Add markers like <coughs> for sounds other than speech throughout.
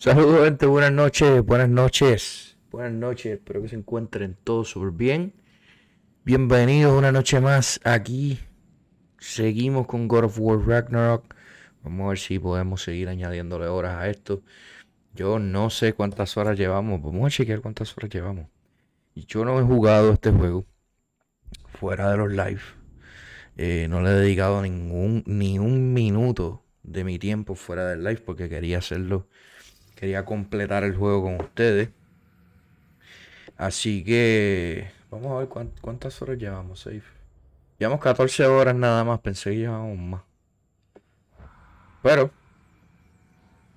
Saludos gente, buenas noches, buenas noches, buenas noches, espero que se encuentren todos súper bien. Bienvenidos una noche más aquí. Seguimos con God of War Ragnarok. Vamos a ver si podemos seguir añadiéndole horas a esto. Yo no sé cuántas horas llevamos, vamos a chequear cuántas horas llevamos. Yo no he jugado este juego fuera de los live. Eh, no le he dedicado ningún, ni un minuto de mi tiempo fuera del live porque quería hacerlo Quería completar el juego con ustedes. Así que vamos a ver cuántas horas llevamos, Safe. Llevamos 14 horas nada más, pensé que llevábamos más. Pero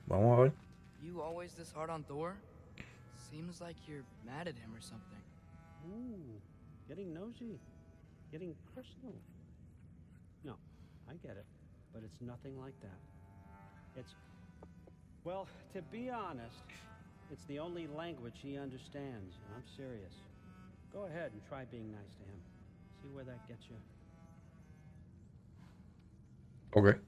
vamos a ver. You always this hard on Thor? Seems like you're mad at him or something. Ooh, getting nosy, getting personal. No, I get it, but it's nothing like that. It's well, to be honest, it's the only language he understands. I'm serious. Go ahead and try being nice to him. See where that gets you. Okay.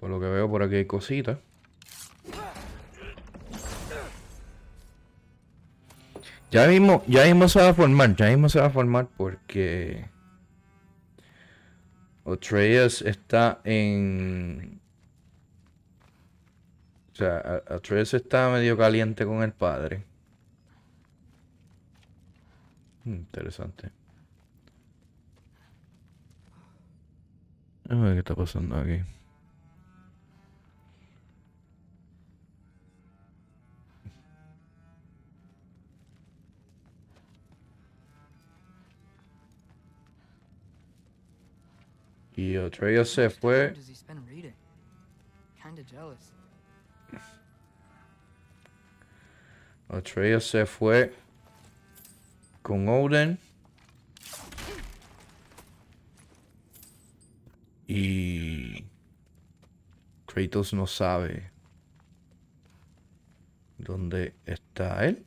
Por lo que veo por aquí hay cositas. Ya mismo, ya mismo se va a formar, ya mismo se va a formar porque Atreus está en... O sea, Atreus está medio caliente con el padre. Hmm, interesante. A ver qué está pasando aquí. Y Atreus se fue. Atreus se fue con Odin. Y Kratos no sabe dónde está él.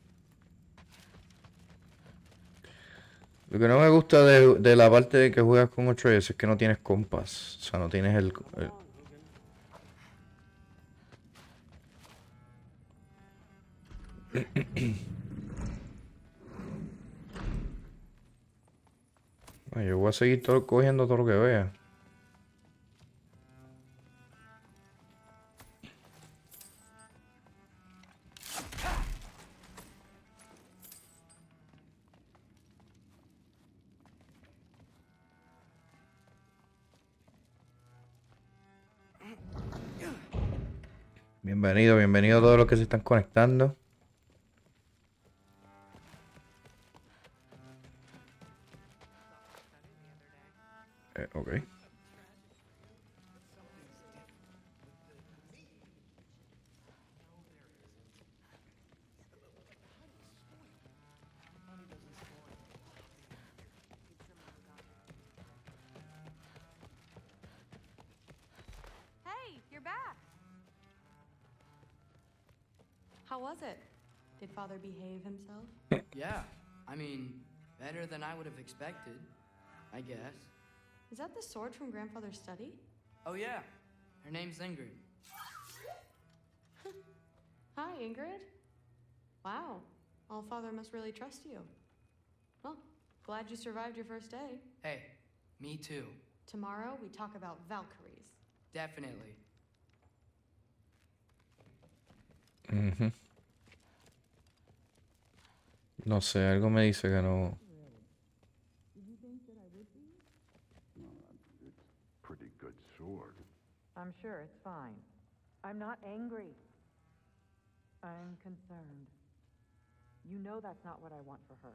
Lo que no me gusta de, la parte de que juegas con 8 es que no tienes compás. O sea, no tienes el... <coughs> yo voy a seguir todo, cogiendo todo lo que vea. Bienvenido, bienvenido a todos los que se están conectando. Eh. Was it? Did father behave himself? <laughs> Yeah, I mean, better than I would have expected, I guess. Is that the sword from grandfather's study? Oh, yeah, her name's Ingrid. <laughs> Hi, Ingrid. Wow, Allfather must really trust you. Well, glad you survived your first day. Hey, me too. Tomorrow we talk about Valkyries. Definitely. Ujú. No sé, algo me dice que no. I'm sure it's fine. I'm not angry. I'm concerned. You know that's not what I want for her.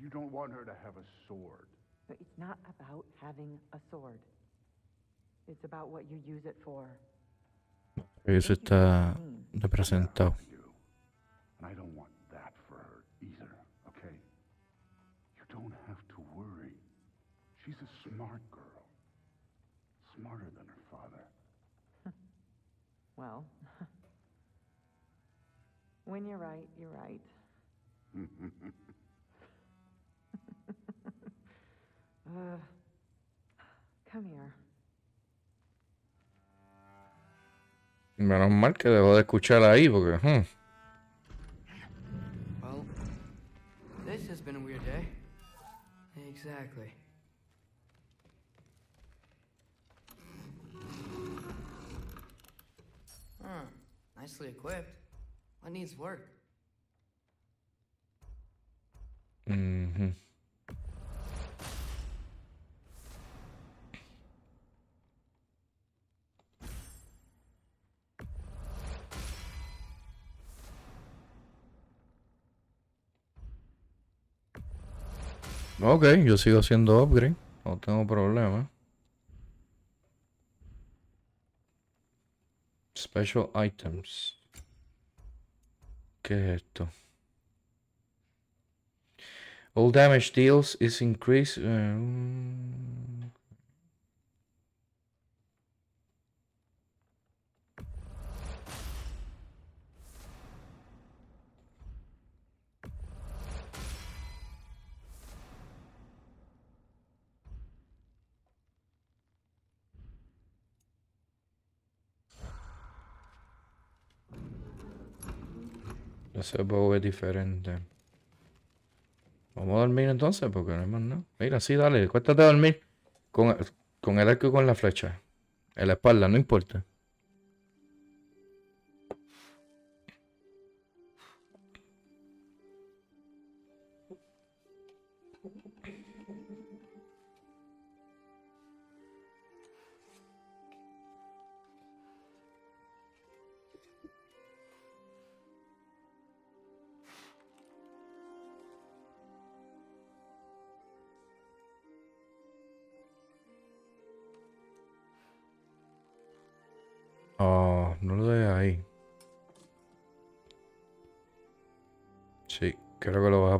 You don't want her to have a sword. But it's not about having a sword. It's about what you use it for. Eso está representado. And I don't want don't have to worry. She's a smart girl. Smarter than her father. <laughs> Well, <laughs> when you're right, you're right. <laughs> uh, come here. Menos mal que debo de escuchar ahí porque. hmm, nicely equipped. What needs work? ujú. Ok, yo sigo haciendo upgrade. No tengo problema. Special items. ¿Qué es esto? All damage deals is increased. eh, Ese bow es diferente. Vamos a dormir entonces porque no hay más nada. Mira, sí, dale, cuéstate a dormir con, con el arco y con la flecha. En la espalda, no importa.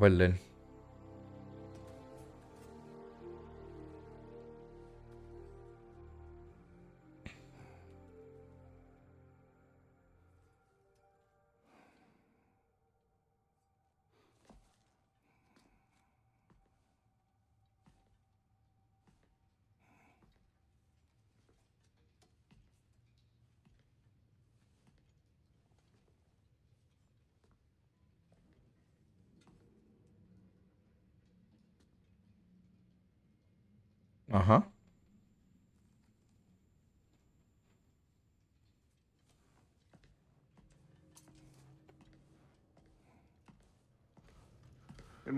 قبل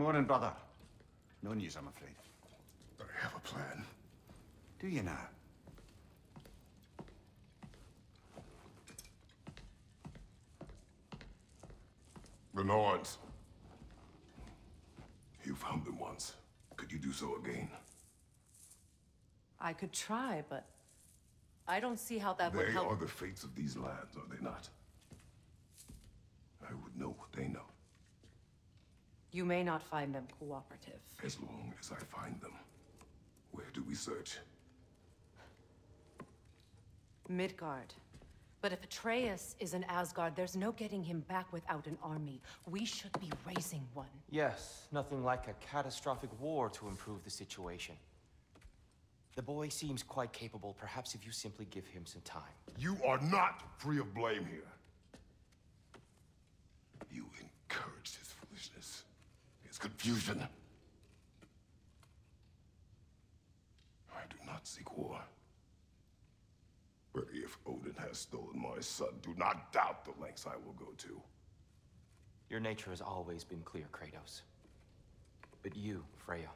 morning, brother. No news, I'm afraid. But I have a plan. Do you now? The Norns. You found them once. Could you do so again? I could try, but I don't see how that would help. They help. are the fates of these lands, are they not? I would know what they know, You may not find them cooperative. as long as I find them. Where do we search? Midgard. But if Atreus is in Asgard, there's no getting him back without an army. We should be raising one. Yes, nothing like a catastrophic war to improve the situation. The boy seems quite capable. Perhaps if you simply give him some time. You are not free of blame here. You encouraged his foolishness, his confusion. I do not seek war. But if Odin has stolen my son, do not doubt the lengths I will go to. Your nature has always been clear, Kratos. But you, Freya.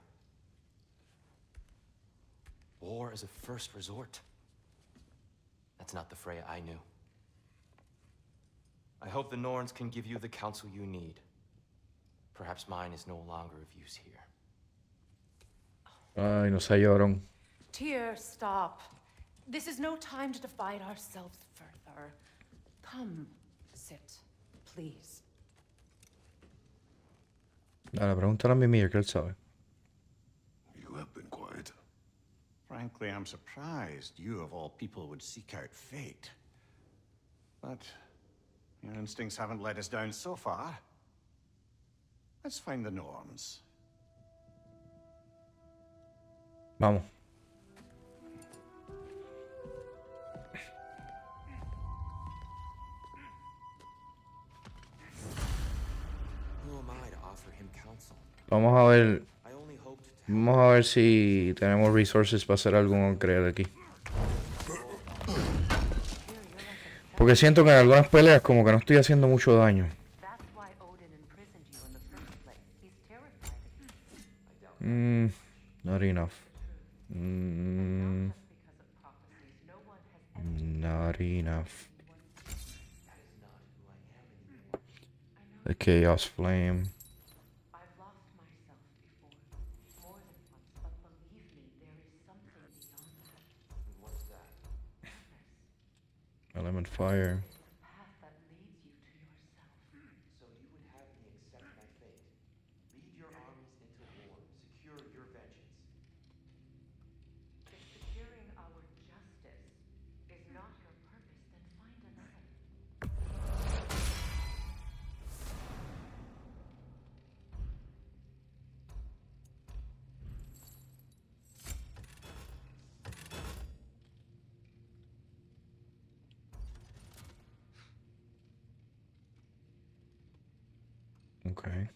War is a first resort. That's not the Freya I knew. I hope the Norns can give you the counsel you need. Perhaps mine is no longer of use here. Ay, no sea llorón. Tyr, stop. This is no time to divide ourselves further. Come, sit, please. Dale, pregúntale a mi Mimir, que él sabe. You have been quiet. Frankly, I'm surprised you, of all people, would seek out fate. But your instincts haven't let us down so far. Let's find the norms. Vamos. Who am I to offer him counsel? Vamos a ver. Vamos a ver si tenemos resources para hacer algo en crear aquí. Porque siento que en algunas peleas como que no estoy haciendo mucho daño. Mm, not enough. Mm, not enough. The Chaos Flame. I've lost Okay.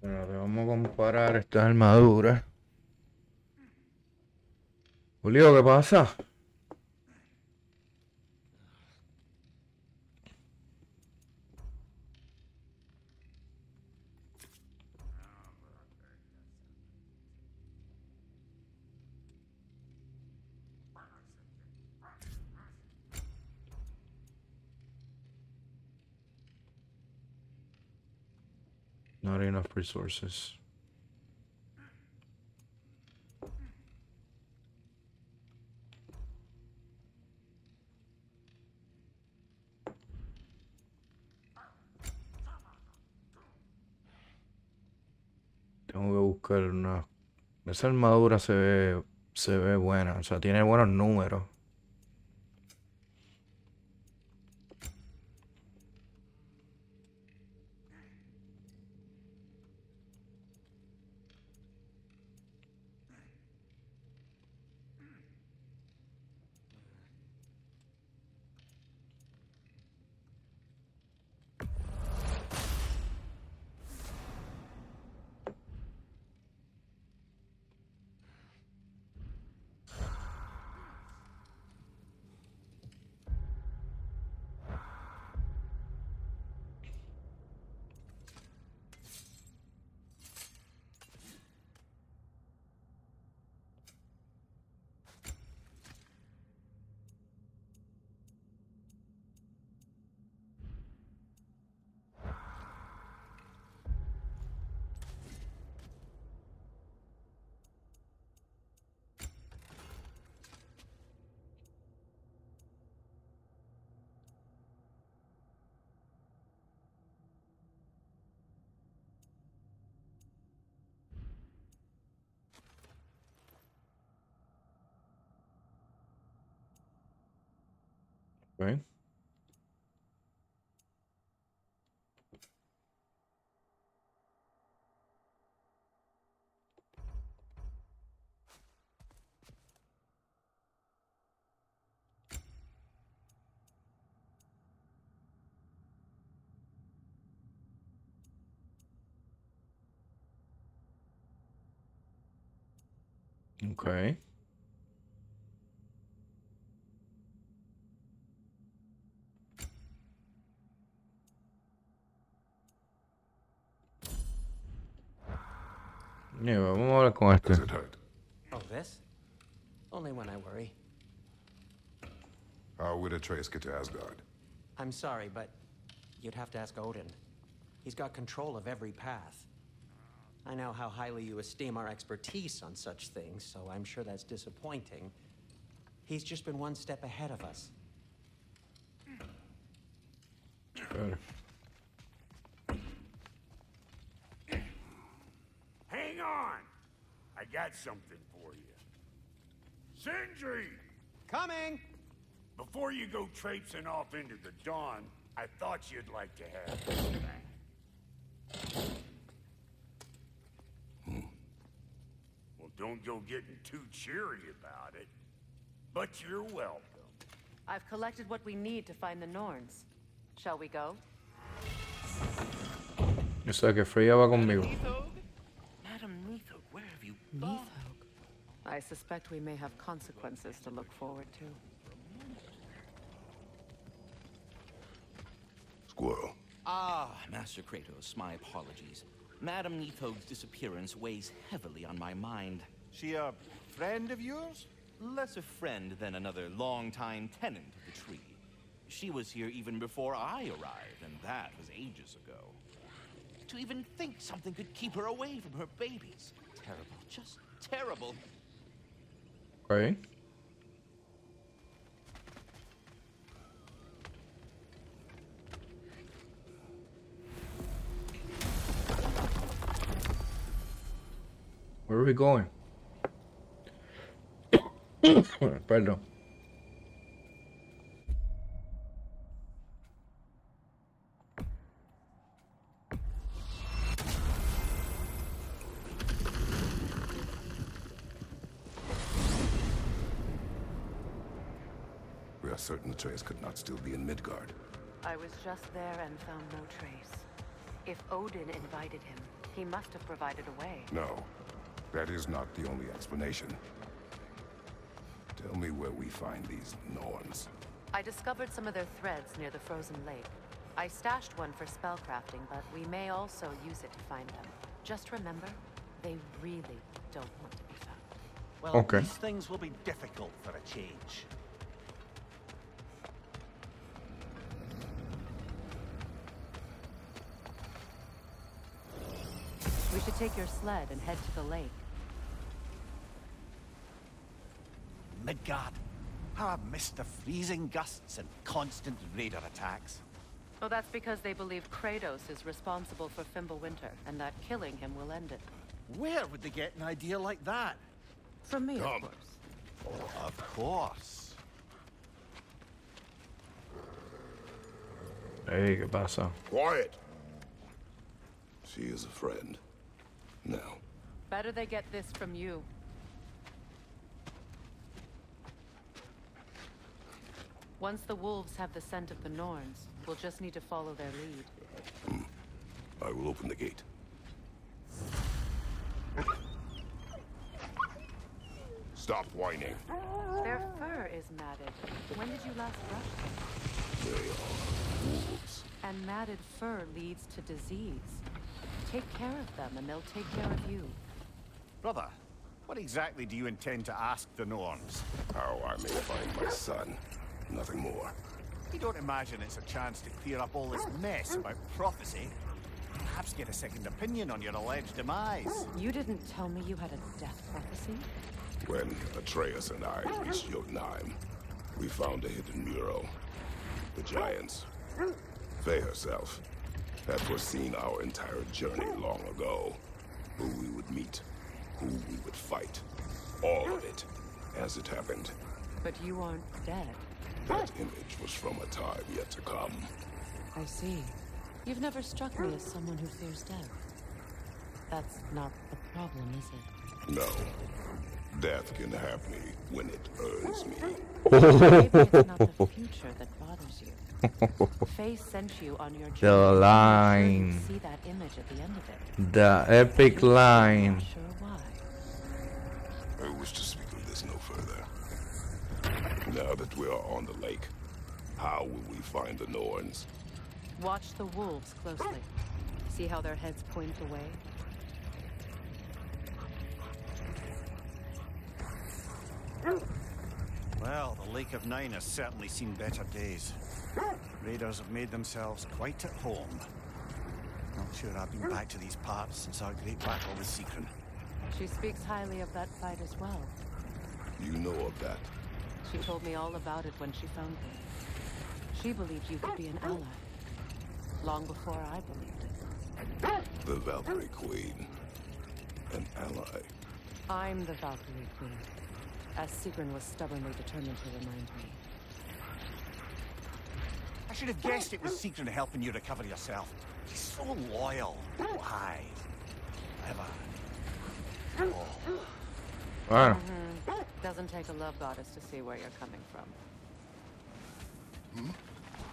Bueno, vamos a comparar estas armaduras. Julio, ¿qué pasa? Resources. Tengo que buscar una. Esa armadura se ve. Se ve buena. O sea, tiene buenos números. Okay. Yeah, vamos a hablar con este. Does it hurt? Oh, this? Only when I worry. How would Atreus get to Asgard? I'm sorry, but you'd have to ask Odin. He's got control of every path. I know how highly you esteem our expertise on such things, so I'm sure that's disappointing. He's just been one step ahead of us. Better. Hang on! I got something for you. Sindri! Coming! Before you go traipsing off into the dawn, I thought you'd like to have this back. Don't go getting too cheery about it. But you're welcome. I've collected what we need to find the Norns. Shall we go? O sea que Freya va conmigo. Madam Nidhogg, where have you Nidhogg. I suspect we may have consequences to look forward to. Squirrel. Ah, Master Kratos, my apologies. Madam Nidhogg's disappearance weighs heavily on my mind. She a friend of yours? Less a friend than another longtime tenant of the tree. She was here even before I arrived, and that was ages ago. To even think something could keep her away from her babies. Terrible, just terrible. Okay. Where are we going? <coughs> Perdón. We are certain Atreus could not still be in Midgard. I was just there and found no trace. If Odin invited him, he must have provided a way. No, that is not the only explanation. Tell me where we find these Norns. I discovered some of their threads near the frozen lake. I stashed one for spellcrafting, but we may also use it to find them. Just remember, they really don't want to be found. Well, Okay. these things will be difficult for a change. Should take your sled and head to the lake. Midgard. How I've missed the freezing gusts and constant raider attacks. Oh, that's because they believe Kratos is responsible for Fimbulwinter, and that killing him will end it. Where would they get an idea like that? From me, Come. of course. Of course. Hey, ¿qué pasa? Quiet! She is a friend. Now, Better they get this from you. Once the wolves have the scent of the Norns, we'll just need to follow their lead. Hmm. I will open the gate. Stop whining. Their fur is matted. When did you last brush them? They are wolves. And matted fur leads to disease. Take care of them, and they'll take care of you. Brother, what exactly do you intend to ask the Norns? How I may find my son. Nothing more. You don't imagine it's a chance to clear up all this mess about prophecy? Perhaps get a second opinion on your alleged demise. You didn't tell me you had a death prophecy? When Atreus and I reached Jotunheim, we found a hidden mural. The Giants, Faye herself, had foreseen our entire journey long ago. Who we would meet, who we would fight. All of it, as it happened. But you aren't dead. That image was from a time yet to come. I see. You've never struck me as someone who fears death. That's not the problem, is it? No. Death can have me when it earns me. <laughs> Maybe it's not the future that bothers you. <laughs> Faye sent you on your journey. The to make sure you line. See that image at the end of it. The epic line. Sure? I wish to speak of this no further. Now that we are on the lake, how will we find the Norns? Watch the wolves closely. See how their heads point away? Well, the Lake of Nine has certainly seen better days. Raiders have made themselves quite at home. Not sure I've been back to these parts since our great battle with Sigrun. She speaks highly of that fight as well. You know of that. She told me all about it when she found me. She believed you could be an ally. Long before I believed it. The Valkyrie Queen. An ally. I'm the Valkyrie Queen. As Sigrun was stubbornly determined to remind me. I should have guessed it was Sigrun helping you recover yourself. He's so loyal. Aye. Ever. Bueno, Mhm. Doesn't take a love goddess to see where you're coming from. Hmm?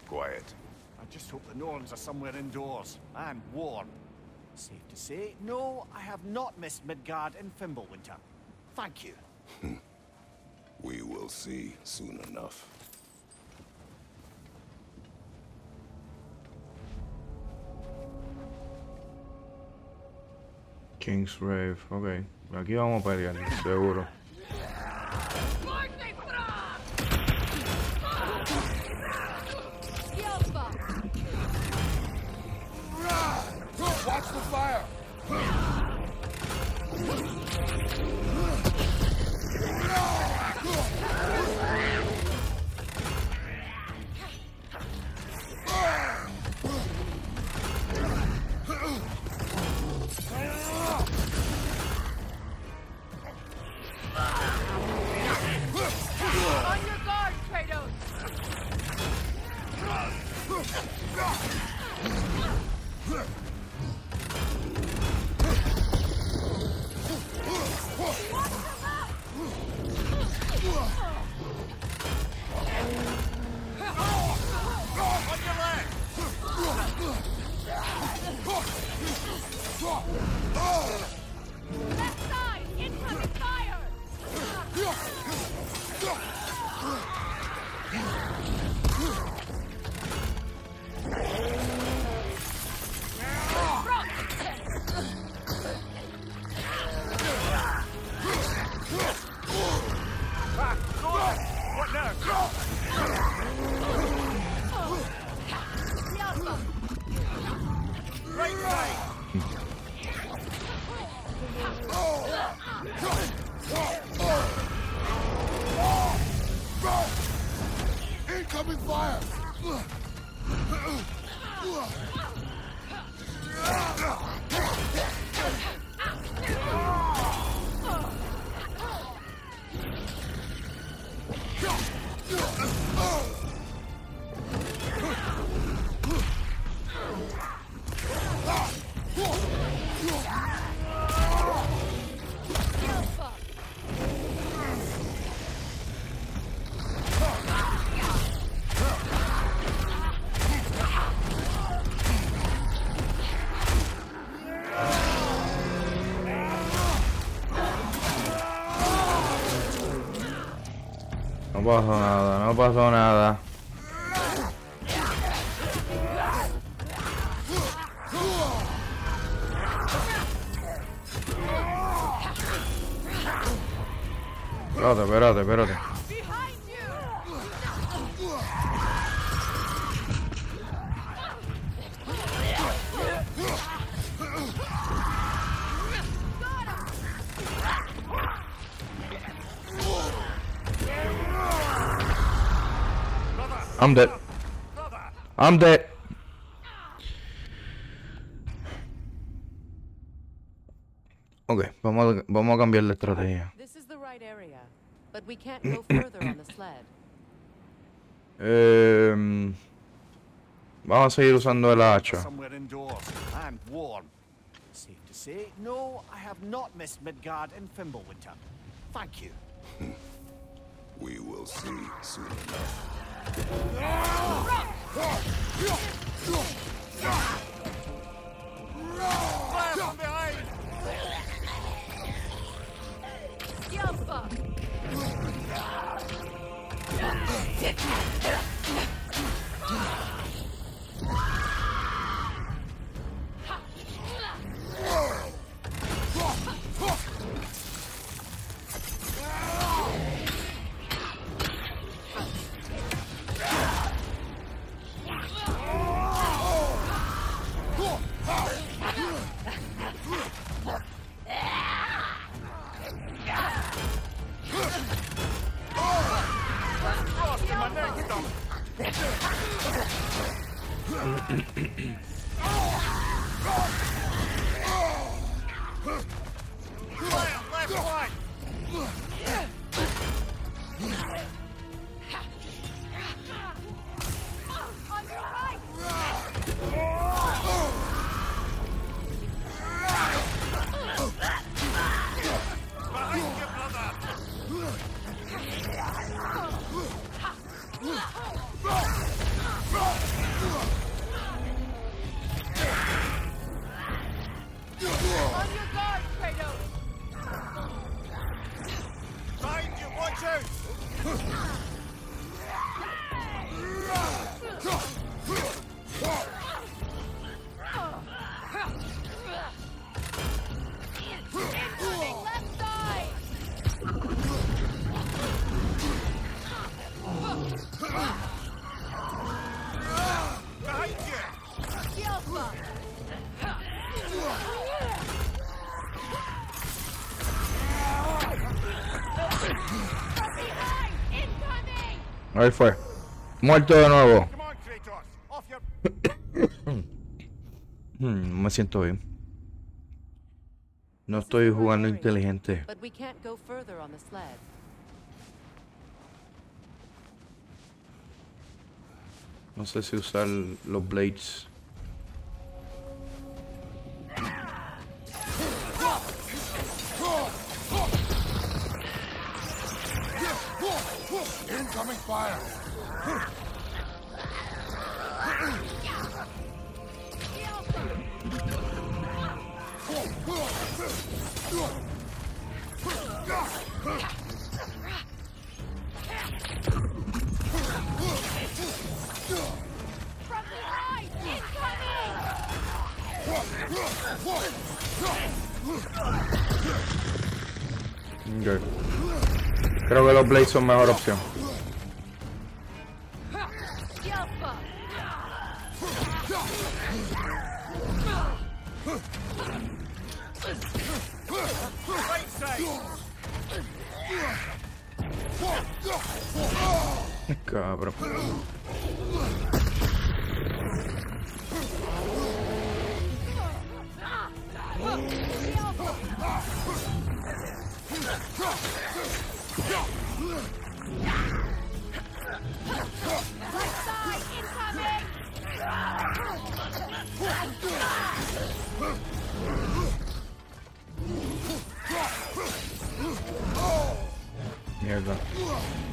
Quiet. I just hope the Norns are somewhere indoors and warm. Safe to say, no, I have not missed Midgard and Fimbulwinter. Thank you. We will see soon enough. King's Rave, ok. Aquí vamos a pelear, seguro. Watch the fire! Pasó nada, no pasó nada. Espérate, espérate, espérate. I'm dead. I'm dead. Ok, vamos a, vamos a cambiar la estrategia. This is the right area, but we can't go <coughs> further on the sled. Em, vamos a seguir usando el hacha. And. Safe to say, no, I have not missed Midgard in Fimbulwinter. Thank you. <laughs> We will see soon enough. Fire Ahí fue. Muerto de nuevo. Come on, Kratos! <coughs> Off your... Hmm, no me siento bien. No estoy jugando inteligente. But we can't go further on the sled. No sé si usar los blades. Fire! From behind! Incoming! Ok. Creo que los blades son mejor opción. Cabrón. Right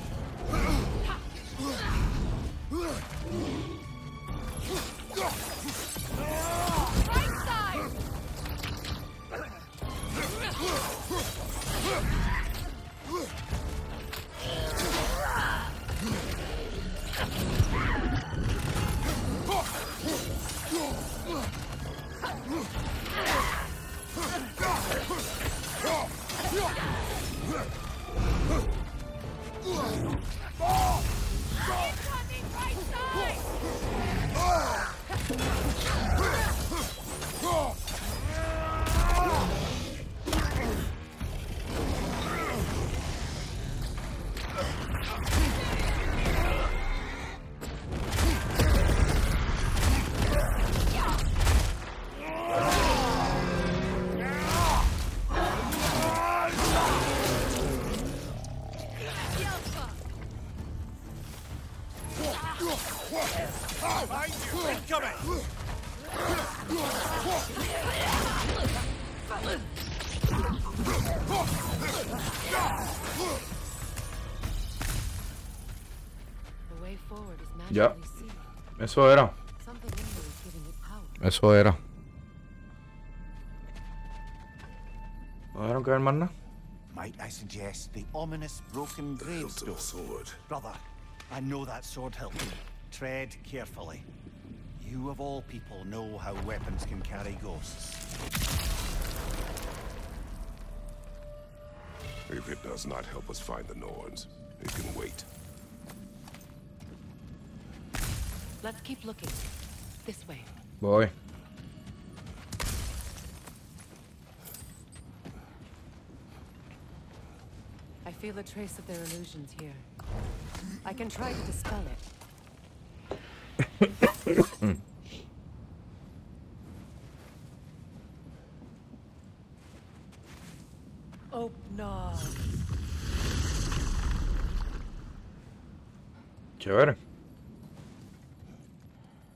Ya. Eso era. Something in me is giving it power. Eso era. ¿No dejaron caer más nada? Might I suggest the ominous broken gravestone? sword. Brother, I know that sword hilt. Tread carefully. You of all people know how weapons can carry ghosts. If it does not help us find the Norns, it can wait. Let's keep looking. This way. Boy. I feel a trace of their illusions here. I can try to dispel it. Oh, no. Chévere.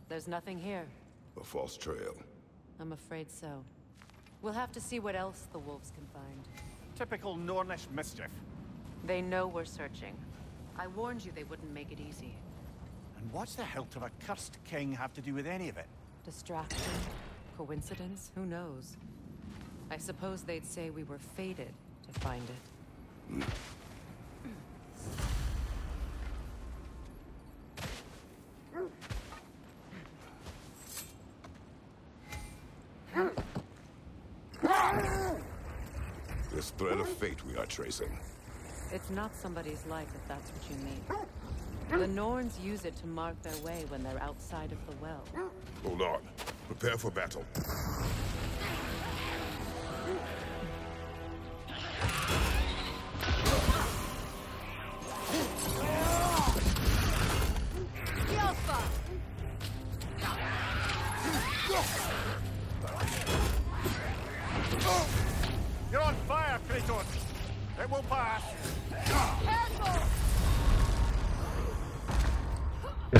There's nothing here. A false trail. I'm afraid so. We'll have to see what else the wolves can find. Typical Nornish mischief. They know we're searching. I warned you they wouldn't make it easy. And what's the hilt of a cursed king have to do with any of it? Distraction? Coincidence? Who knows? I suppose they'd say we were fated to find it. This thread of fate we are tracing. It's not somebody's life, if that's what you mean. The Norns use it to mark their way when they're outside of the well. Hold on. Prepare for battle.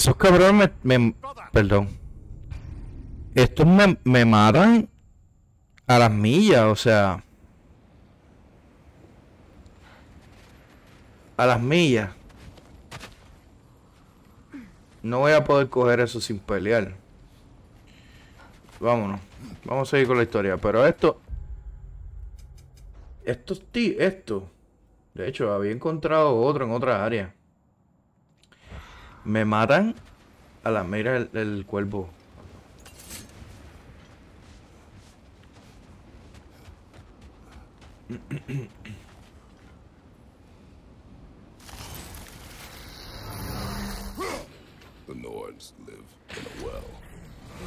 Esos cabrones me, Perdón. Estos me, me matan a las millas, o sea. A las millas. No voy a poder coger eso sin pelear. Vámonos. Vamos a seguir con la historia. Pero esto. Estos ti. Esto. De hecho, había encontrado otro en otra área. Me matan a la mira el, el cuervo. The Norns live in a well.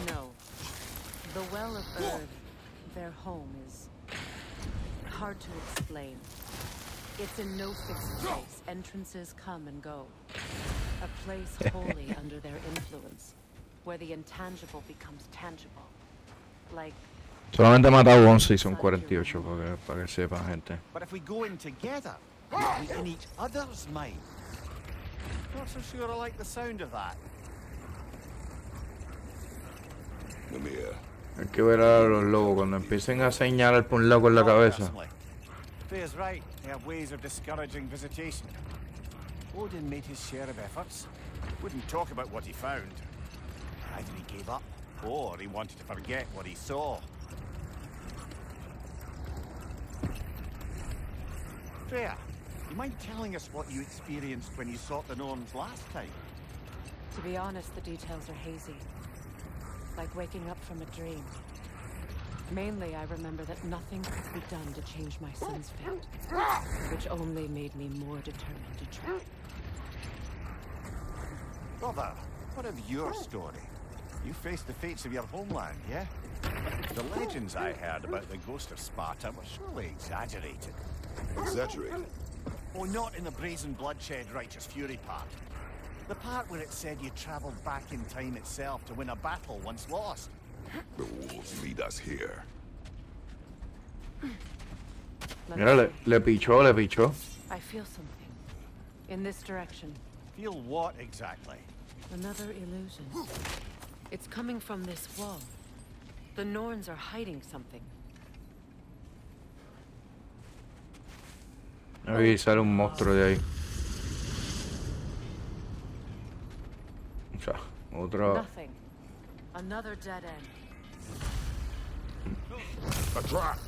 No. The Well of Urd, their home, is hard to explain. It's in no fixed place. Entrances come and go. A place <laughs> wholly under their influence, where the intangible becomes tangible. Like Solamente he matado 11 y son 48 para que, para que sepan, gente. But if we go in together, we'll be in each other's mind. Not so sure I like the sound of that. Hay que ver a los lobos cuando empiecen a señalar por un lado con la cabeza. Freya's right. They have ways of discouraging visitation. Odin made his share of efforts. Wouldn't talk about what he found. Either he gave up, or he wanted to forget what he saw. Freya, you mind telling us what you experienced when you sought the Norns last time? To be honest, the details are hazy. Like waking up from a dream. Mainly, I remember that nothing could be done to change my son's fate, which only made me more determined to try. Brother, what of your story? You faced the fates of your homeland, yeah? The legends I heard about the ghost of Sparta were surely exaggerated. Exaggerated? Oh, not in the brazen bloodshed righteous fury part. The part where it said you travelled back in time itself to win a battle once lost. The wolves lead us here. Mira, le, le pichó, le pichó. I feel something. In this direction. Feel what exactly? Another illusion. It's coming from this wall. The Norns are hiding something. Ahí sale un monstruo de ahí. O sea, otro. Nothing. Another dead end. A trap!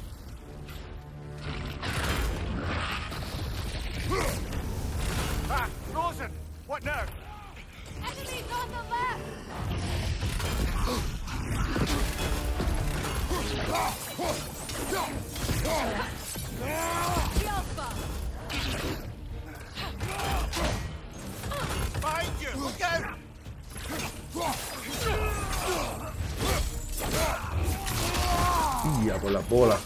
Ah, Rosen! What now? Enemies on the left! Alpha! Behind you! Look out! Ya por la bola.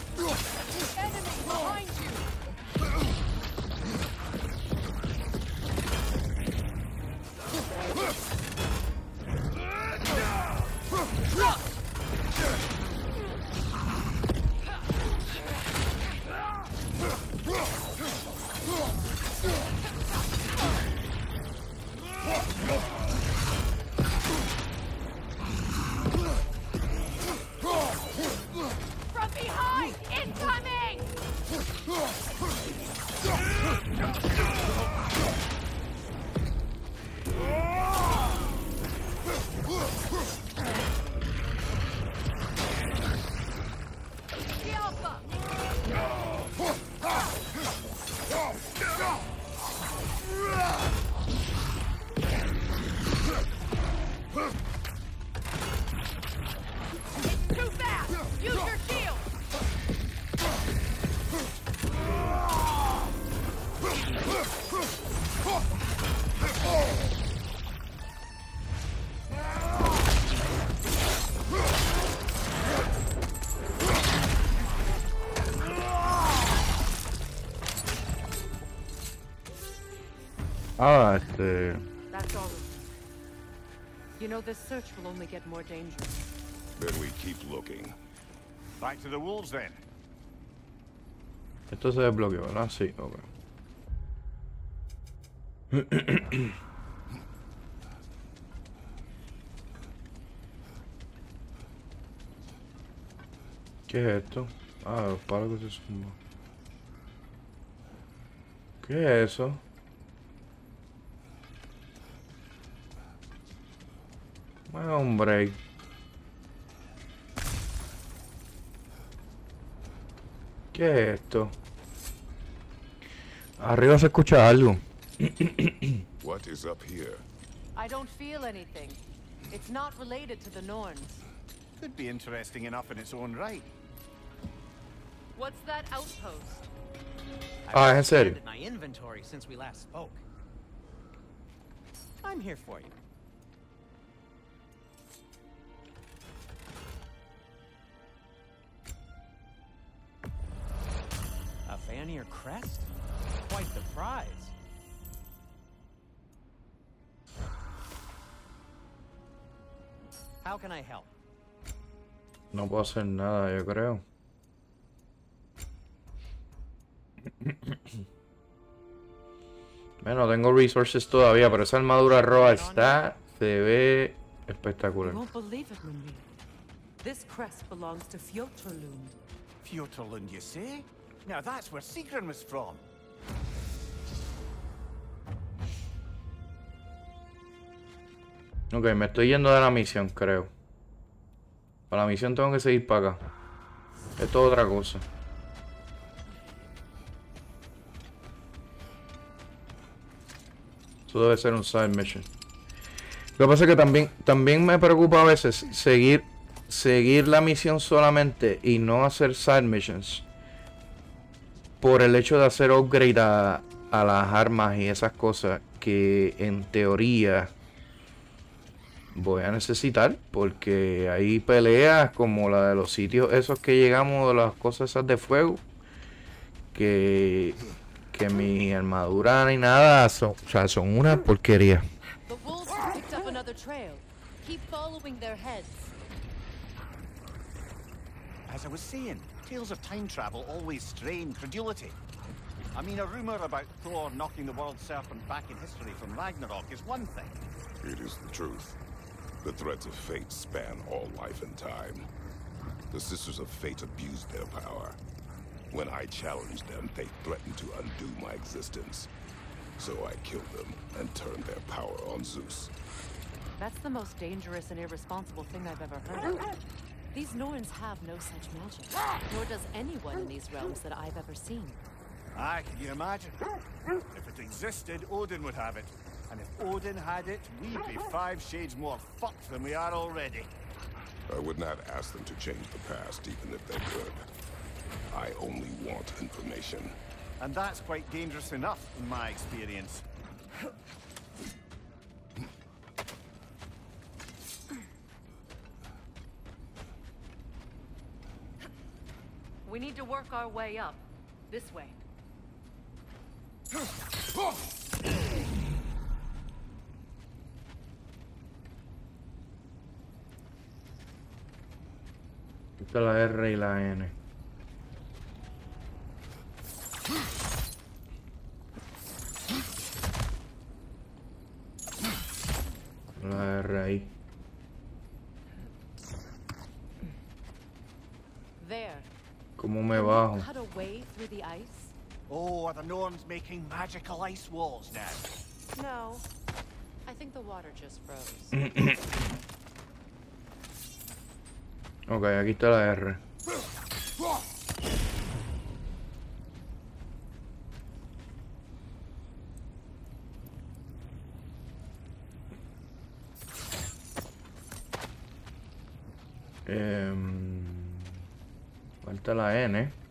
This search will only get more dangerous. Then we keep looking. Back to the wolves then. Esto se desbloqueó, ¿verdad? Sí, ok. <coughs> ¿Qué es esto? Ah, los palos que se suman. ¿Qué es eso? Bueno, un break. ¿Qué es esto? Arriba se escucha algo. What is up here? I don't feel anything. It's not related to the Norns. Could be interesting enough in its own right. What's that outpost? Ah, ¿es en serio? expanded my inventory since we last spoke. I'm here for you. Vanir crest? Quite the prize. How can I help? No puedo hacer nada, yo creo. <coughs> Bueno, tengo resources todavía, pero esa armadura roja está, se ve espectacular. This crest belongs to Fjotorlund. Fjotorlund, you say? Now that's where Sigrun was from. Ok, me estoy yendo de la misión, creo. Para la misión tengo que seguir para acá. Esto es otra cosa. Eso debe ser un side mission. Lo que pasa es que también, también me preocupa a veces seguir, seguir la misión solamente y no hacer side missions. Por el hecho de hacer upgrade a, a las armas y esas cosas que en teoría voy a necesitar porque hay peleas como la de los sitios esos que llegamos de las cosas esas de fuego que que mi armadura ni nada son, o sea, son una porquería. The wolves have picked up another trail. Keep following their heads. As I was saying, tales of time travel always strain credulity. I mean, a rumor about Thor knocking the world serpent back in history from Ragnarok is one thing. It is the truth. The threads of fate span all life and time. The Sisters of Fate abused their power. When I challenged them, they threatened to undo my existence. So I killed them and turned their power on Zeus. That's the most dangerous and irresponsible thing I've ever heard of. These Norns have no such magic, <laughs> nor does anyone in these realms that I've ever seen. Aye, can you imagine? If it existed, Odin would have it. And if Odin had it, we'd be five shades more fucked than we are already. I would not ask them to change the past, even if they could. I only want information. And that's quite dangerous enough, in my experience. <laughs> We need to work our way up. This way. Quita la R y la N. La R ahí. ¿Cómo me bajo? Cut a way through the ice? Oh, are the Norns making magical ice walls now? No. I think the water just froze. <clears throat> Ok, aquí está la R. Em, falta la N.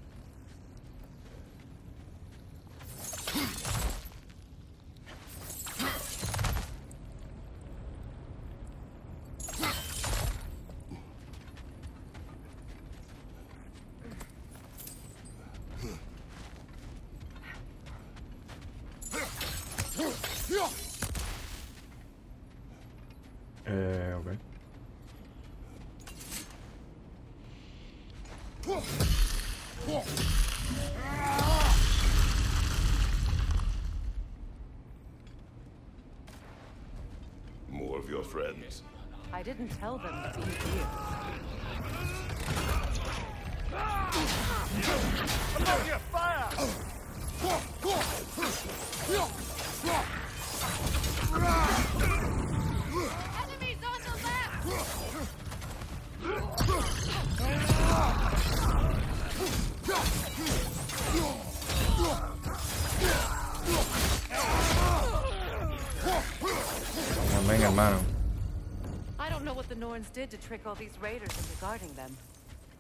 Norns did to trick all these raiders into guarding them.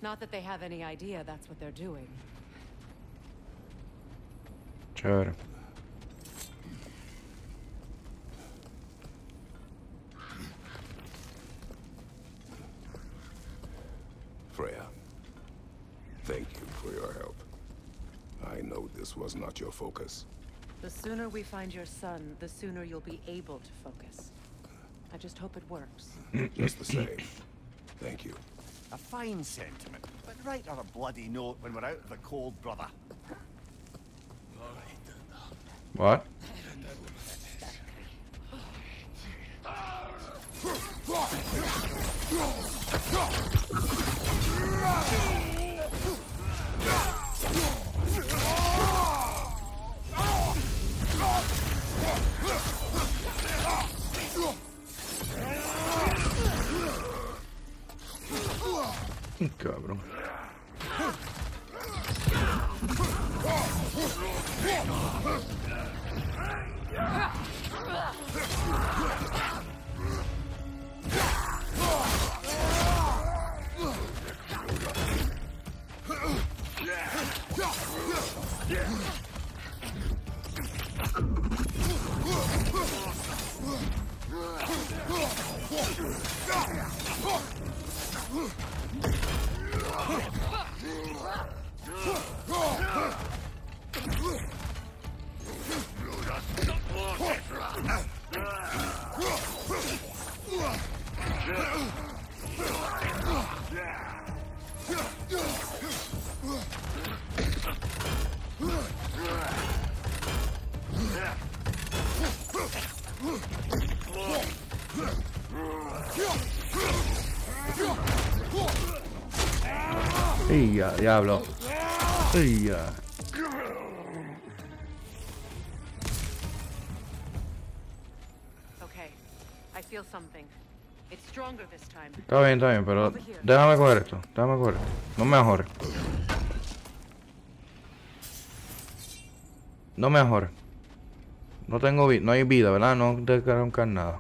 Not that they have any idea that's what they're doing. Chévere. Freya, thank you for your help. I know this was not your focus. The sooner we find your son, the sooner you'll be able to focus. I just hope it works. <clears throat> Just the same. Thank you. A fine sentiment, but write her a bloody note when we're out of the cold, brother. What? <laughs> Il cavolo. Ah! This time. Está bien, está bien, pero déjame coger esto. Déjame coger esto. No me ajores. No me ajores. No tengo vida, no hay vida, ¿verdad? No te quiero nada.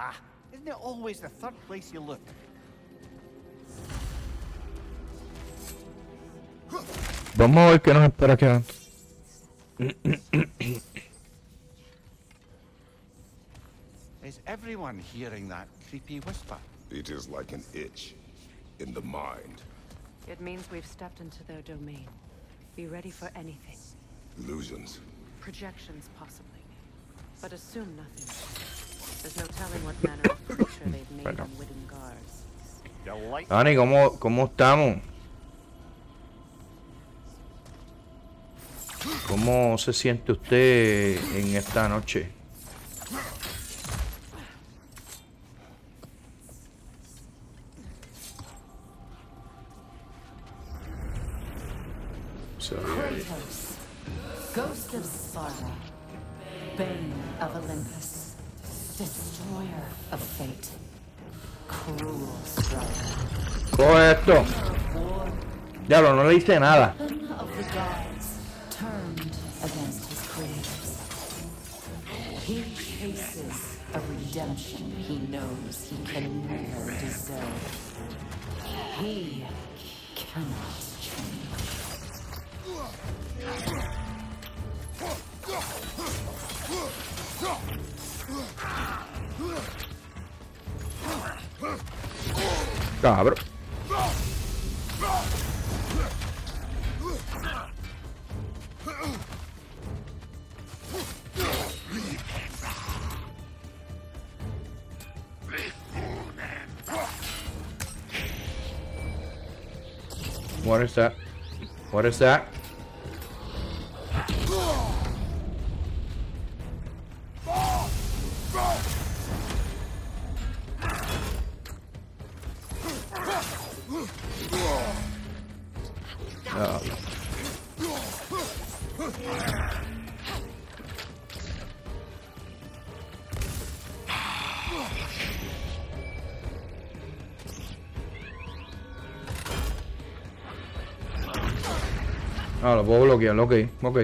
Ah, isn't it always the third place you look? Vamos a ver qué nos espera aquí adentro. Is everyone hearing that creepy whisper? It is like an itch in the mind. It means we've stepped into their domain. Be ready for anything. Illusions. Projections, possibly. But assume nothing. There's no telling what manner of creature they've made Bueno. unwitting guards. Dani, ¿cómo, ¿cómo estamos? ¿Cómo se siente usted en esta noche? Se oye ahí. Kratos, Ghost of Sparta, Bane of Olympus, Destroyer of Fate, Cruel Striker, Coge esto. Diablo, no le hice nada. Of the gods, turned against his creators. He chases a redemption he knows he can never deserve. He cannot change. Cabrón. What is that? What is that? Ah. Lo puedo bloquear, ok, ok.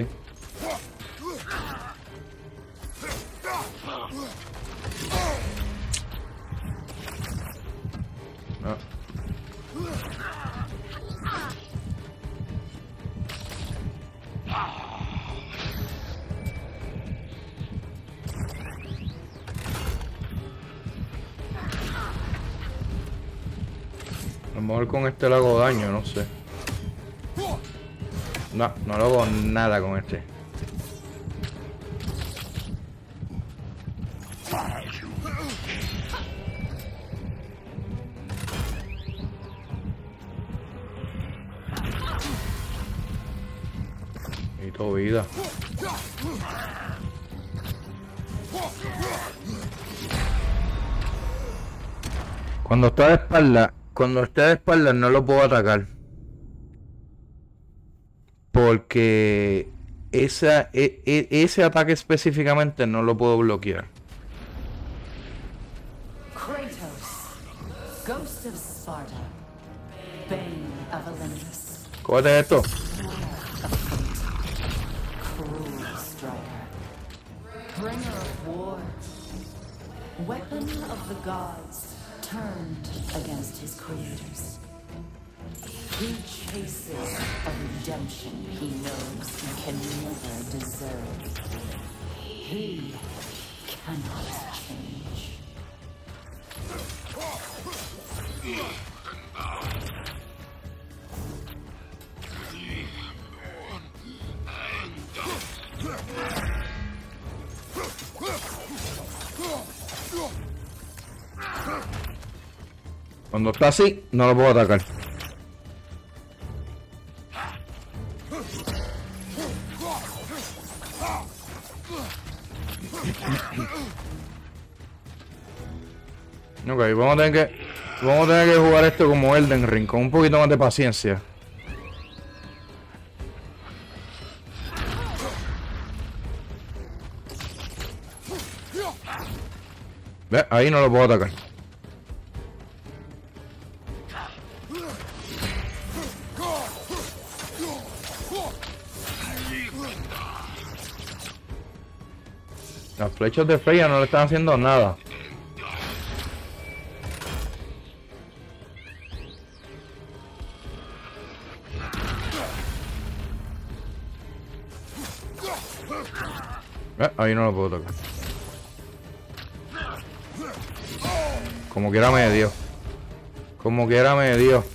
Este le hago daño, no sé. No, no le hago nada con este. Y todo vida. Cuando está de espalda, cuando está de espalda no lo puedo atacar. Porque esa, e- e- ese ataque específicamente no lo puedo bloquear. Kratos, Ghost of Sparta, Bane of Olympus, Cógete esto. Cruel Striker, Bringer of War, Weapon of the Gods, turned against his creators. He chases a redemption he knows he can never deserve. He cannot change. Cuando está así, no lo puedo atacar. Ok, vamos a tener que. Vamos a tener que jugar esto como Elden Ring, con un poquito más de paciencia. Ve, ahí no lo puedo atacar. Las flechas de Freya no le están haciendo nada. Eh, ahí no lo puedo tocar. Como quiera me dio. Como quiera me dio.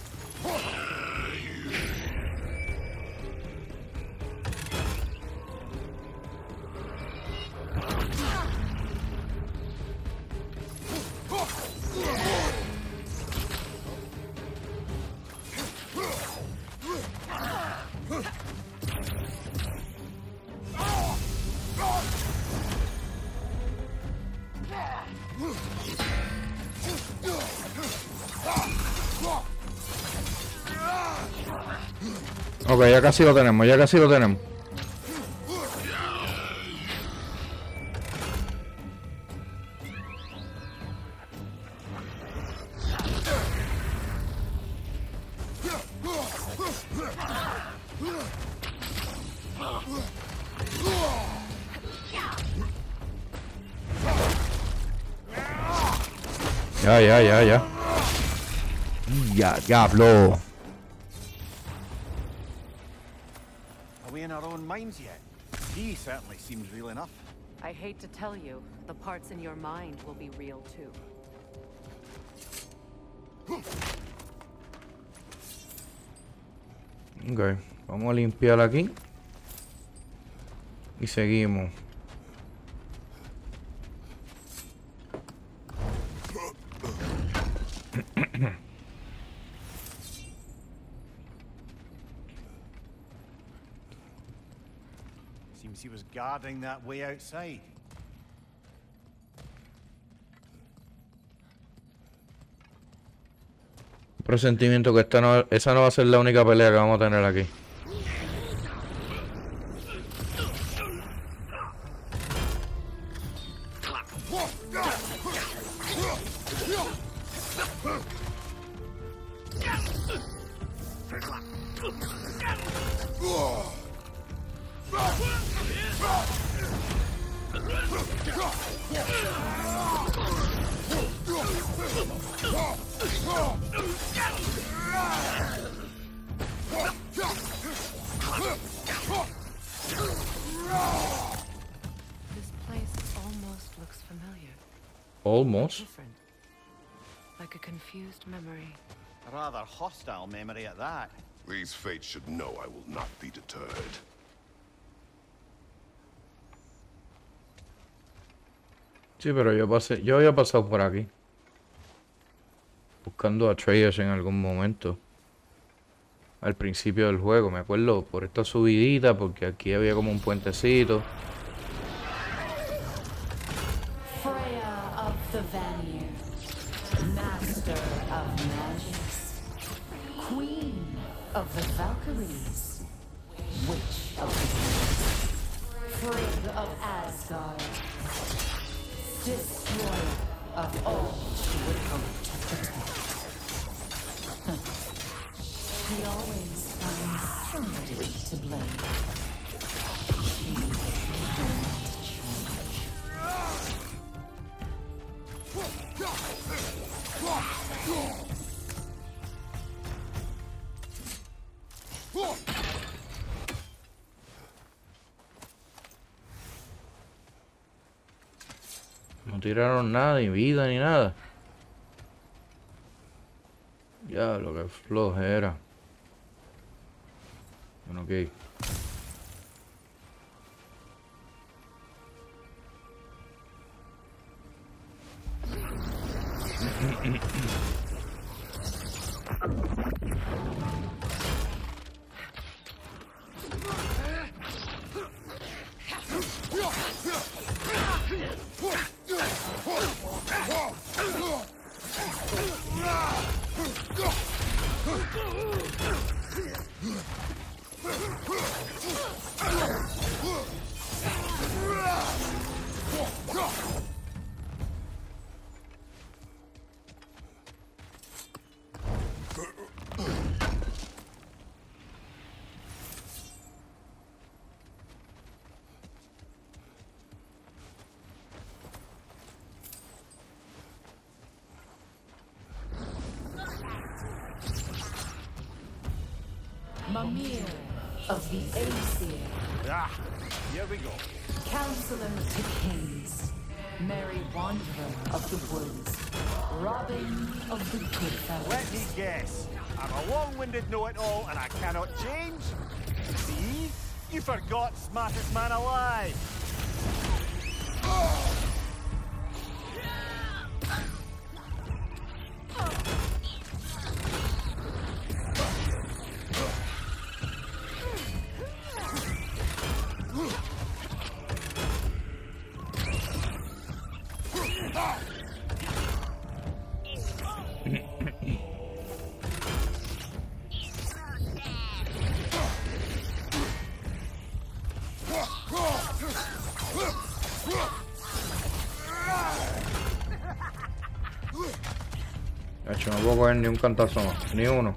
Ya casi lo tenemos, ya casi lo tenemos. Ya, ya, ya, ya. Ya, diablo. Our yet? He certainly seems real enough. I hate to tell you, the parts in your mind will be real too. Ok, vamos a limpiar aquí. Y seguimos. <clears throat> guarding that way outside. Presentimiento que esta no, esa no va a ser la única pelea que vamos a tener aquí. Familiar. Almost. Different. Like a confused memory. A rather hostile memory at that. These fates should know I will not be deterred. Sí, pero yo pasé, yo había pasado por aquí. Buscando a Atreus en algún momento. Al principio del juego, me acuerdo por esta subidita, porque aquí había como un puentecito. Of the Valkyries, Witch of the Frigg of Asgard, Destroyer of all No tiraron nada, ni vida, ni nada. Ya, lo que flojera. Bueno, ok. The Aesir. Ah, here we go. Counselor to Kings. Merry Wanderer of the Woods. Robin of the Good Let me guess. I'm a long-winded know-it-all and I cannot change? See? You forgot smartest man alive. Coger ni un cantazo más, ni uno.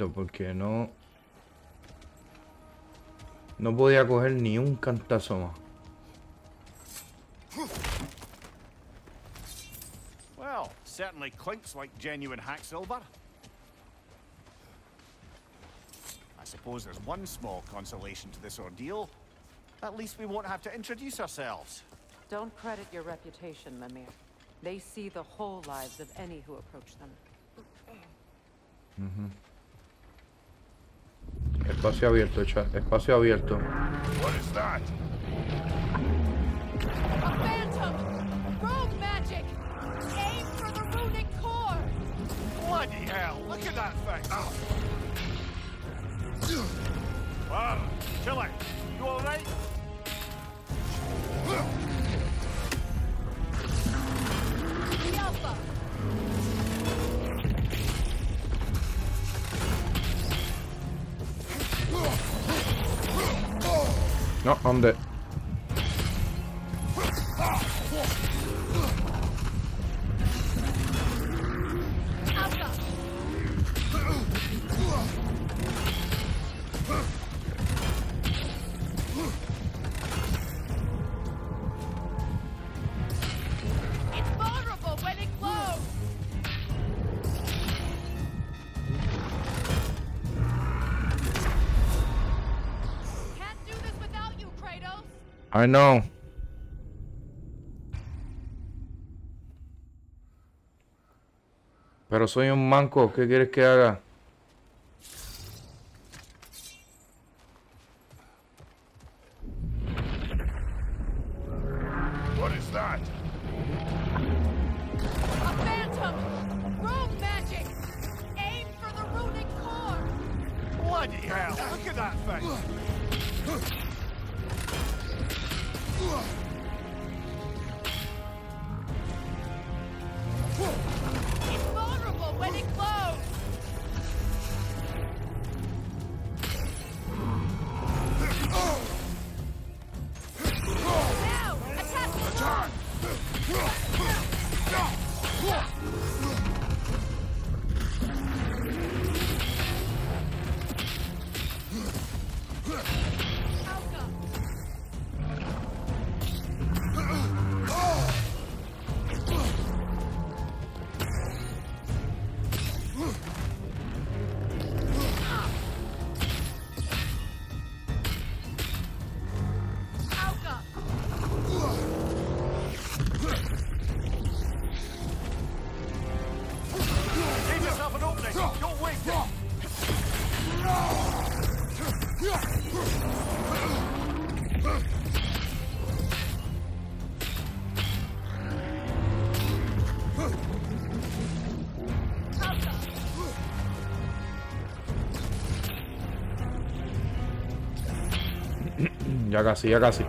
Poquito porque no... No podía coger ni un cantazo más. Well, certainly clinks like genuine hack silver. I suppose there's one small consolation to this ordeal. At least we won't have to introduce ourselves. Don't credit your reputation, Mimir. They see the whole lives of any who approach them. Ujú. Espacio abierto, chat. Espacio abierto. What is that? A No, I'm dead. I know. Pero soy un manco, ¿qué quieres que haga? Ya casi, ya casi.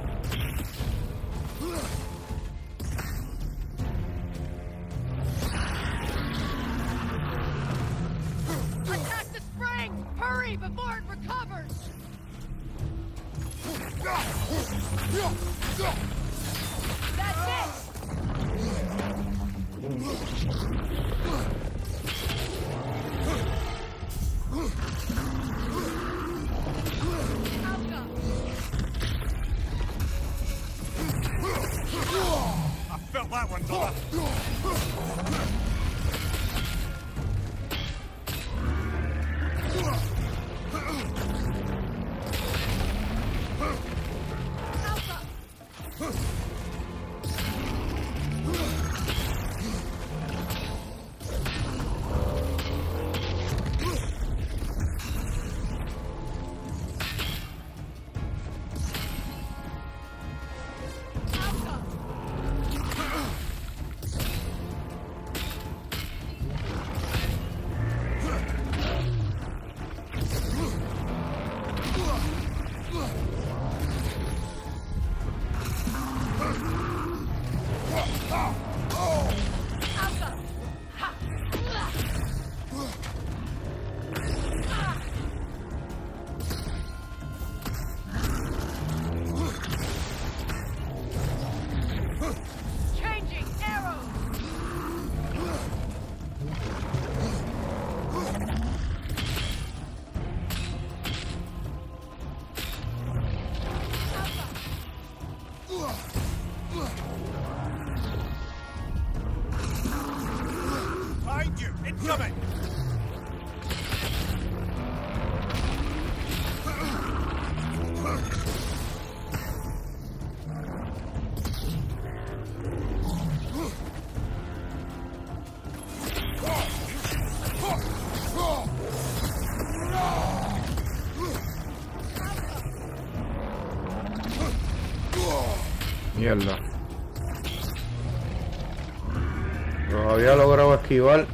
esquivar.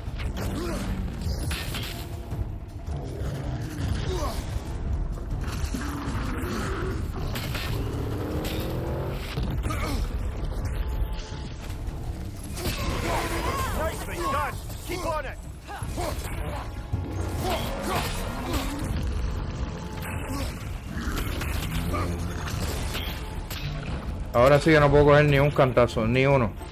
Ahora sí que no puedo coger ni un cantazo, ni uno.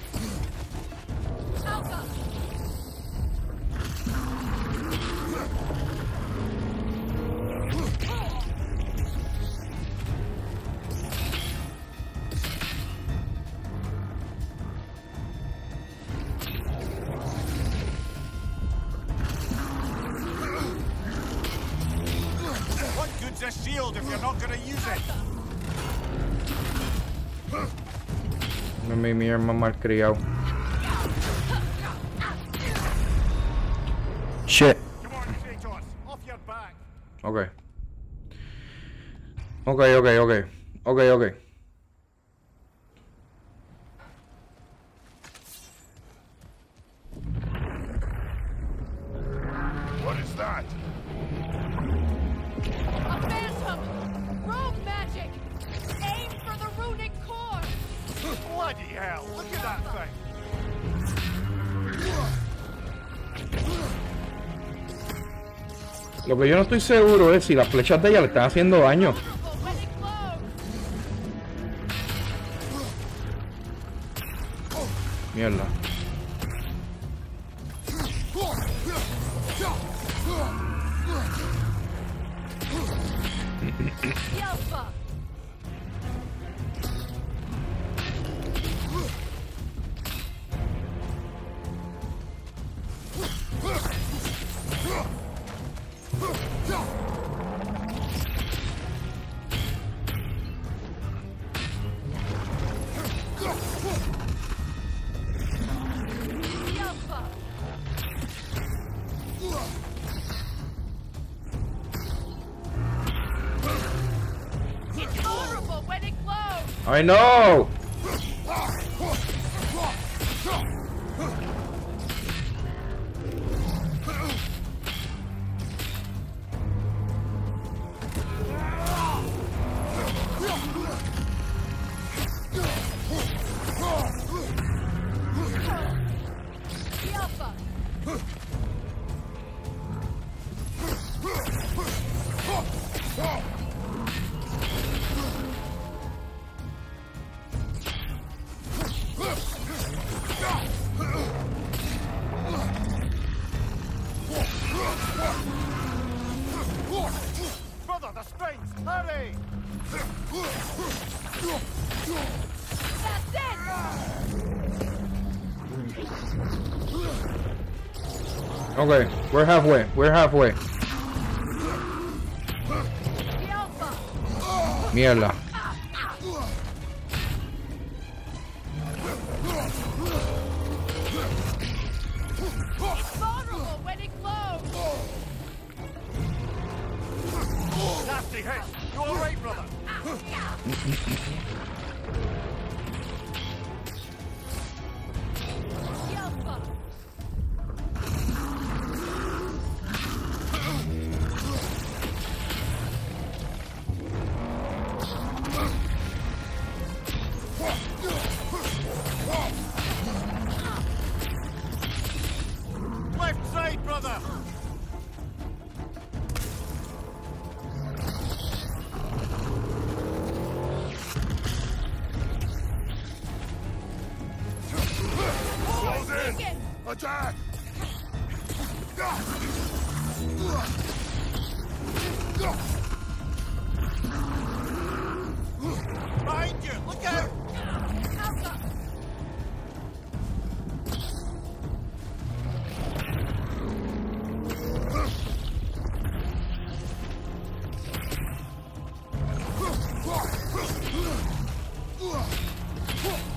Shit. Okay. Okay, okay, okay. yo no estoy seguro es si las flechas de ella le están haciendo daño. We're halfway. We're halfway. Mierda. Alpha!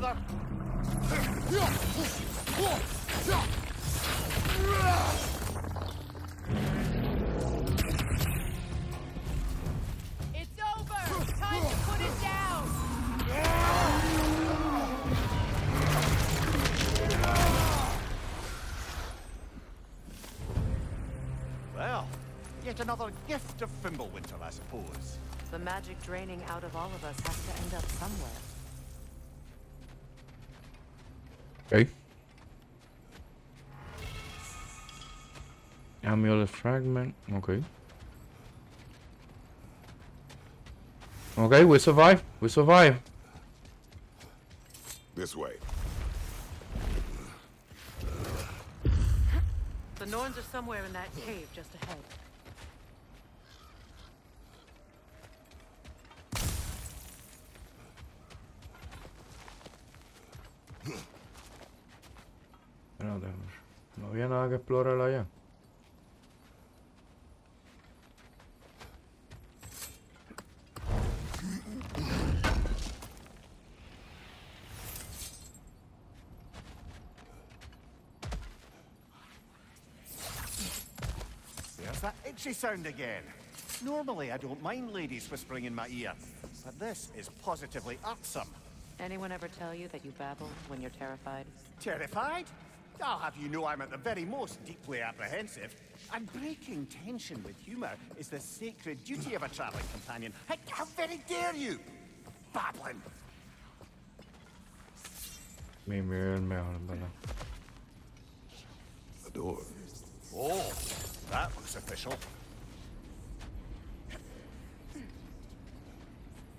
Brother! It's over! Time to put it down! Well, yet another gift of Fimbulwinter, I suppose. The magic draining out of all of us has to end up somewhere. Okay. Amulet fragment. Okay. Okay, we survive. We survive. This way. The Norns are somewhere in that cave just ahead. Espérate, no había nada que explorar allá. There's that itchy sound again. Normally, I don't mind ladies whispering in my ear, but this is positively irksome. Anyone ever tell you that you babble when you're terrified? Terrified? I'll have you know I'm at the very most deeply apprehensive. And breaking tension with humour is the sacred duty of a travelling companion. How, how very dare you! Babbling! Mi nivel mejor, en verdad. A door. Oh, that looks official.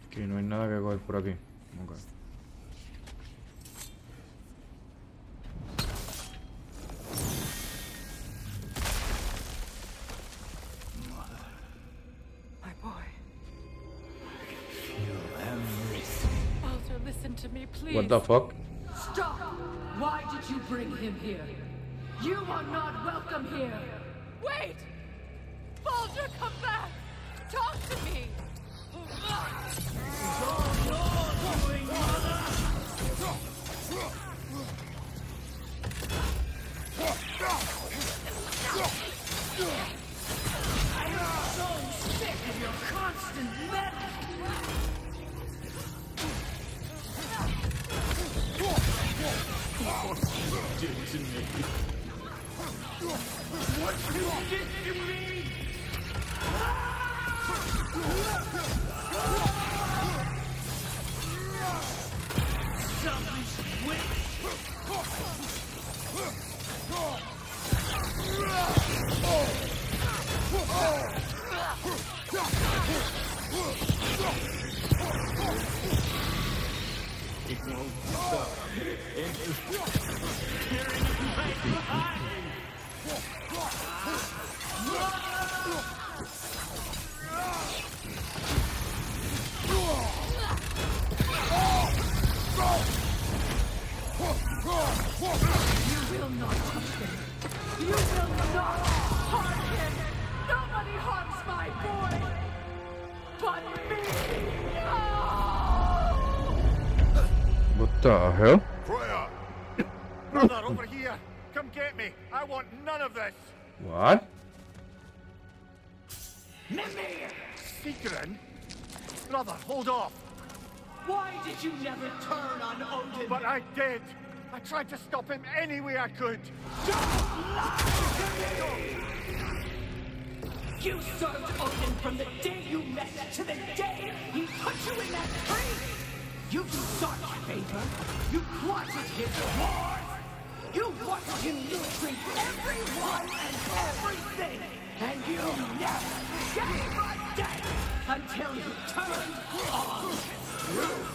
Aquí no hay nada que coger por aquí. Ok. Please. What the fuck? Stop! Why did you bring him here? You are not welcome here. Wait! Baldur, come back! Talk to me! I to me. What you did to me! It won't stop. It is What the hell? Over here! Come get me! I want none of this! What? Mimir! Secret? Brother, hold off! Why did you never turn on Odin? But I did! I tried to stop him any way I could! You served Odin from the day you met to the day he put you in that tree! You sought favor, you plotted his wars, you watched him mistreat everyone and everything, and you never gave a damn until you turn on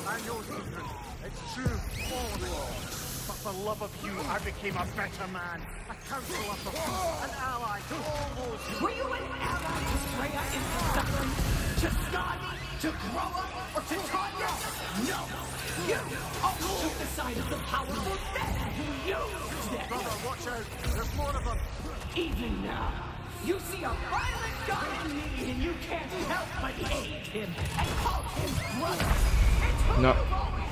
I know secret. It's true, all of. But for love of you, I became a better man. A counselor for peace, an ally to all those. Were you an ally to Freya in suffering? To Skadi? To Groa? Or to Tanya? No! You always took the side of the powerful then you! Brother, watch out! There's more of them! Even now, you see a violent guy in need and you can't help but aid him and call him brother! It's who No. you've always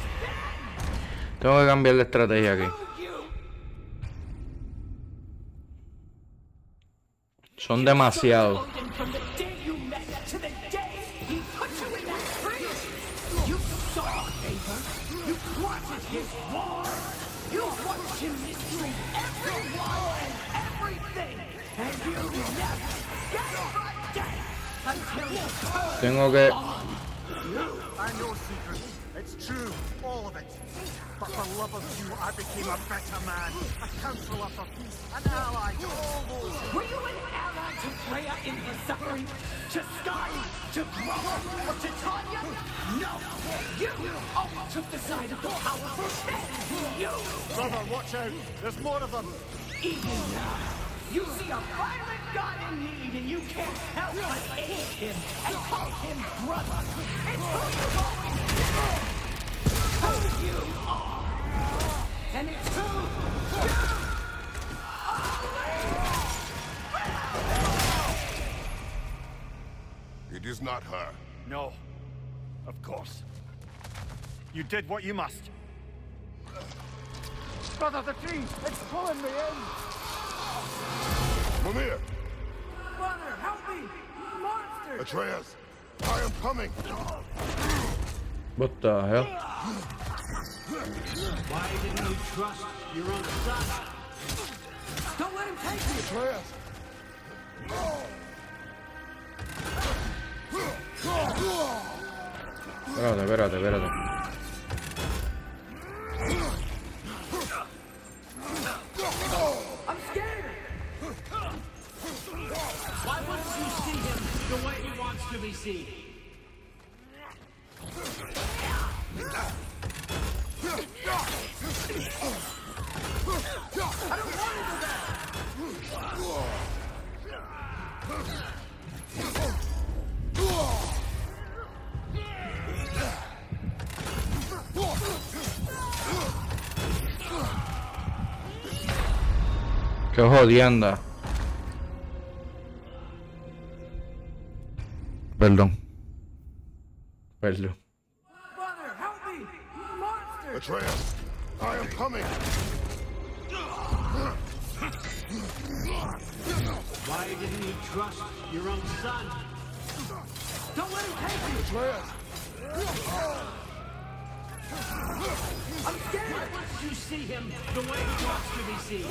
Tengo que cambiar de estrategia aquí. Son demasiados. Then! You! I became a better man, a counselor for peace, an ally to all. Were you an ally to Freya in the suffering? To Sky, to Groa, or Titania? No. You all took the side of the power! You brother, watch out! There's more of them! Even now, you see a violent god in need and you can't help but aid him and call him brother! It's who you've always been! Who you are! And it's who you It is not her. No. Of course. You did what you must. Brother, the tree! It's pulling me in! Mimir! Brother, help me! Monster! Atreus! I am coming! What the hell? Why didn't you trust your own son? Don't let him take you! Atreus! Espérate, espérate, espérate. I'm scared! Why wouldn't you see him the way he wants to be seen? I don't want to do that! Qué jodienda. Perdón. Perdón. Mother, help me! Atreus, I am coming. Why didn't you trust your own son? Don't let him take you! Atreus! I'm scared! Why wouldn't you see him the way he wants to be seen?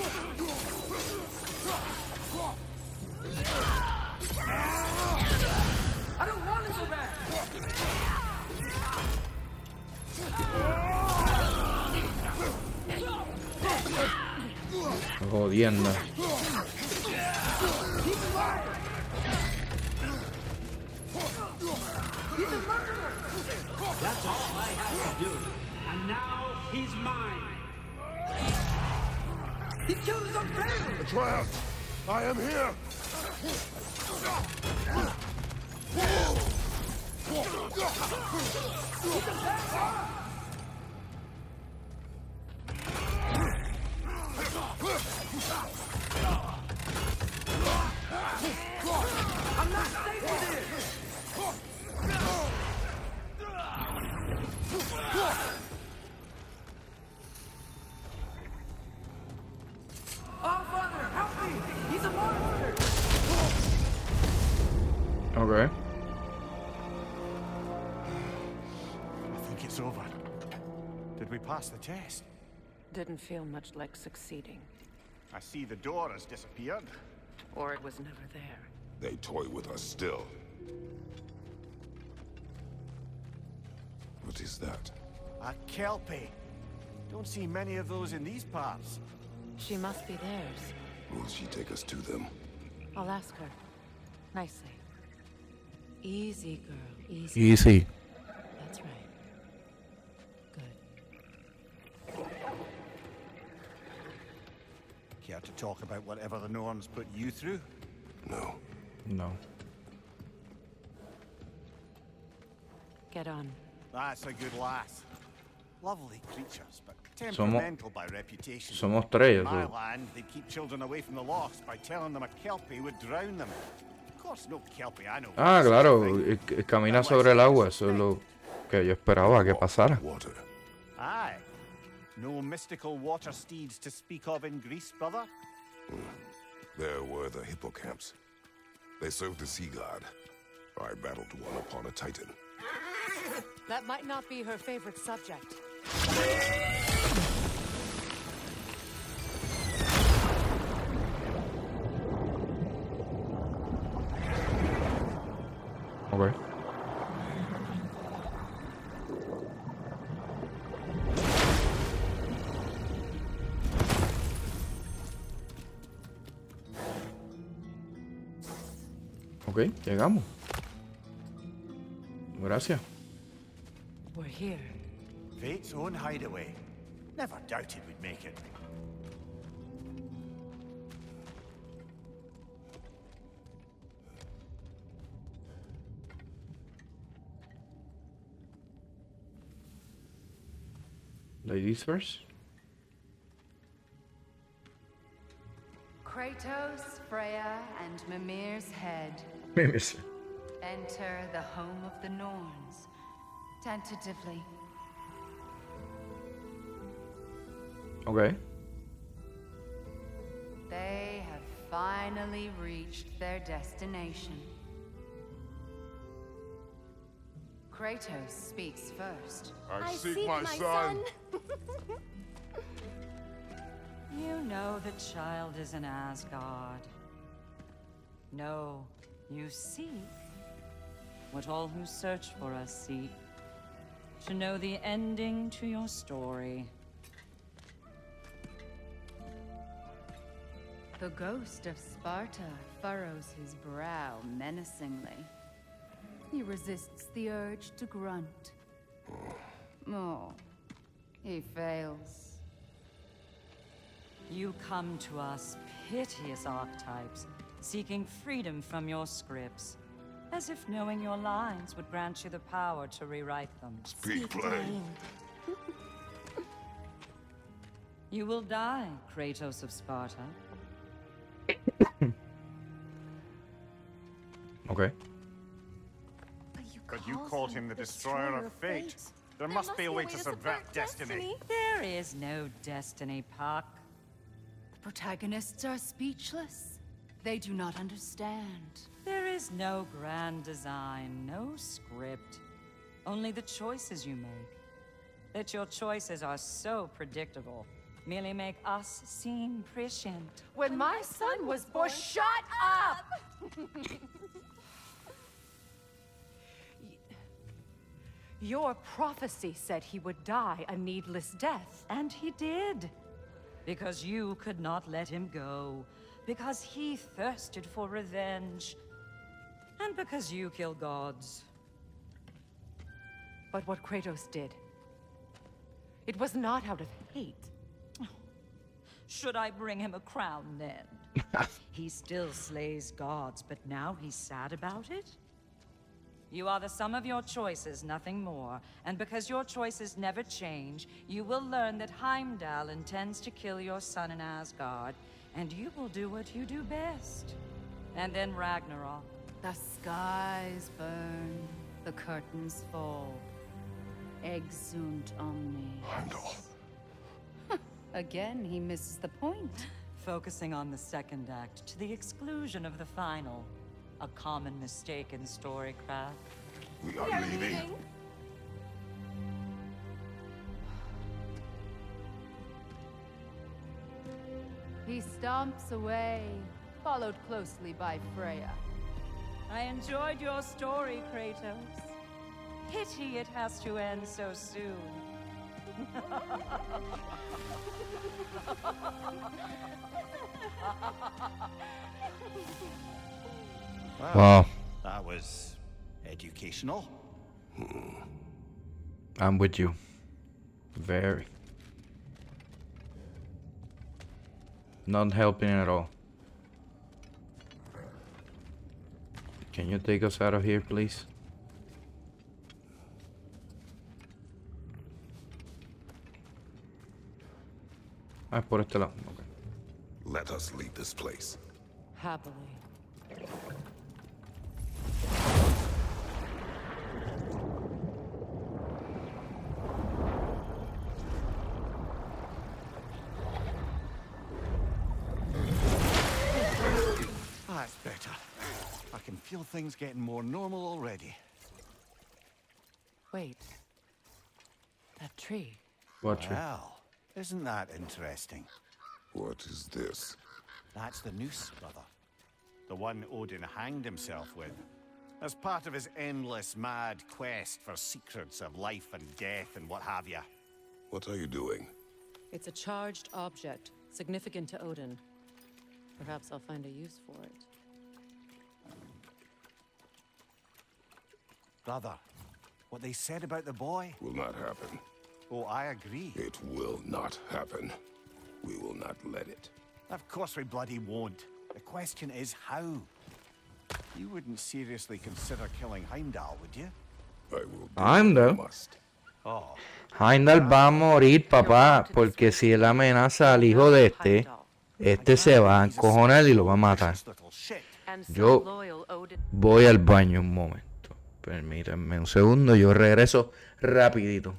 I don't want to go back! Qué. That's all I have to do. And now he's mine. He killed his own family! Atreus, I am here. Father, help me! He's a monster! Ok. I think it's over. Did we pass the test? Didn't feel much like succeeding. I see the door has disappeared. Or it was never there. They toy with us still. What is that? A kelpie. Don't see many of those in these parts. She must be theirs. Will she take us to them? I'll ask her. Nicely. Easy, girl. Easy. Easy. That's right. Good. Care to talk about whatever the Norns put you through? No. No. Get on. That's a good lass. Lovely creatures, but temperamental by reputation. somos tres, In my eh? land, they keep children away from the lost by telling them a kelpie would drown them. Ah, claro. Camina sobre el agua. Eso es lo que yo esperaba que pasara. Aye. No mystical water steeds to speak of in Greece, brother? There were the hippocamps. They served the sea god. I battled one upon a titan. That might not be her favorite subject. Ok. Ok, llegamos. Gracias. We're here. Fate's own hideaway. Never doubted we'd make it. Ladies first. Kratos, Freya, and Mimir's head Mimir's. enter the home of the Norns. Tentatively. Ok. They have finally reached their destination. Kratos speaks first. I, seek, my, son. <laughs> You know the child is in Asgard. No, you seek what all who search for us seek. To know the ending to your story. The ghost of Sparta furrows his brow menacingly. He resists the urge to grunt. Oh, he fails. You come to us, piteous archetypes, seeking freedom from your scripts. As if knowing your lines would grant you the power to rewrite them. Speak plain. <laughs> you will die, Kratos of Sparta. okay. But you called him the destroyer of fate. There must be a way to subvert destiny. There is no destiny, Puck. The protagonists are speechless. They do not understand. There is no grand design, no script. Only the choices you make. That your choices are so predictable merely make us seem prescient. When my son was born... Shut up! <laughs> Your prophecy said he would die a needless death. And he did. Because you could not let him go. Because he thirsted for revenge. And because you kill gods. But what Kratos did, it was not out of hate. Should I bring him a crown then? <laughs> he still slays gods, but now he's sad about it? You are the sum of your choices, nothing more. And because your choices never change, you will learn that Heimdall intends to kill your son in Asgard, and you will do what you do best. And then Ragnarok. The skies burn, the curtains fall. Exeunt omnes. Heimdall. <laughs> Again, he misses the point. Focusing on the second act to the exclusion of the final. A common mistake in storycraft. We are leaving. He stomps away, followed closely by Freya. I enjoyed your story, Kratos. Pity it has to end so soon. <laughs> Well, Wow. That was educational. I'm with you. Very. Not helping at all. Can you take us out of here, please? Ah, por este lado. ok. Let us leave this place. Happily. That's better. I can feel things getting more normal already. Wait. That tree. What tree? Well, isn't that interesting? What is this? That's the noose, brother. The one Odin hanged himself with. As part of his endless mad quest for secrets of life and death and what have you. What are you doing? It's a charged object, significant to Odin. Perhaps I'll find a use for it. Brother, what they said about the boy? Will not happen. Oh, I agree. It will not happen. We will not let it. Of course we bloody won't. The question is how. You wouldn't seriously consider killing Heimdall, would you? I will Heimdall. Oh, Heimdall va a morir, papá, porque si él amenaza al hijo de este, este se va a encojonar y lo va a matar. Yo voy al baño un momento. Permítanme un segundo, yo regreso rapidito.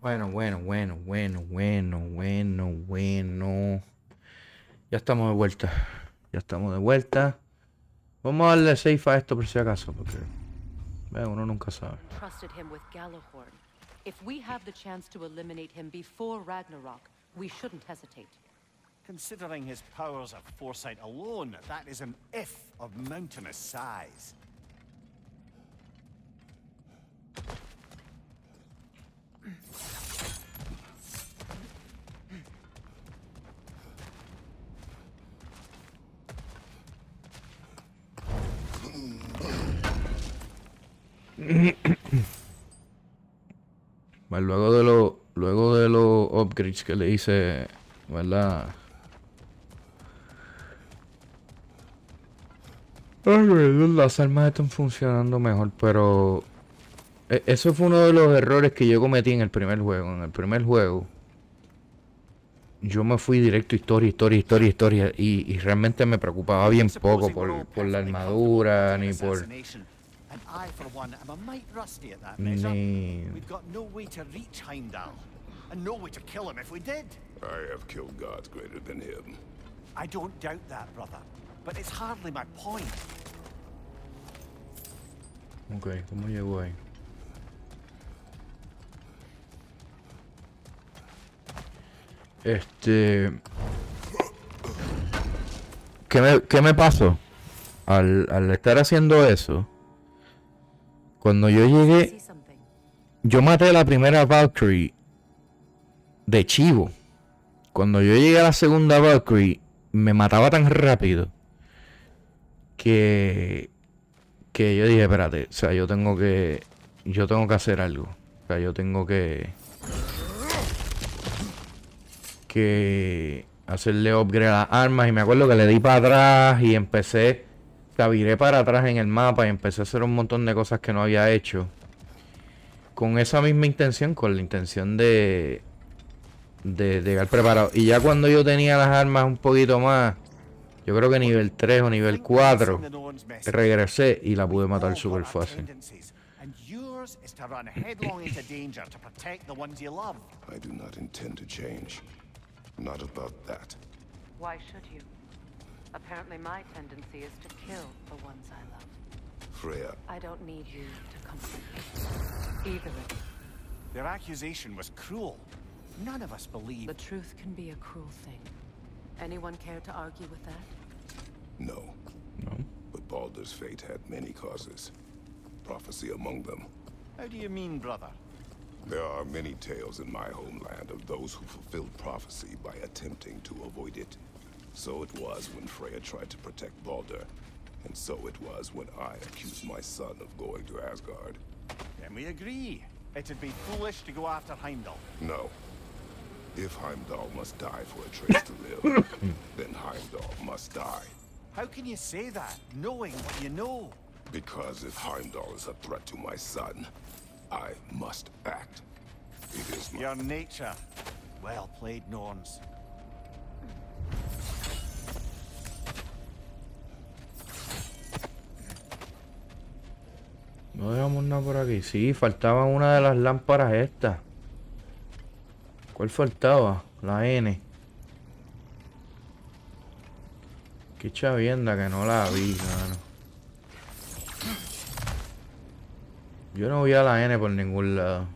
Bueno, bueno, bueno, bueno, bueno, bueno, bueno. Ya estamos de vuelta. Ya estamos de vuelta. Vamos a darle safe a esto por si acaso, porque eh, uno nunca sabe. Trusted him with Galahorn. If we have the chance to eliminate him before Ragnarok, we shouldn't hesitate. Considering his powers of foresight alone, that is an if of mountainous size. Bueno, luego de los luego de los upgrades que le hice, ¿verdad? Las armas están funcionando mejor, pero eso fue uno de los errores que yo cometí en el primer juego. En el primer juego, yo me fui directo historia, historia, historia, historia, y, y realmente me preocupaba bien poco por, por la armadura ni por Assassination. And I, for one, am a mite rusty at that measure. ni We've got no way to reach Heimdall, and no way to kill him if we did. I have killed gods greater than him. I don't doubt that, brother. But it's hardly my point. Ok, ¿cómo llegó ahí? Este... ¿Qué me, qué me pasó? Al, al estar haciendo eso, cuando yo llegué, yo maté la primera Valkyrie de chivo. Cuando yo llegué a la segunda Valkyrie, me mataba tan rápido que que yo dije, espérate, o sea, yo tengo que yo tengo que hacer algo. O sea, yo tengo que que hacerle upgrade a las armas y me acuerdo que le di para atrás y empecé, o sea, viré para atrás en el mapa y empecé a hacer un montón de cosas que no había hecho. Con esa misma intención, con la intención de de, de llegar preparado. Y ya cuando yo tenía las armas un poquito más, yo creo que nivel 3 o nivel 4, regresé y la pude matar súper fácil. <coughs> I do not intend to change. Not about that. Why should you? Apparently my tendency is to kill the ones I love. Freya, I don't need you to comfort me. Either of you. Their accusation was cruel. None of us believe. The truth can be a cruel thing. Anyone care to argue with that? no. No. But Baldur's fate had many causes. Prophecy among them. How do you mean, brother? There are many tales in my homeland of those who fulfilled prophecy by attempting to avoid it. So it was when Freya tried to protect Baldur. And so it was when I accused my son of going to Asgard. Then we agree. It'd be foolish to go after Heimdall. No. If Heimdall must die for Atreus to live, <laughs> then Heimdall must die. How can you say that, knowing what you know? Because if Heimdall is a threat to my son, I must act. It is my Your nature. Well played, Norns. No dejamos nada por aquí. Sí, faltaba una de las lámparas estas. ¿Cuál faltaba? La N. Qué chavienda que no la vi, mano. Yo no vi a la N por ningún lado.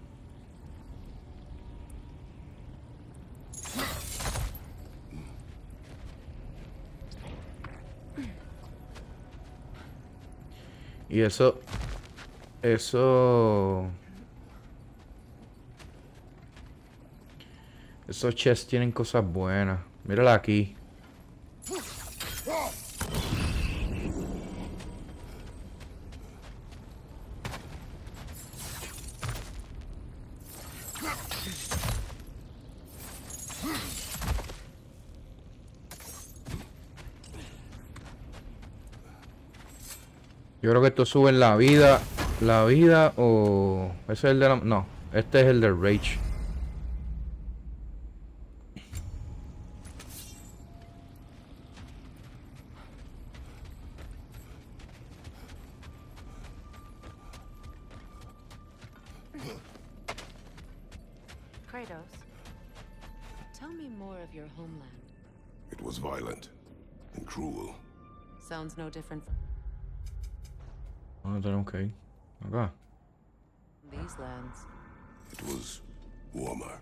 Y eso... Eso... Esos chests tienen cosas buenas. Mírala aquí. Yo creo que esto sube en la vida. La vida o... Ese es el de la... No, este es el del Rage. Kratos, tell Oh, ¿Dónde tenemos que okay. Acá. from these lands. It was warmer.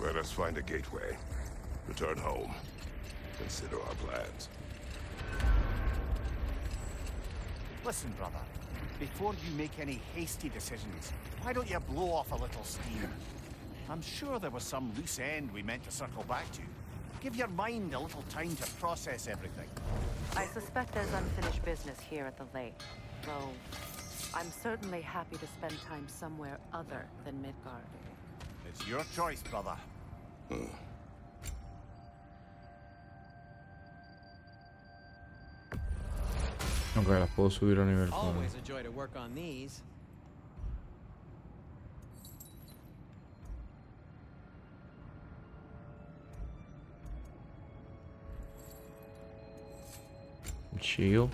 Let us find a gateway. Return home. Consider our plans. Listen, brother. Before you make any hasty decisions, why don't you blow off a little steam? I'm sure there was some loose end we meant to circle back to. Give your mind a little time to process everything. I suspect there's unfinished business here at the lake. Though, I'm certainly happy to spend time somewhere other than Midgard. It's your choice, brother. Ok, las puedo subir a nivel 4. Always a joy to work on these. Shield.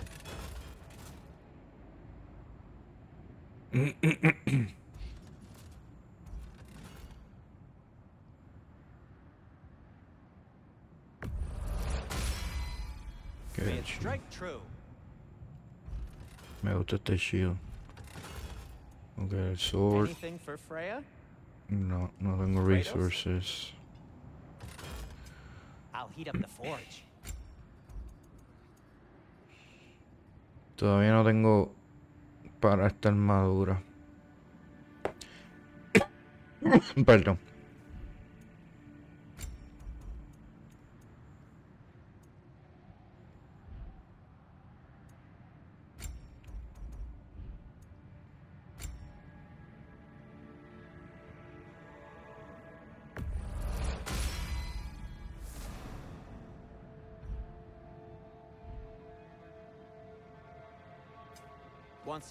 Qué May it chido. strike true. Me gusta este shield. Ok, el sword. Anything for Freya? No, no tengo resources. I'll heat up the forge. Todavía no tengo para esta armadura. <coughs> Perdón.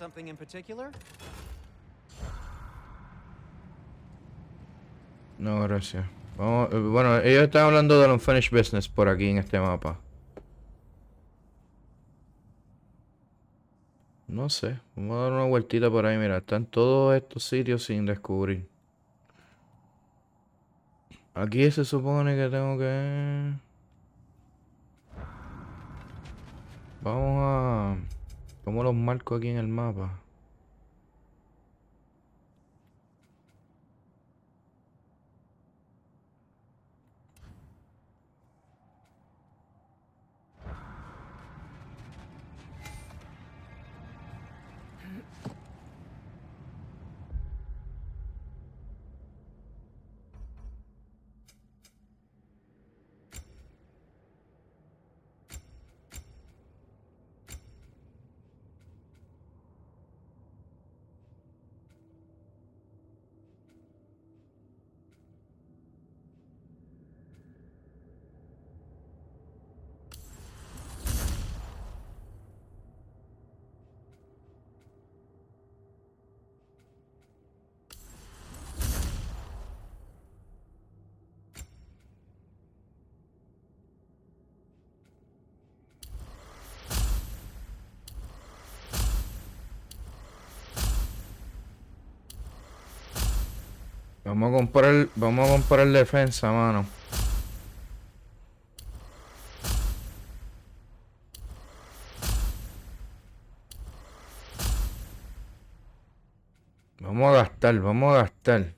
Something in particular? No, gracias. Eh, bueno, ellos están hablando del unfinished business por aquí en este mapa. No sé, vamos a dar una vueltita por ahí. Mira, están todos estos sitios sin descubrir. Aquí se supone que tengo que... Vamos a... ¿Cómo los marco aquí en el mapa? Vamos a comprar, vamos a comprar defensa, mano. Vamos a gastar, vamos a gastar.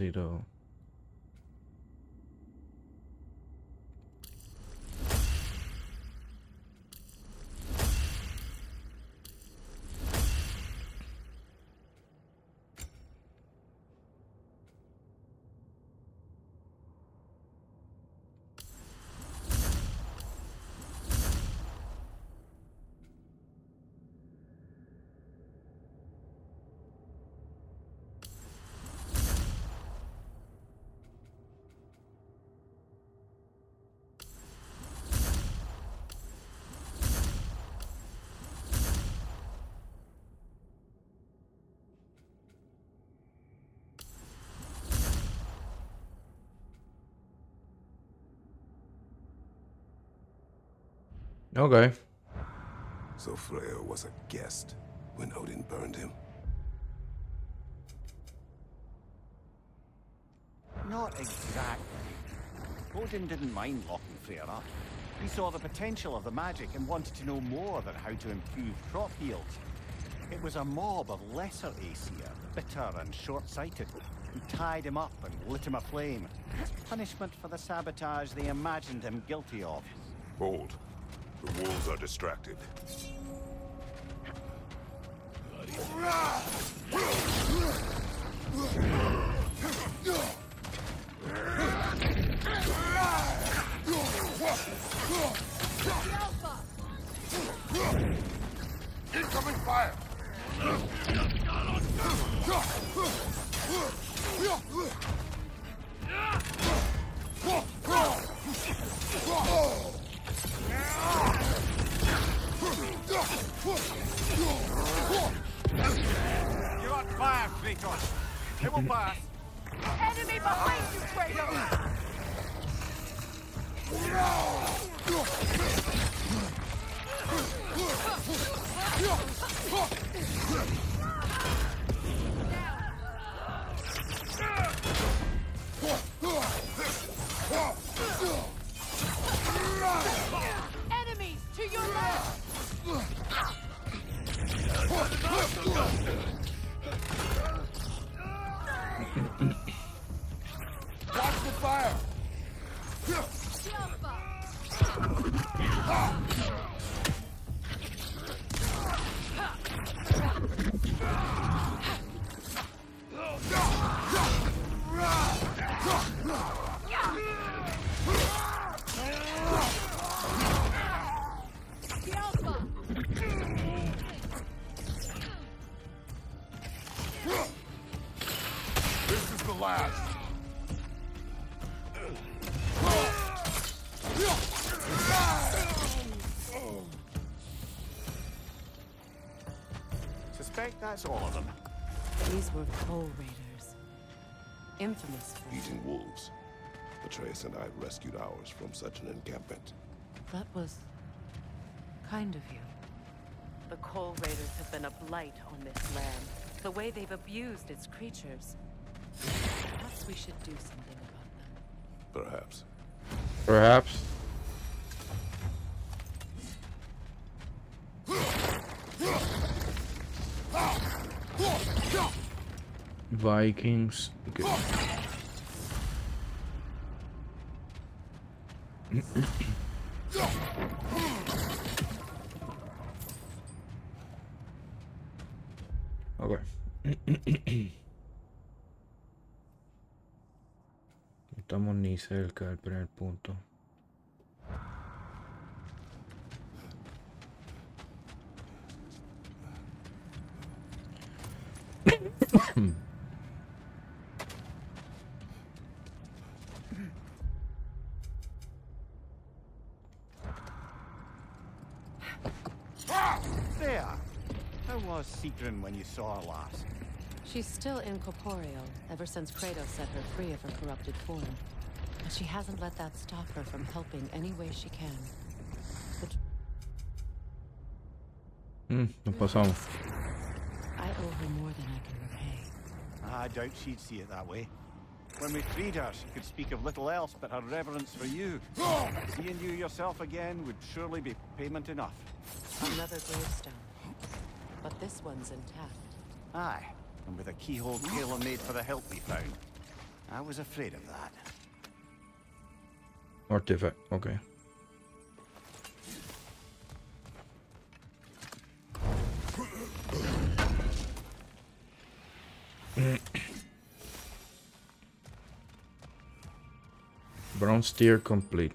Esto necesito. Okay. So Freyr was a guest when Odin burned him? Not exactly. Odin didn't mind locking Freyr up. He saw the potential of the magic and wanted to know more than how to improve crop yields. It was a mob of lesser Aesir, bitter and short-sighted, who tied him up and lit him aflame. Punishment for the sabotage they imagined him guilty of. Hold. The wolves are distracted. Suspect that's all of them. These were Coal Raiders. Infamous for Eating wolves. Atreus and I rescued ours from such an encampment. That was kind of you. The Coal Raiders have been a blight on this land. The way they've abused its creatures. Perhaps we should do something about them. Perhaps. Perhaps. Vikings. Okay. Ok. No estamos ni cerca del primer punto. Was Sigrun when you saw her last? She's still incorporeal, ever since Kratos set her free of her corrupted form. But she hasn't let that stop her from helping any way she can. Mm, nos pasamos. I owe her more than I can repay. I doubt she'd see it that way. When we freed her, she could speak of little else but her reverence for you. Seeing you yourself again would surely be payment enough. Another gravestone. But this one's intact. Aye, and with a keyhole tailor-made for the help we found. I was afraid of that. Artifact, okay. <coughs> Bronze tier complete.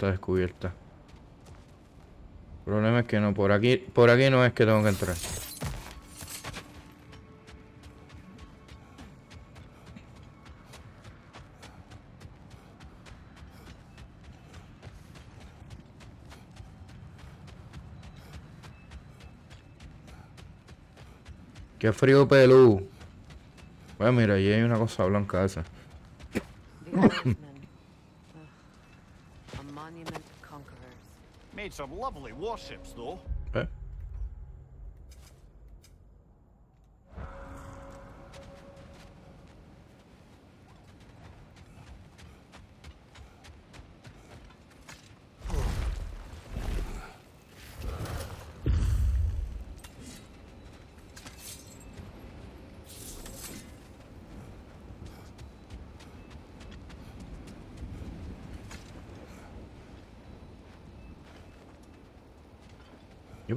Está descubierta. El problema es que no, por aquí, por aquí no es que tengo que entrar. Qué frío pelú. Bueno, mira, ahí hay una cosa blanca esa. Made some lovely warships, though.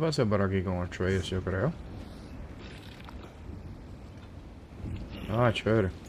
Pasé por aquí con Atreus, yo creo. Ah, chévere.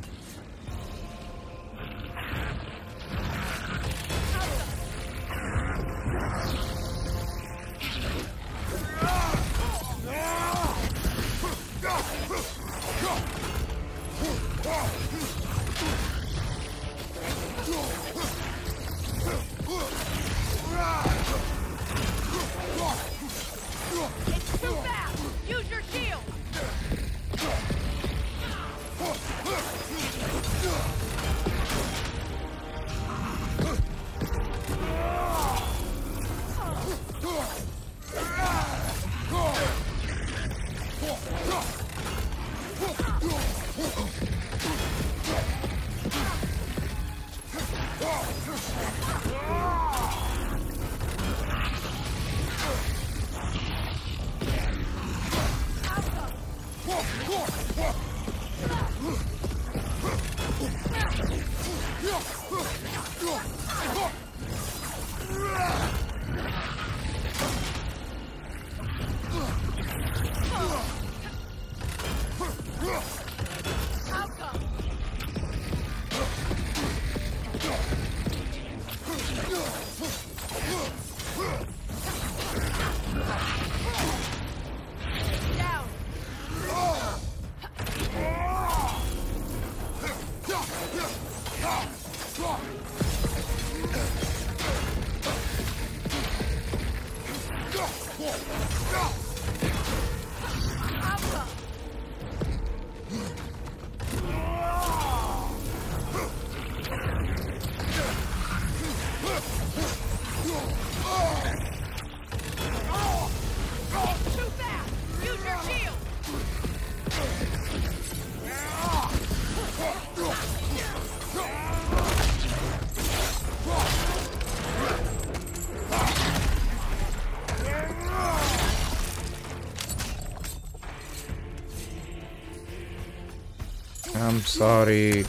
Sorry.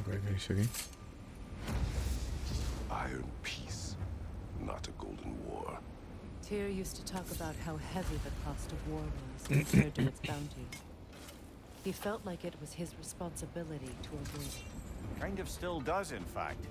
Ok, ¿qué dice aquí? Iron peace, not a golden war. Tyr used to talk about how heavy the cost of war was compared to its bounty. He felt like it was his responsibility to avoid it. Kind of still does, in fact.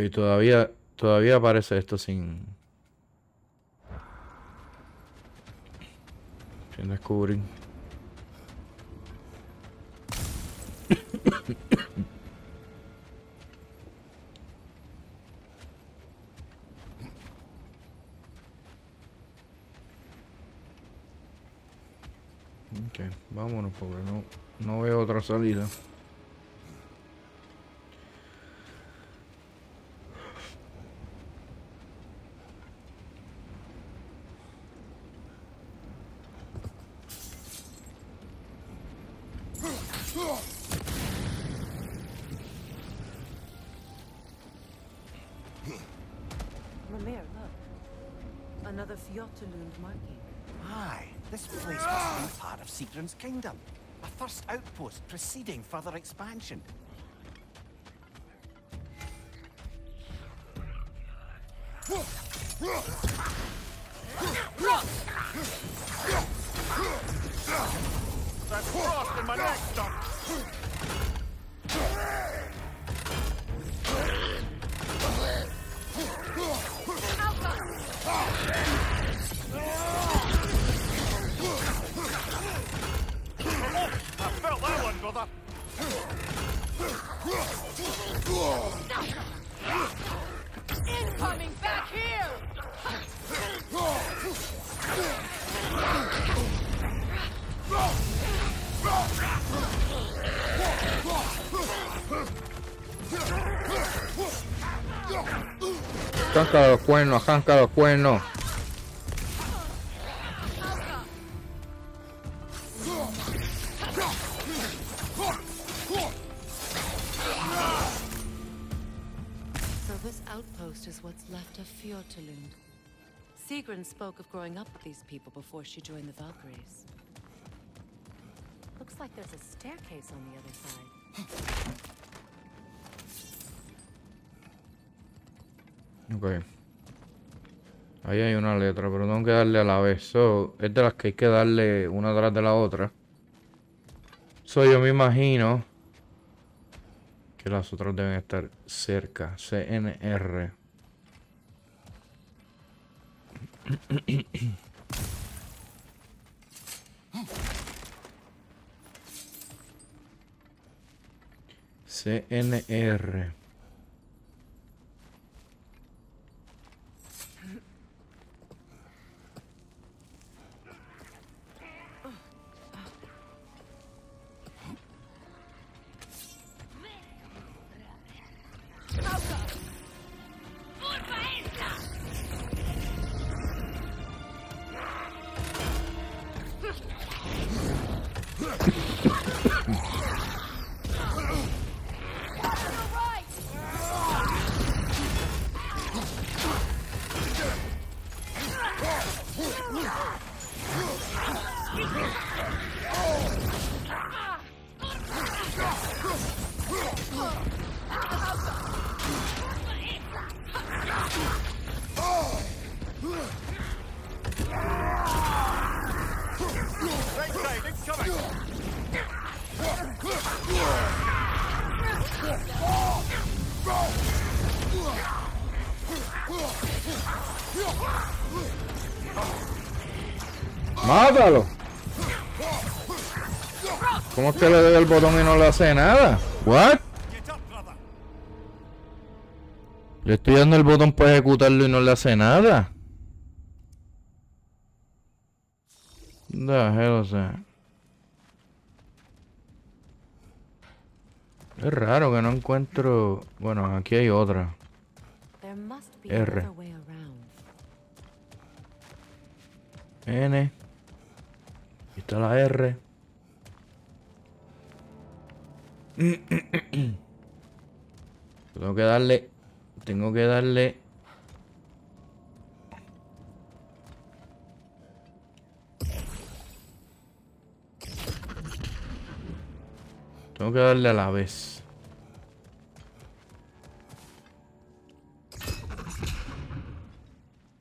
Que todavía, todavía aparece esto sin... Sin descubrir. Vámonos porque no, no veo otra salida. Another Fjotalund marking. Aye, this place must be part of Sigrun's kingdom. A first outpost preceding further expansion. That's frost in my neck, Incoming back here! Los cuernos. Spoke of growing up with these people before she joined the Valkyries. Looks like there's a staircase on the other side. <gasps> Ok. Ahí hay una letra, pero tengo que darle a la vez. So, es de las que hay que darle una tras de la otra. So, yo me imagino que las otras deben estar cerca. CNR. CNR. ¿Cómo es que le doy el botón y no le hace nada? ¿What? Le estoy dando el botón para ejecutarlo y no le hace nada. Is that? Es raro que no encuentro... Bueno, aquí hay otra. R. N. La R. Tengo que darle. Tengo que darle. Tengo que darle a la vez.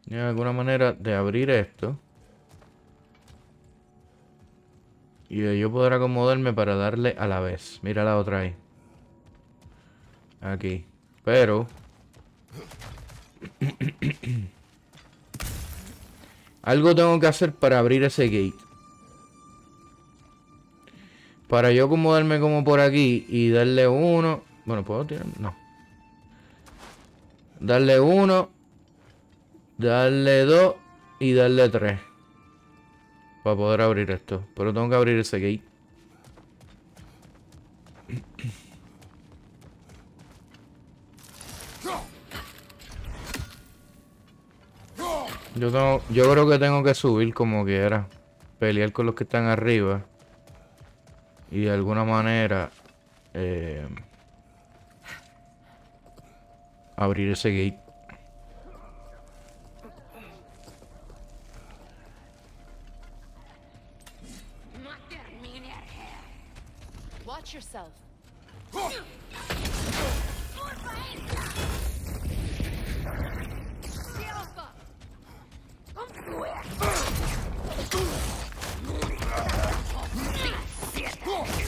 ¿Hay alguna manera de abrir esto? Y yo poder acomodarme para darle a la vez. Mira la otra ahí. Aquí. Pero... <coughs> Algo tengo que hacer para abrir ese gate. Para yo acomodarme como por aquí y darle uno... Bueno, ¿puedo tirar? No. Darle uno. Darle dos. Y darle tres. Para poder abrir esto. Pero tengo que abrir ese gate. Yo tengo, yo creo que tengo que subir como quiera. Pelear con los que están arriba. Y de alguna manera eh, abrir ese gate.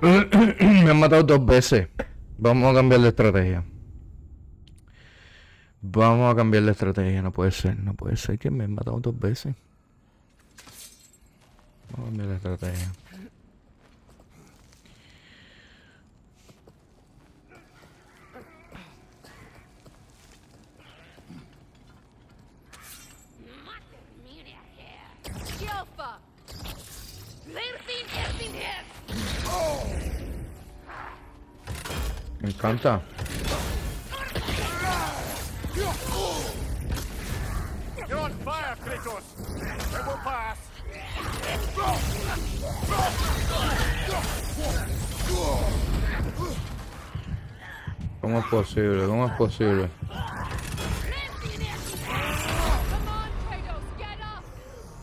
<coughs> Me han matado dos veces. Vamos a cambiar de estrategia. Vamos a cambiar de estrategia. No puede ser, no puede ser que me han matado dos veces. Vamos a cambiar de estrategia. Me encanta. You're on fire, Kratos! It will pass! ¿Cómo es posible? ¿Cómo es posible?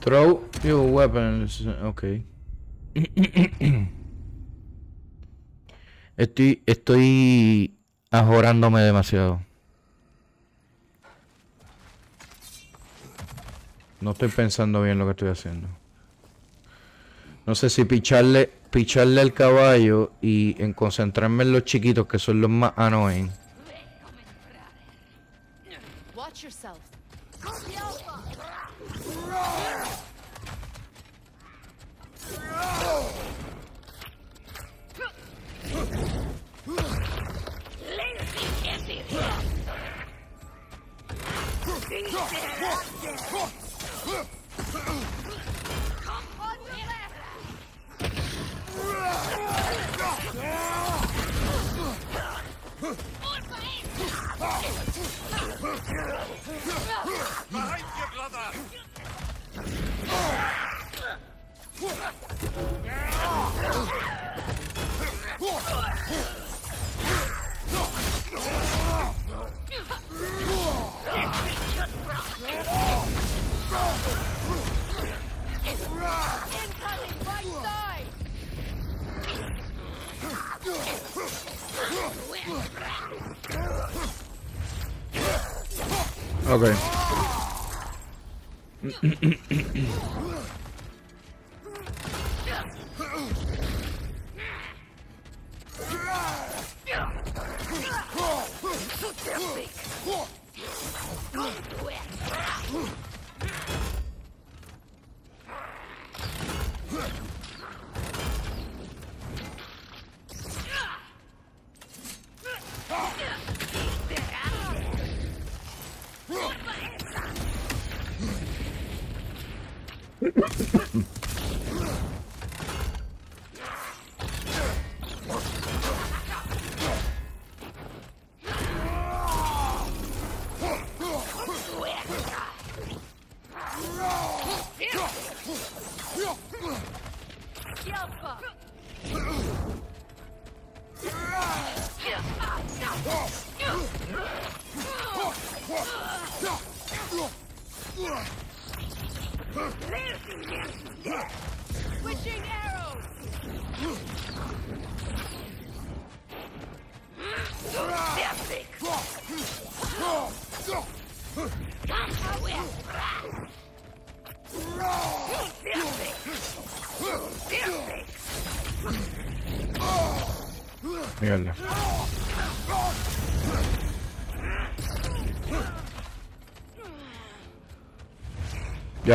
Throw your weapons. Ok. Estoy, estoy ajorándome demasiado. No estoy pensando bien lo que estoy haciendo. No sé si picharle, picharle al caballo y en concentrarme en los chiquitos que son los más annoying. Ok.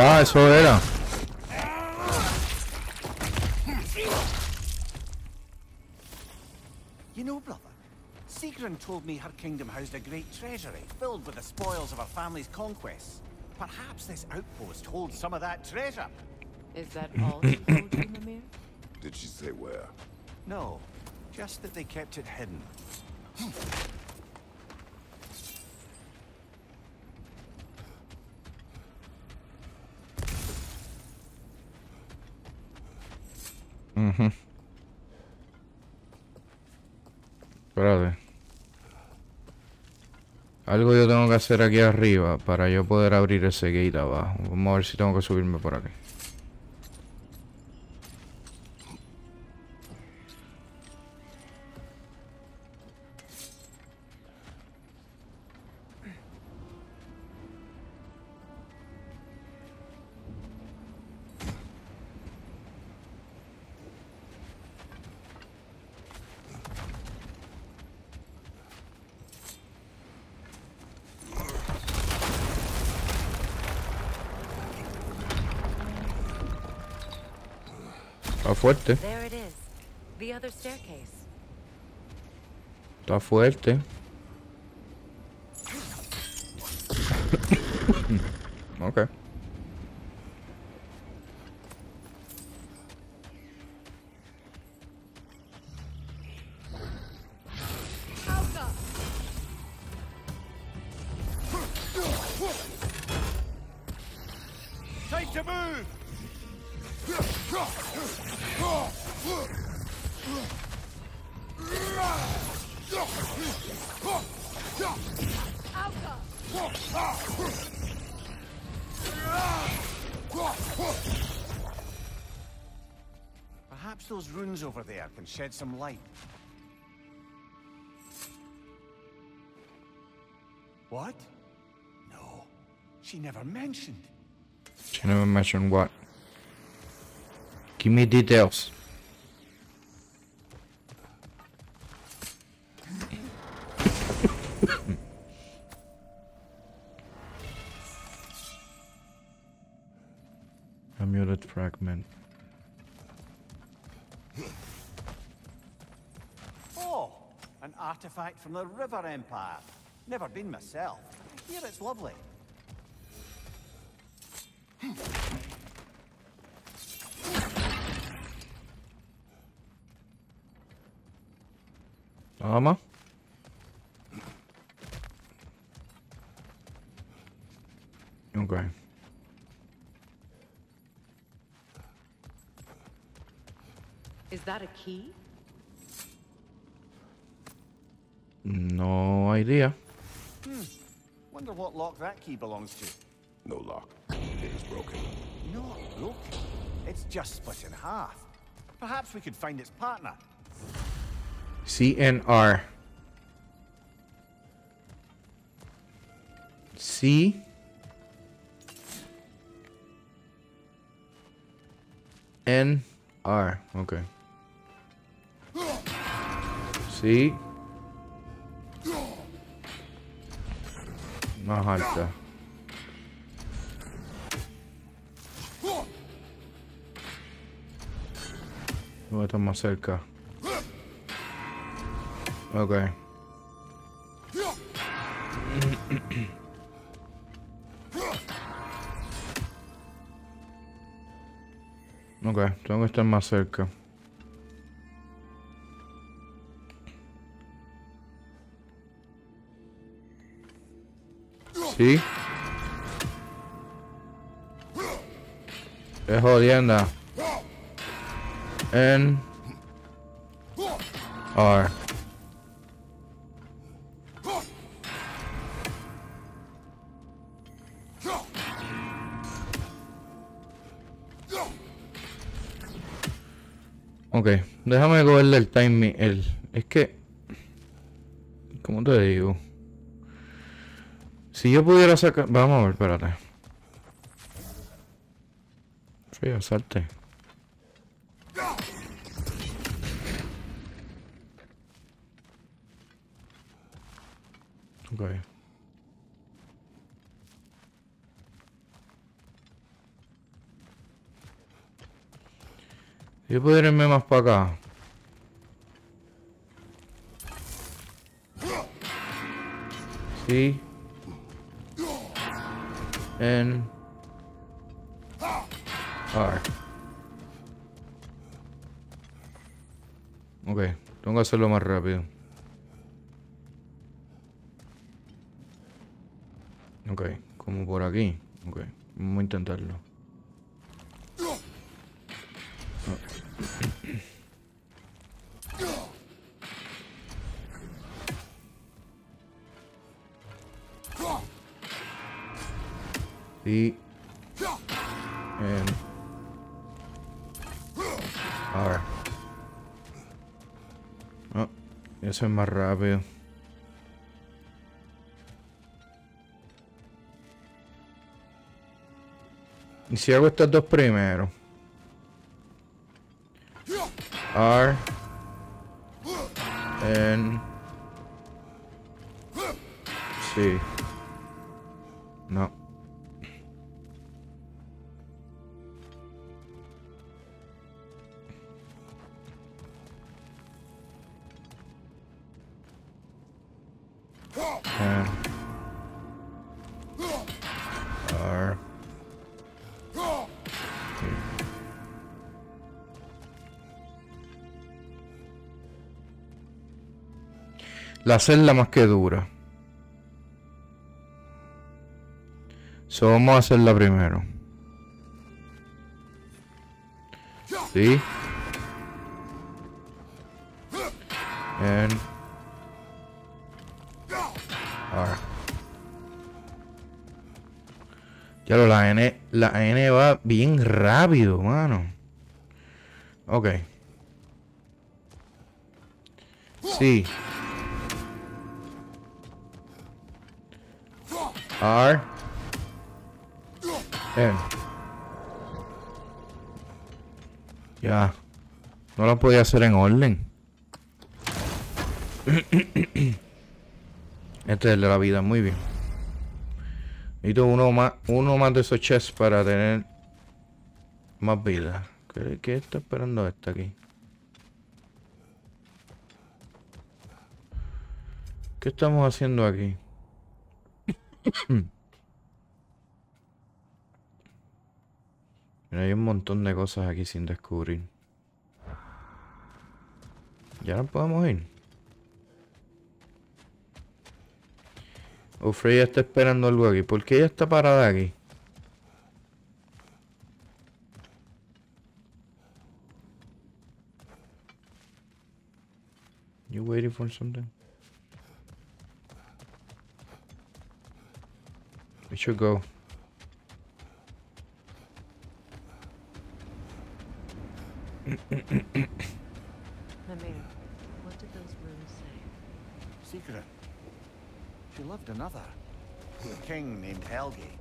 Ya, eso era. You know, brother, Sigrun told me her kingdom housed a great treasury filled with the spoils of her family's conquests. Perhaps this outpost holds some of that treasure. Is that all she told you, Mimir? Did she say where? No, just that they kept it hidden. Ujú. Espérate. Algo yo tengo que hacer aquí arriba para yo poder abrir ese gate abajo. Vamos a ver si tengo que subirme por aquí. Fuerte. There it is. The other staircase. Está fuerte. <coughs> okay. Time to move! Perhaps those runes over there can shed some light. What? No. She never mentioned. She never mentioned what. Give me details. <laughs> Amulet fragment. Oh, an artifact from the River Empire. Never been myself. Here it's lovely. Hmm. Armor. Okay. Is that a key? No idea. Hmm. Wonder what lock that key belongs to. No lock. It is broken. Not broken. It's just split in half. Perhaps we could find its partner. CNR. C. N R. Okay. C. Más alta. No está más cerca. Ok. Ok, tengo que estar más cerca. Sí. Es jodienda. N. R. Ok, déjame cogerle el timing. El, es que. ¿Cómo te digo? Si yo pudiera sacar. Vamos a ver, espérate. Frío, salte. Ok. Yo puedo irme más para acá. Sí. N. R. Ok, tengo que hacerlo más rápido. Ok, como por aquí. Ok, vamos a intentarlo. Y... En... Ahora. No, eso es más rápido. Y si hago dos primero. R. N. Sí. La más que dura. So, vamos a hacerla primero. Sí. And R. Ya lo, la N, la N va bien rápido, mano. Ok. Sí. R. N. Ya. No lo podía hacer en orden. Este es el de la vida, muy bien. Necesito uno más, uno más de esos chests para tener más vida. ¿Qué, qué está esperando este aquí? ¿Qué estamos haciendo aquí? Mira, hay un montón de cosas aquí sin descubrir. ¿Ya no podemos ir? Freya está esperando algo aquí. ¿Por qué ella está parada aquí? You waiting for something? We should go. Mimir, what did those runes say? Secret. She loved another. A king named Helgi.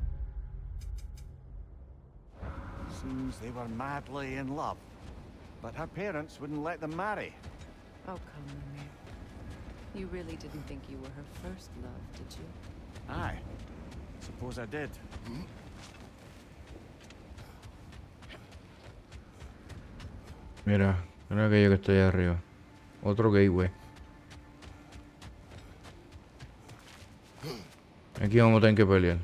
Seems they were madly in love. But her parents wouldn't let them marry. Oh, come, Mimir. You really didn't think you were her first love, did you? Aye. Suppose I did. Mira, mira aquello que allá arriba. Otro gateway. Aquí vamos a tener que pelear.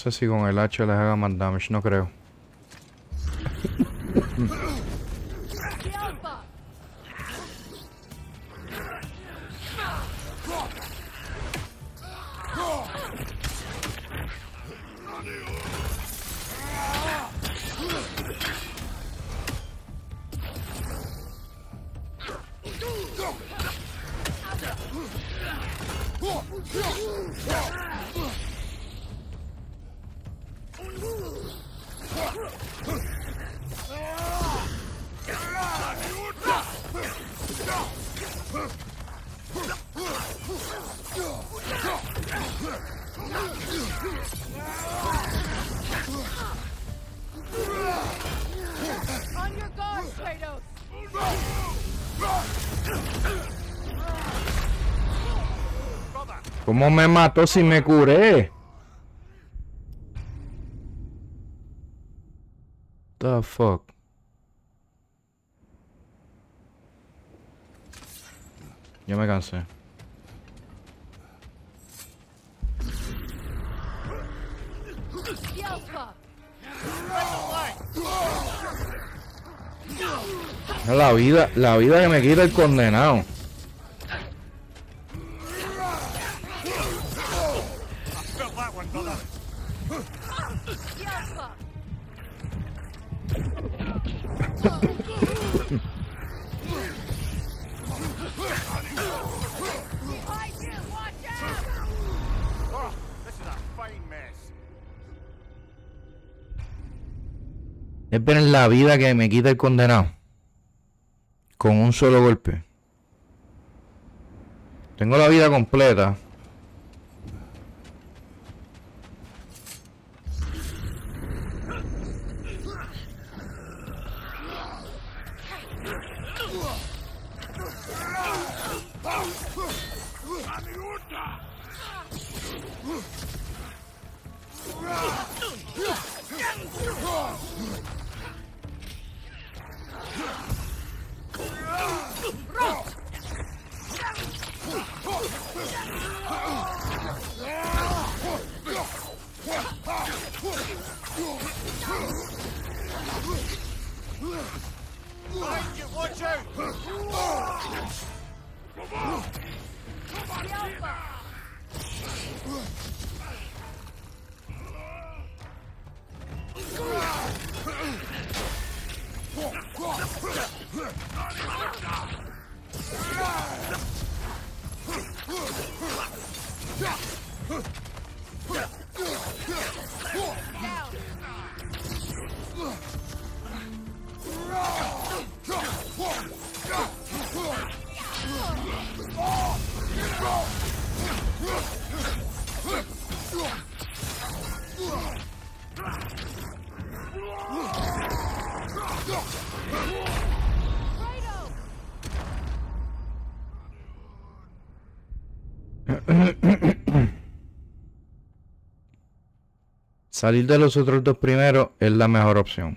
Sé si con el hacha les haga más damage, no creo. Me mató si me curé. The fuck. Yo me cansé. La vida, la vida que me quita el condenado. La vida que me quita el condenado. Con un solo golpe. Tengo la vida completa. Salir de los otros dos primeros es la mejor opción.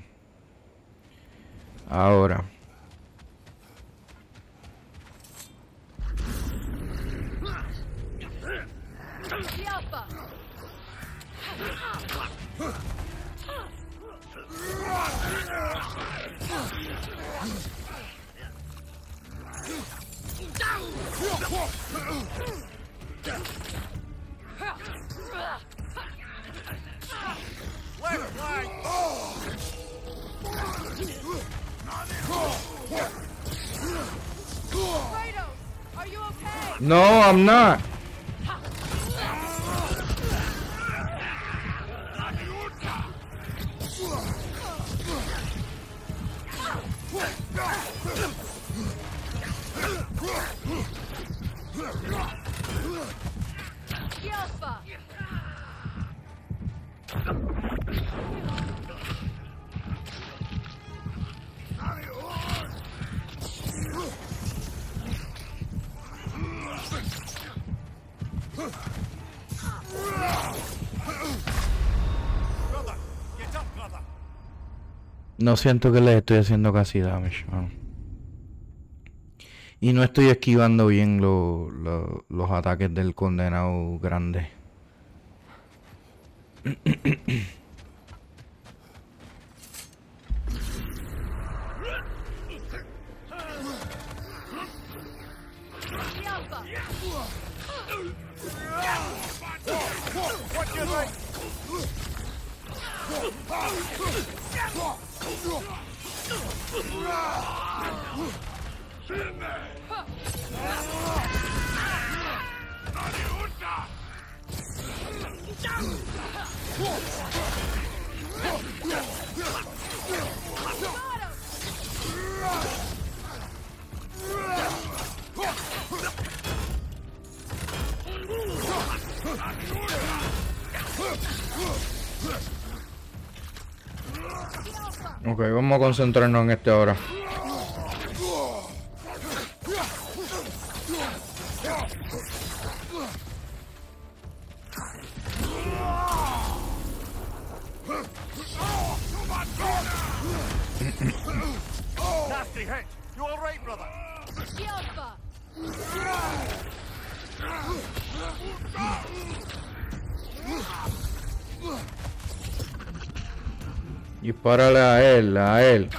Not. No siento que les estoy haciendo casi damage, mano. Y no estoy esquivando bien lo- lo- los ataques del condenado grande. <coughs> <coughs> <coughs> Right. Ok, vamos a concentrarnos en este ahora. Right, brother? Yelpa! Dispárale a él, a él.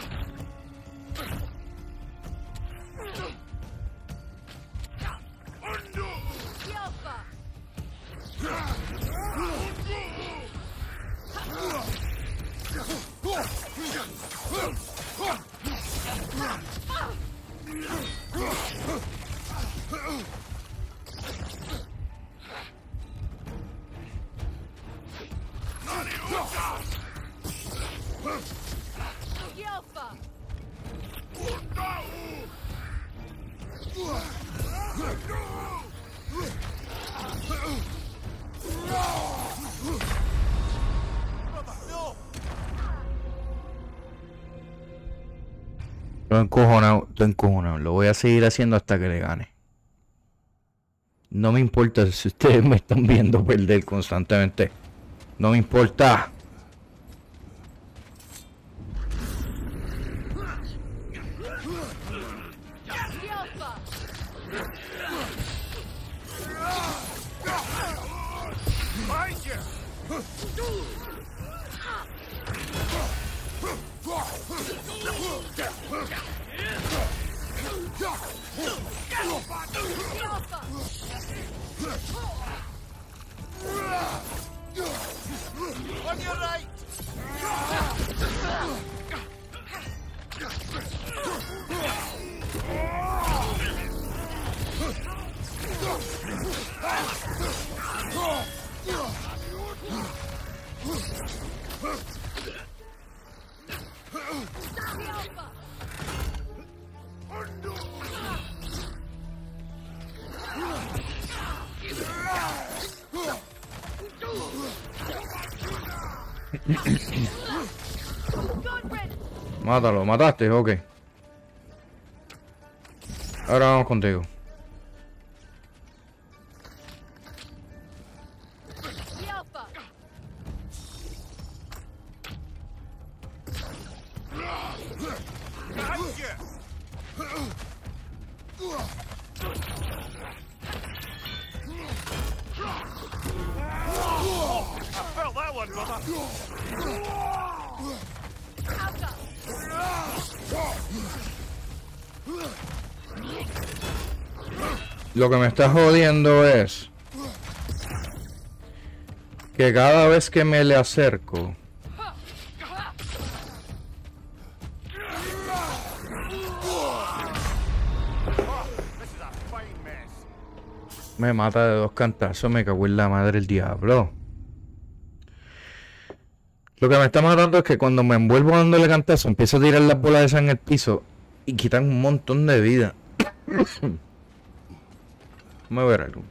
Estoy encojonado, estoy encojonado. Lo voy a seguir haciendo hasta que le gane. No me importa si ustedes <laughs> me están viendo perder constantemente. No me importa. Mátalo, mataste, ok. Ahora vamos contigo. Lo que me está jodiendo es que cada vez que me le acerco, me mata de dos cantazos, me cago en la madre el diablo. Lo que me está matando es que cuando me envuelvo dándole cantazo, empiezo a tirar las bolas de esas en el piso y quitan un montón de vida. Vamos a ver algo.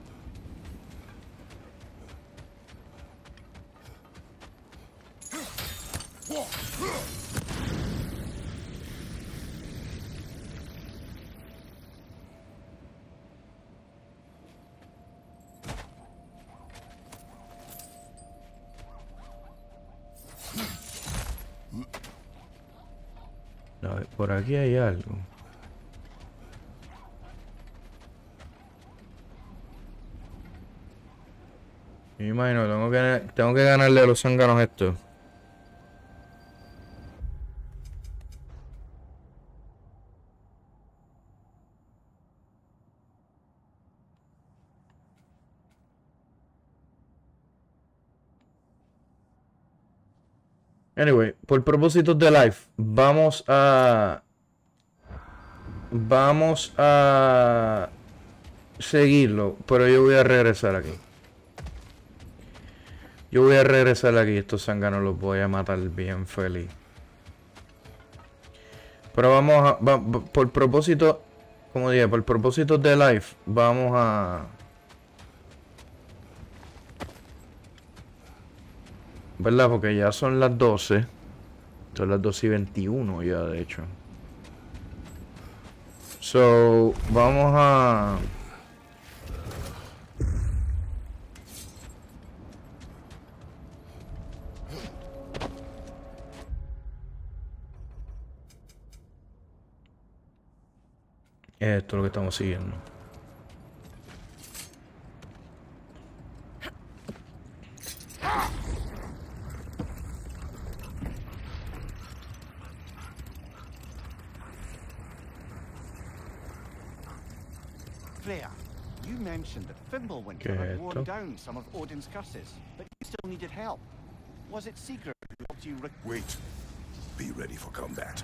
Por aquí hay algo. Me imagino, tengo que, tengo que ganarle a los zánganos estos. Anyway, por propósitos de live, vamos a. Vamos a seguirlo, pero yo voy a regresar aquí. Yo voy a regresar aquí, estos zánganos los voy a matar bien feliz. Pero vamos a. por propósito. Como dije, por propósito de live, vamos a. ¿Verdad? Porque ya son las 12. Son las 12 y 21 ya, de hecho. So, vamos a... Esto es lo que estamos siguiendo. Freya, you mentioned that Fimbulwinter ¿Qué had es worn esto? down some of Odin's curses, but you still needed help. Was it Sigurd who helped you? Wait. Be ready for combat.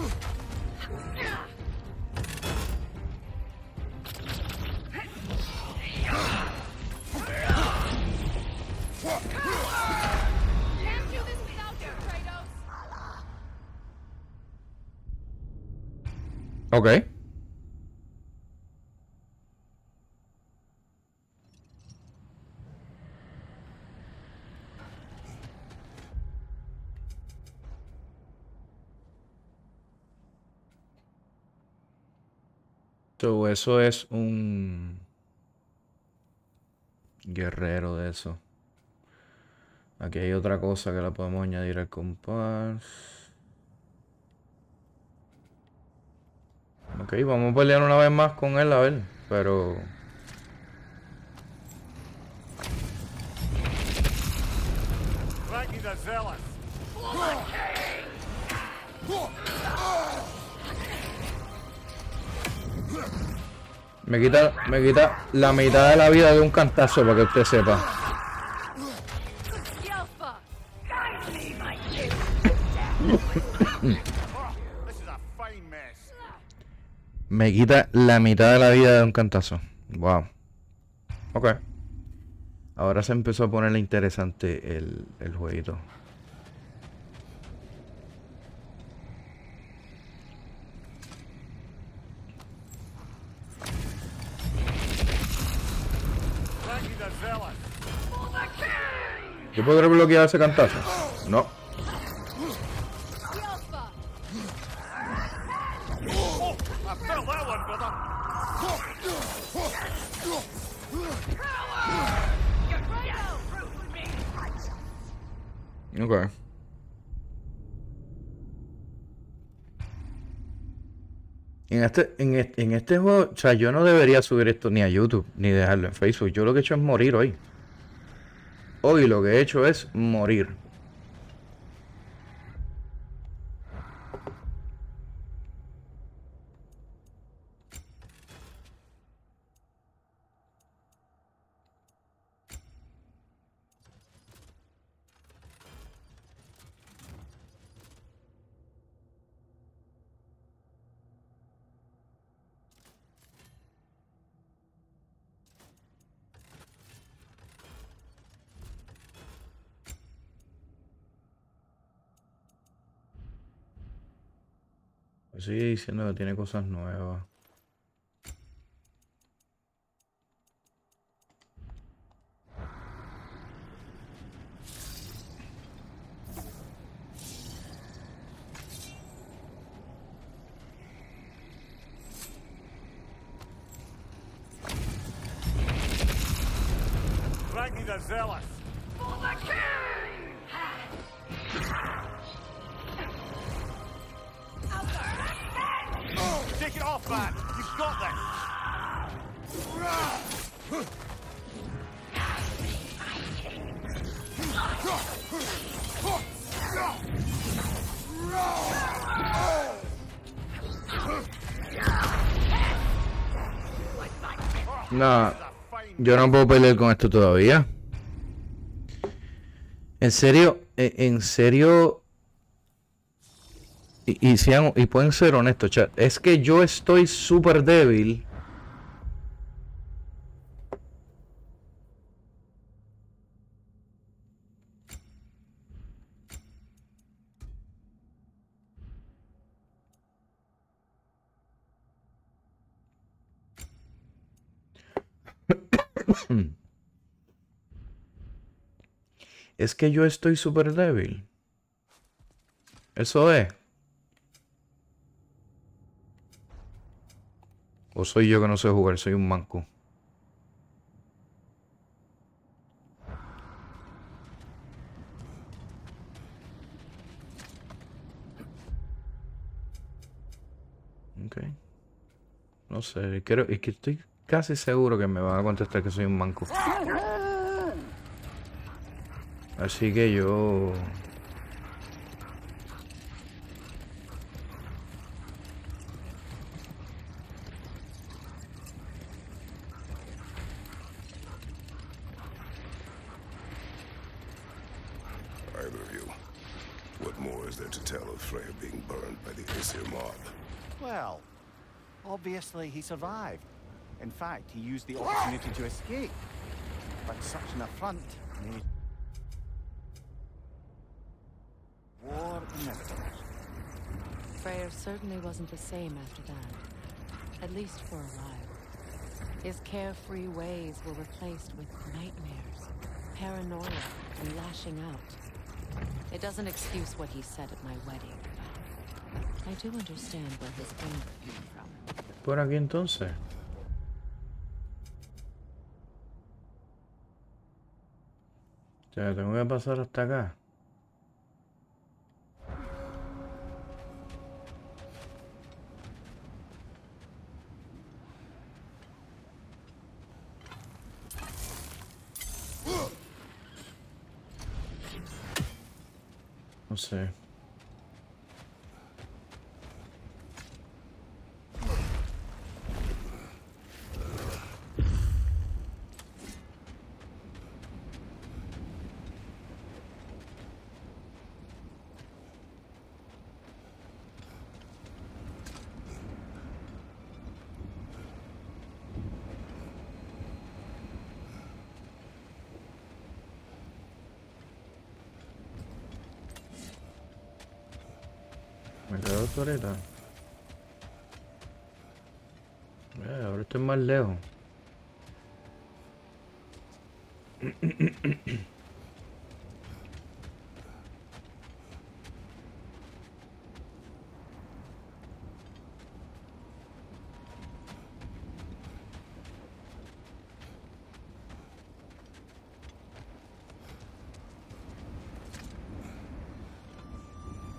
Ok. So, eso es un guerrero de eso. Aquí hay otra cosa que la podemos añadir al compás. Ok, vamos a pelear una vez más con él, a ver. Pero... Me quita, me quita la mitad de la vida de un cantazo para que usted sepa. Me quita la mitad de la vida de un cantazo. Wow. Ok. Ahora se empezó a ponerle interesante el, el jueguito. ¿Yo podré bloquear ese cantazo? No. Me! Ok. En este, en, este, en este juego, o sea, yo no debería subir esto ni a YouTube, ni dejarlo en Facebook. Yo lo que he hecho es morir hoy. Hoy lo que he hecho es morir. Sigue diciendo que tiene cosas nuevas. Zealous. Take it off, man. You've got. No, yo no puedo pelear con esto todavía. En serio, en serio y, y, y pueden ser honestos, chat. Es que yo estoy súper débil. es que yo estoy súper débil. Eso es. O soy yo que no sé jugar, soy un manco. Ok. No sé, creo, es que estoy casi seguro que me van a contestar que soy un manco. Así que yo... to of Freya being burned by the Aesir mob? Well, obviously he survived. In fact, he used the opportunity to escape. But such an affront made war inevitable. Freyr certainly wasn't the same after that. At least for a while. His carefree ways were replaced with nightmares, paranoia, and lashing out. It doesn't excuse what he said at my wedding, I do understand where his anger came from. Por aquí entonces. O sea, tengo que pasar hasta acá. Toreta. Eh, ahora estoy más lejos.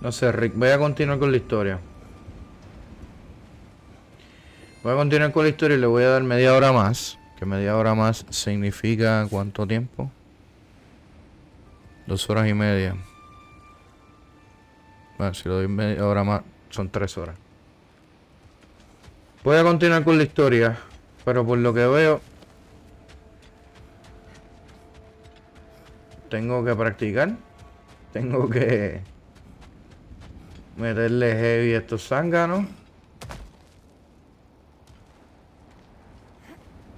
No sé, Rick, voy a continuar con la historia. Voy a continuar con la historia y le voy a dar media hora más. Que media hora más significa cuánto tiempo? Dos horas y media. Bueno, si le doy media hora más, son tres horas. Voy a continuar con la historia. Pero por lo que veo... Tengo que practicar. Tengo que... Meterle heavy estos zánganos.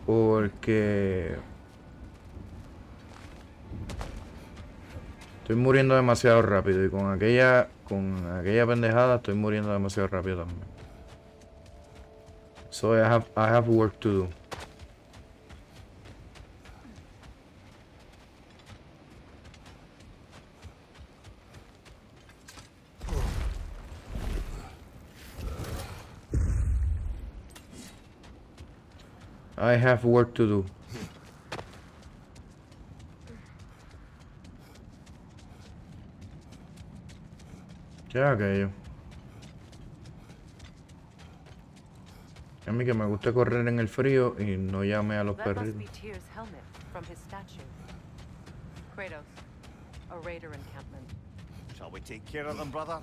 Porque... Estoy muriendo demasiado rápido y con aquella con aquella pendejada estoy muriendo demasiado rápido también. So I have I have work to do. I have work to do. ¿Qué es aquello? A mí que me gusta correr en el frío y no llame a los perritos. be Tyr's helmet from his statue. Kratos, a raider encampment. Shall we take care of them, brother?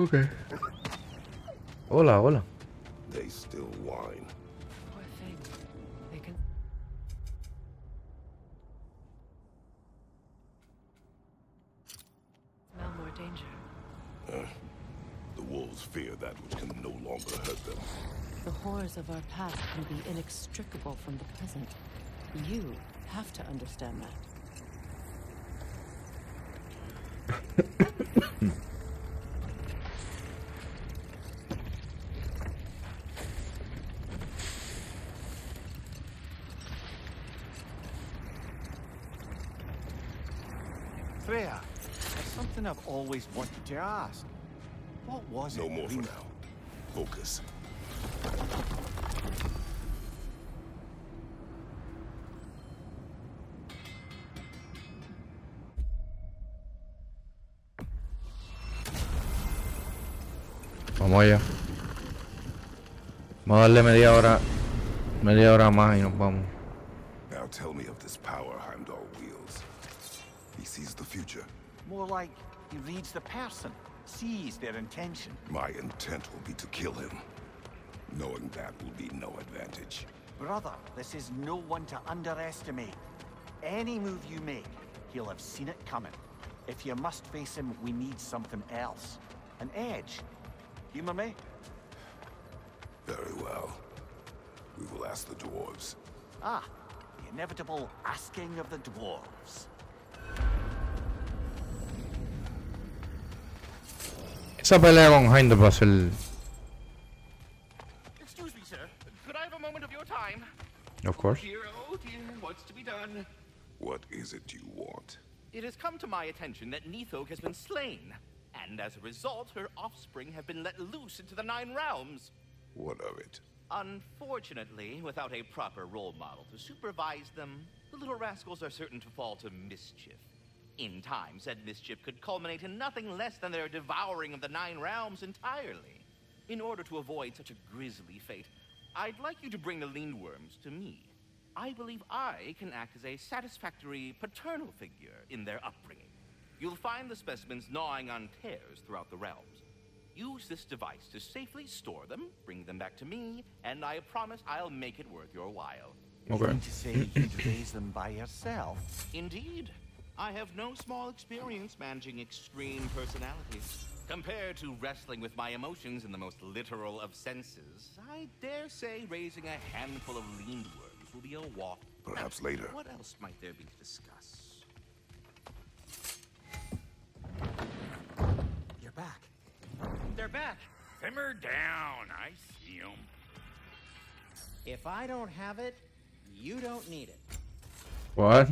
Ok. Hola, hola. They still whine. Poor thing. They can. Smell more danger. Uh, the wolves fear that which can no longer hurt them. The horrors of our past can be inextricable from the present. You have to understand that. Freya, there's something I've always wanted to ask. What was No it? more for now. Focus. Vamos allá. Vamos a darle media hora. Media hora más y nos vamos. Now tell me of this power Heimdall wields. He sees the future. More like he reads the person, sees their intention. My intent will be to kill him. Knowing that will be no advantage. Brother, this is no one to underestimate. Any move you make, he'll have seen it coming. If you must face him, we need something else. An edge. Humor me? Very well. We will ask the dwarves. Ah, the inevitable asking of the dwarves. Esa pelea con Heimdall va a. Excuse me, sir. Could I have a moment of your time? Of course. Dear, oh dear, what's to be done? What is it you want? It has come to my attention that Nidhogg has been slain, and as a result, her offspring have been let loose into the Nine Realms. What of it? Unfortunately, without a proper role model to supervise them, the little rascals are certain to fall to mischief. In time, said mischief could culminate in nothing less than their devouring of the Nine Realms entirely. In order to avoid such a grisly fate, I'd like you to bring the Lindwyrms to me. I believe I can act as a satisfactory paternal figure in their upbringing. You'll find the specimens gnawing on tears throughout the realms. Use this device to safely store them, bring them back to me, and I promise I'll make it worth your while. You mean to say you'd raise them by yourself? Indeed. I have no small experience managing extreme personalities. Compared to wrestling with my emotions in the most literal of senses, I dare say raising a handful of lindwyrms will be a walk. Perhaps Now, later. What else might there be to discuss? You're back. They're back. Simmer down. I see them. If I don't have it, you don't need it. What?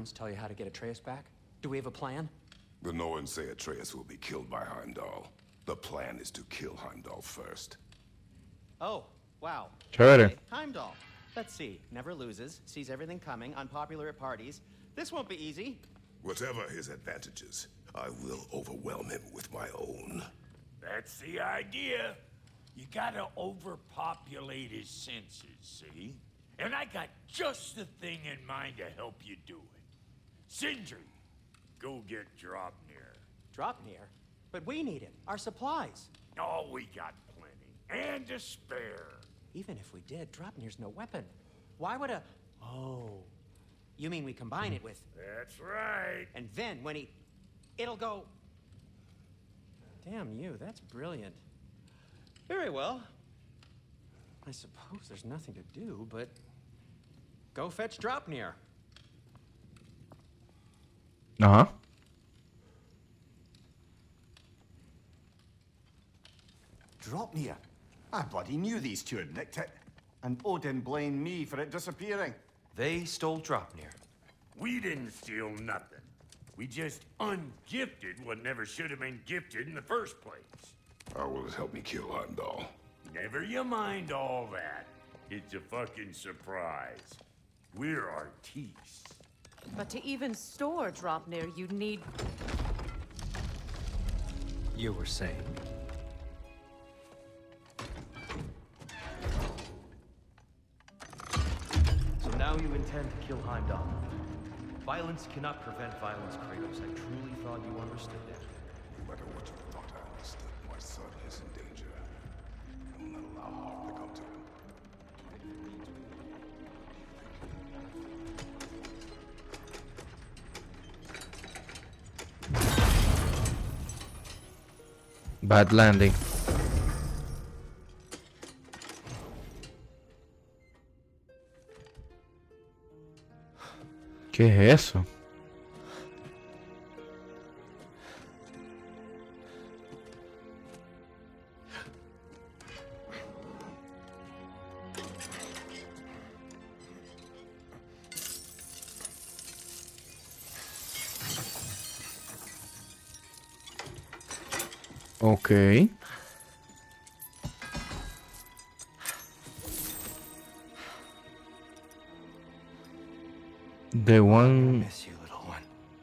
Did Norns tell you how to get Atreus back? Do we have a plan? The Norns say Atreus will be killed by Heimdall. The plan is to kill Heimdall first. Oh, wow. Chévere. Okay, Heimdall. Let's see. Never loses, sees everything coming, unpopular at parties. This won't be easy. Whatever his advantages, I will overwhelm him with my own. That's the idea. You gotta overpopulate his senses, see? And I got just the thing in mind to help you do it. Sindri, go get Draupnir. Draupnir? But we need it. Our supplies. Oh, we got plenty. And to spare. Even if we did, Draupnir's no weapon. Why would a... Oh. You mean we combine it with... That's right. And then when he... It'll go... Damn you, that's brilliant. Very well. I suppose there's nothing to do, but... Go fetch Draupnir. Uh-huh. Ajá. Draupnir. I bloody knew these two had nicked it. And oh, Odin blamed me for it disappearing. They stole Draupnir. We didn't steal nothing. We just ungifted what never should have been gifted in the first place. How will it help me kill Heimdall? Never you mind all that. It's a fucking surprise. We're artistes. But to even store Draupnir, you'd need... You were saying. So now you intend to kill Heimdall. Violence cannot prevent violence, Kratos. I truly thought you understood that. Bad landing. ¿Qué es eso? Ok. The one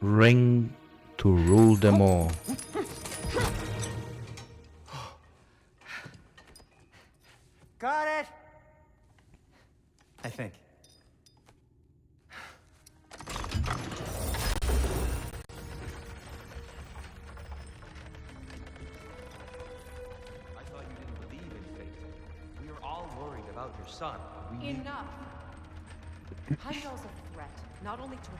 ring to rule them all.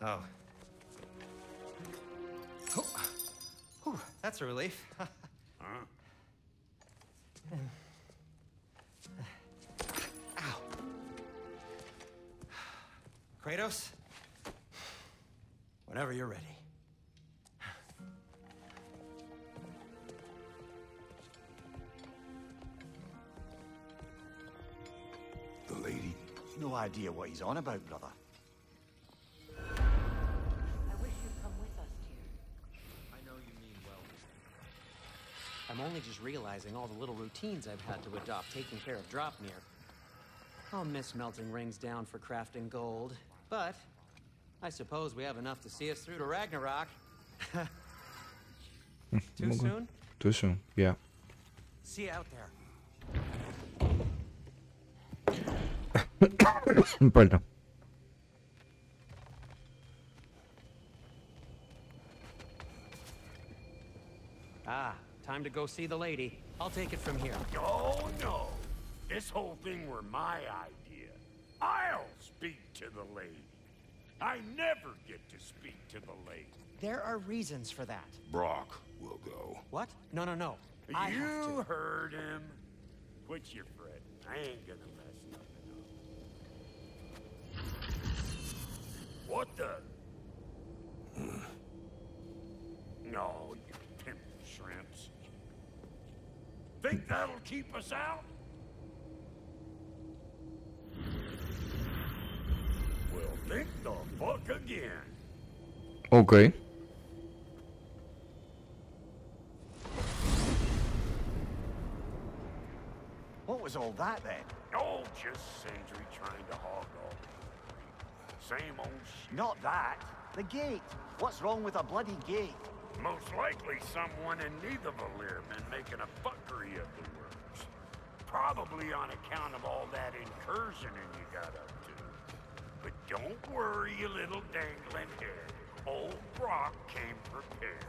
Oh. Oh. Whew, that's a relief. <laughs> Huh? Ow. Kratos? Whenever you're ready. The lady? No idea what he's on about, brother. I'm only just realizing all the little routines I've had to adopt taking care of Draupnir. I'll miss melting rings down for crafting gold, but I suppose we have enough to see us through to Ragnarok. <laughs> Too soon? Too soon, yeah. See you out there. <coughs> Pardon. Ah, time to go see the lady. I'll take it from here. Oh, no. This whole thing were my idea. I'll speak to the lady. I never get to speak to the lady. There are reasons for that. Brock will go. What? No, no, no. I you have to. heard him. Quit your fretting. I ain't gonna mess nothing up. What the? no, Think that'll keep us out? Well, think the fuck again. Ok. What was all that then? Oh, just Sindri trying to hog all Same old shit. Not that. The gate. What's wrong with a bloody gate? Most likely someone in Nidavellir been making a fuckery of the works. Probably on account of all that incursioning you got up to. But don't worry, you little dangling head. Old Brock came prepared.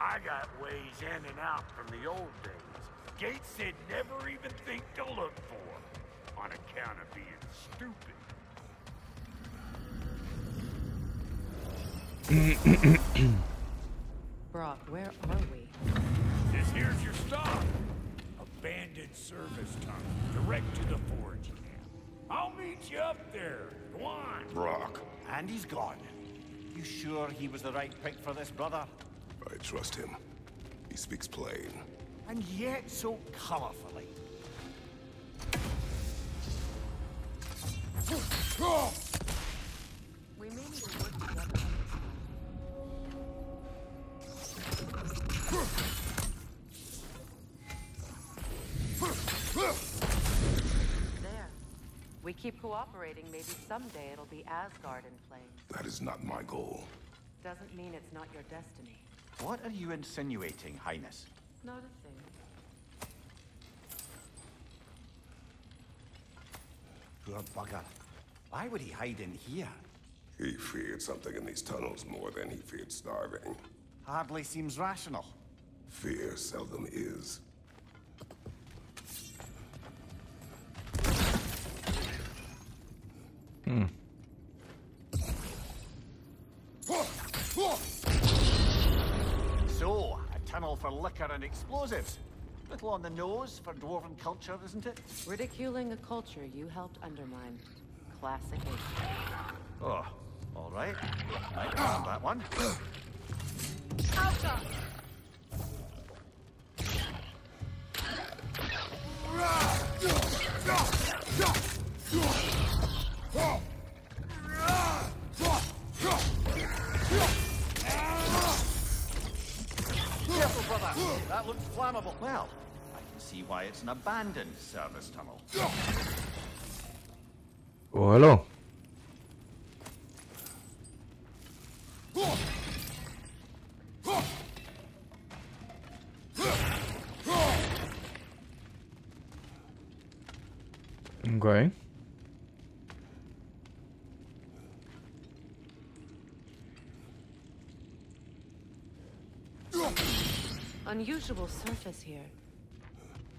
I got ways in and out from the old days. Gates said never even think to look for, on account of being stupid. <clears throat> Brock, where are we? This here's your stop. Abandoned service tunnel, direct to the forge camp. I'll meet you up there. Go on. Brock. And he's gone. You sure he was the right pick for this, brother? I trust him. He speaks plain. And yet so colorfully. We may need to work together There. We keep cooperating, maybe someday it'll be Asgard in flames. That is not my goal. Doesn't mean it's not your destiny. What are you insinuating, Highness? Not a thing. Poor bugger. Why would he hide in here? He feared something in these tunnels more than he feared starving. Hardly seems rational. Fear seldom is. Hmm. So, a tunnel for liquor and explosives. Little on the nose for dwarven culture, isn't it? Ridiculing a culture you helped undermine. Classic Oh, all right. Might have that one. Alka! Careful, brother. That looks flammable. Well, I can see why it's an abandoned service tunnel. Oh, Cógelo. Ok. Unusual surface here.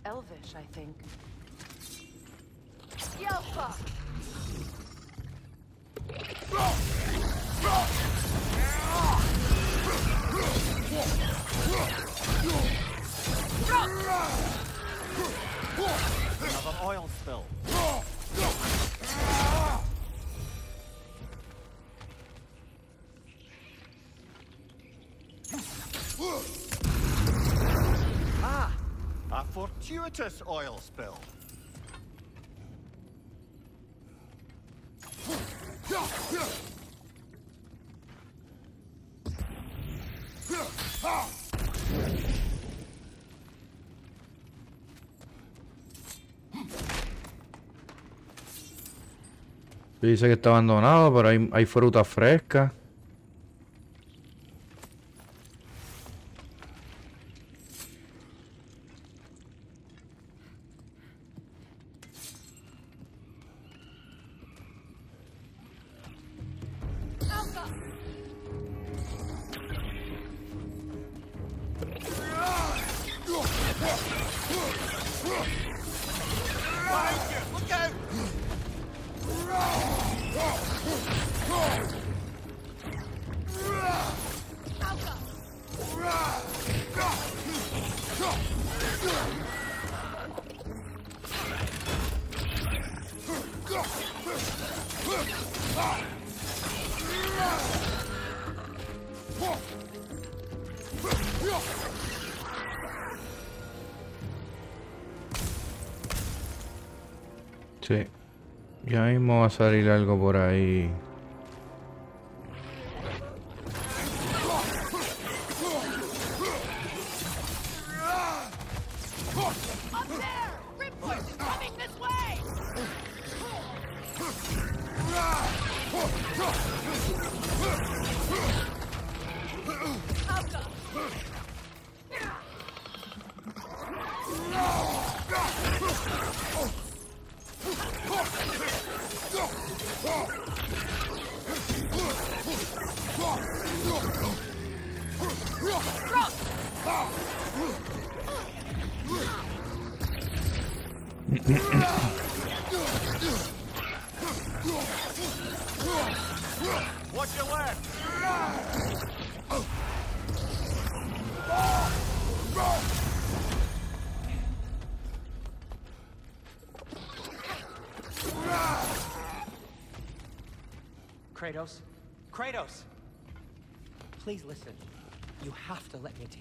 Elvish, I think. Yelpa! Another oil spill. Ah, a fortuitous oil spill. Dice que está abandonado, pero hay, hay fruta fresca. Ya mismo va a salir algo por ahí.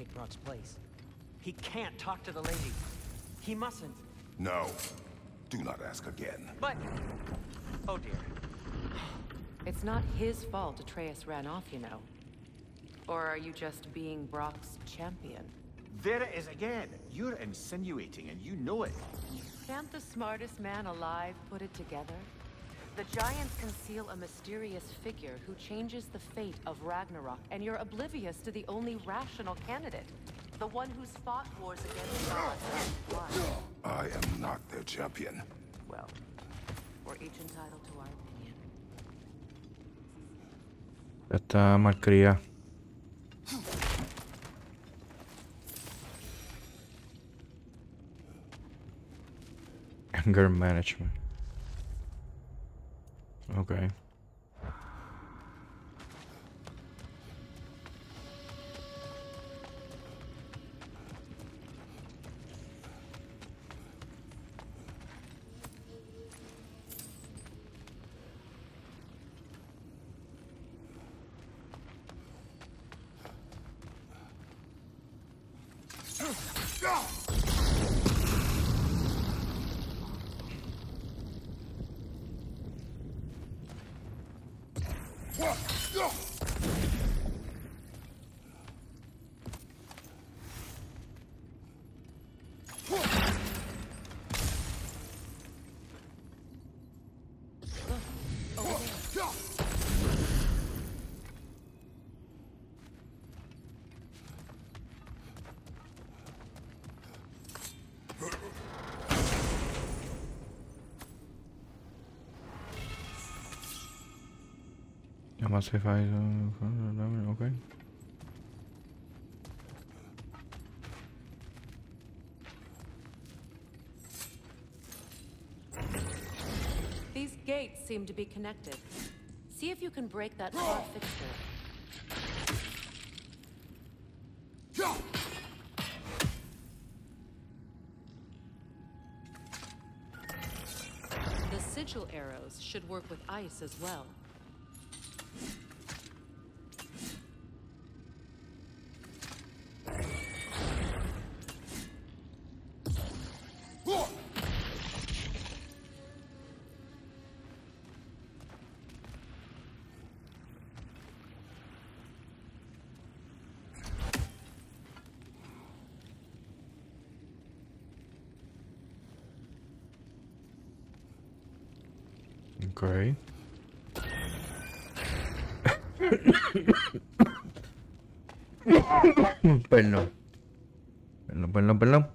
To take Brock's place. He can't talk to the lady. He mustn't. No. Do not ask again. But... Oh dear. It's not his fault Atreus ran off, you know. Or are you just being Brock's champion? There it is again. You're insinuating, and you know it. Can't the smartest man alive put it together? The Giants conceal a mysterious figure who changes the fate of Ragnarok, and you're oblivious to the only rational candidate. The one who's fought wars against gods and won. I am not their champion. Well, we're each entitled to our opinion. Está malcriada. Anger management. Okay. If I uh, okay. These gates seem to be connected. See if you can break that car fixture. The sigil arrows should work with ice as well. <coughs> Perdón. Perdón, perdón, perdón.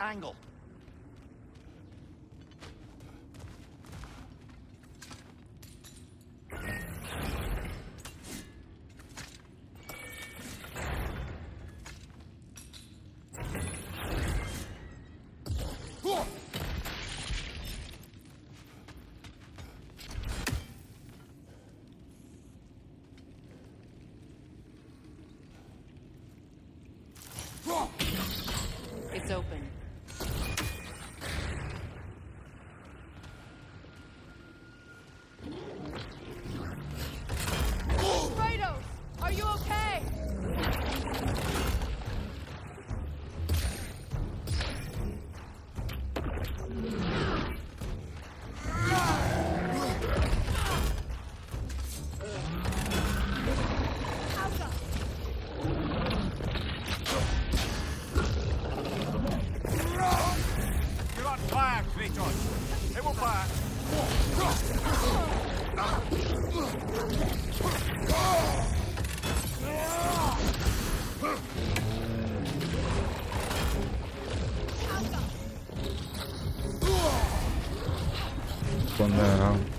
Angle. Condenado. Switching!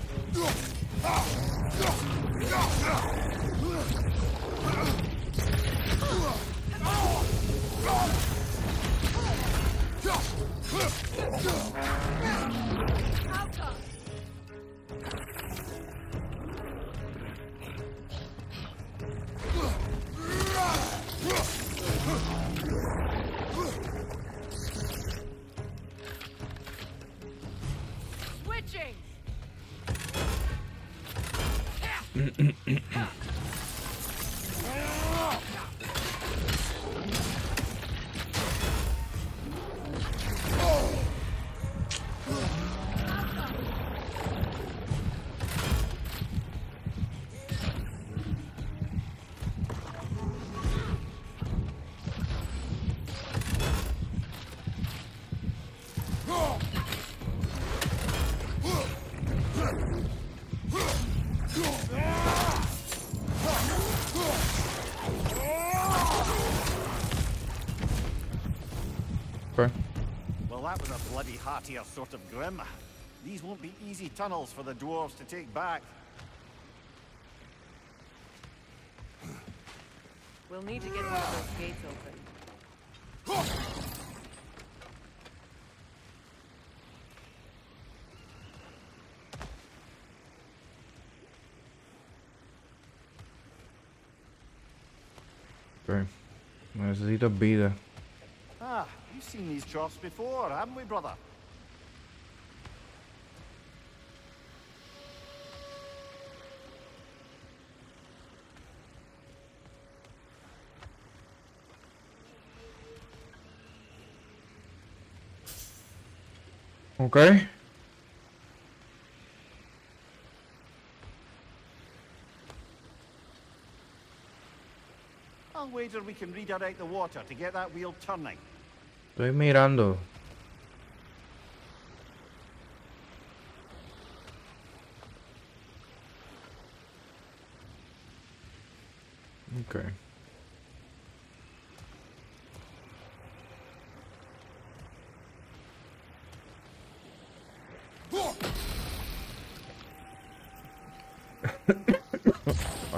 Heartier sort of grim. These won't be easy tunnels for the dwarves to take back. We'll need to get one of those gates open. Ok. Necesitas vida. Ah, you've seen these troughs before, haven't we, brother? Ok. I'll wager we can redirect the water to get that wheel turning. Estoy mirando. Ok.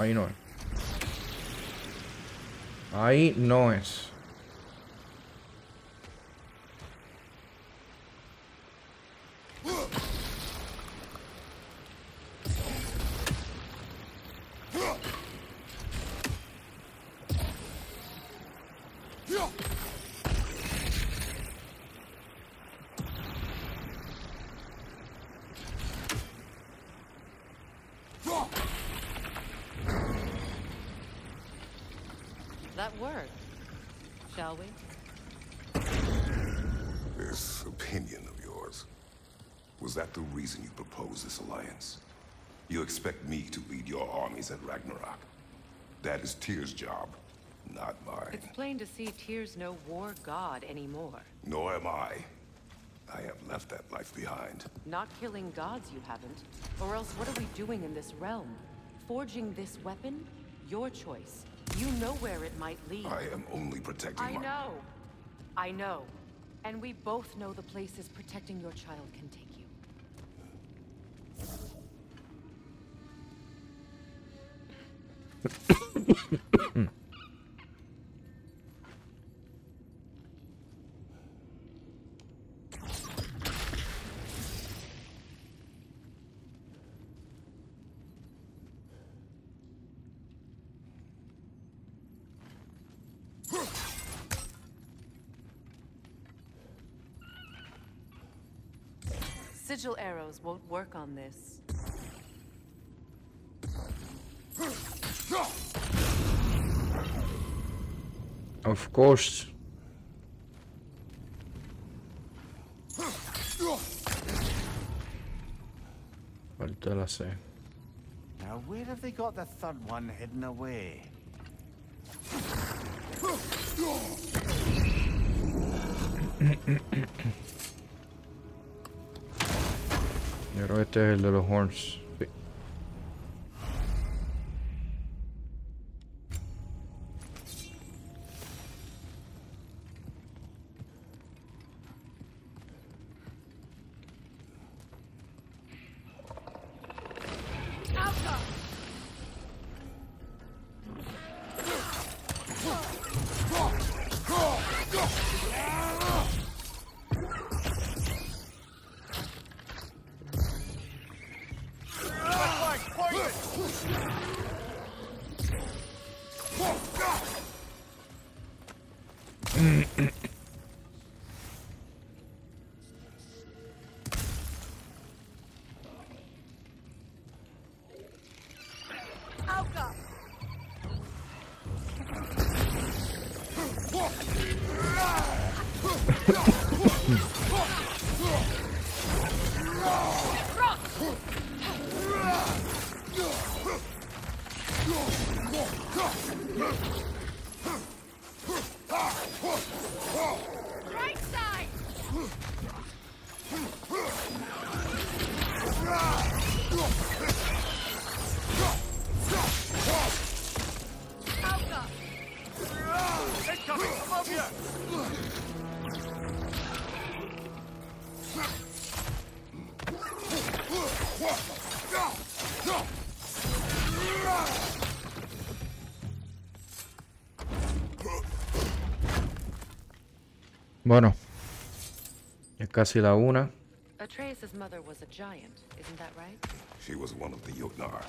Ahí no es. Ahí no es. Reason you propose this alliance? You expect me to lead your armies at Ragnarok? That is Tyr's job, not mine. It's plain to see Tyr's no war god anymore. Nor am I. I have left that life behind. Not killing gods, you haven't. Or else what are we doing in this realm? Forging this weapon? Your choice. You know where it might lead. I am only protecting I my... know. I know. And we both know the places protecting your child can take you. Sigil arrows won't work on this. Of course. Falta la C. Now, where have they got the third one hidden away? Yo creo que este es el de los horns. Bueno. Es casi la una. Atreus' mother was a giant, isn't that right? She was one of the Jotnar.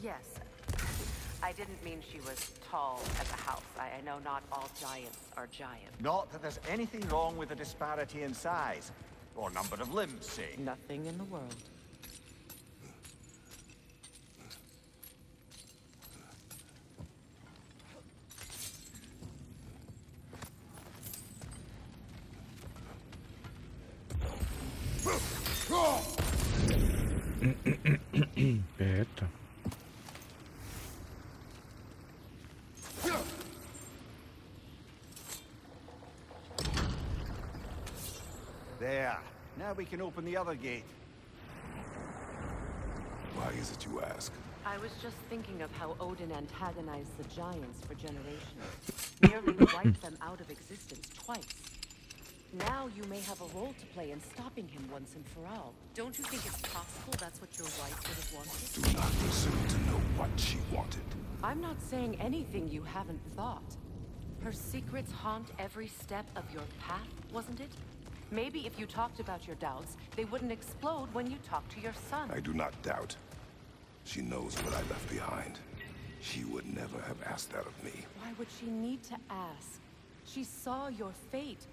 Yes. I didn't mean she was tall as a house. I, I know not all giants are giants. Not that there's anything wrong with the disparity in size. Or number of limbs, say. Nothing in the world. ¿Qué es esto? There. Now we can open the other gate. Why is it you ask? I was just thinking of how Odin antagonized the giants for generations. Nearly <coughs> wiped them out of existence twice. Now you may have a role to play in stopping him once and for all. Don't you think it's possible that's what your wife would have wanted? Do not presume to know what she wanted. I'm not saying anything you haven't thought. Her secrets haunt every step of your path, wasn't it? Maybe if you talked about your doubts, they wouldn't explode when you talked to your son. I do not doubt. She knows what I left behind. She would never have asked that of me. Why would she need to ask? She saw your fate.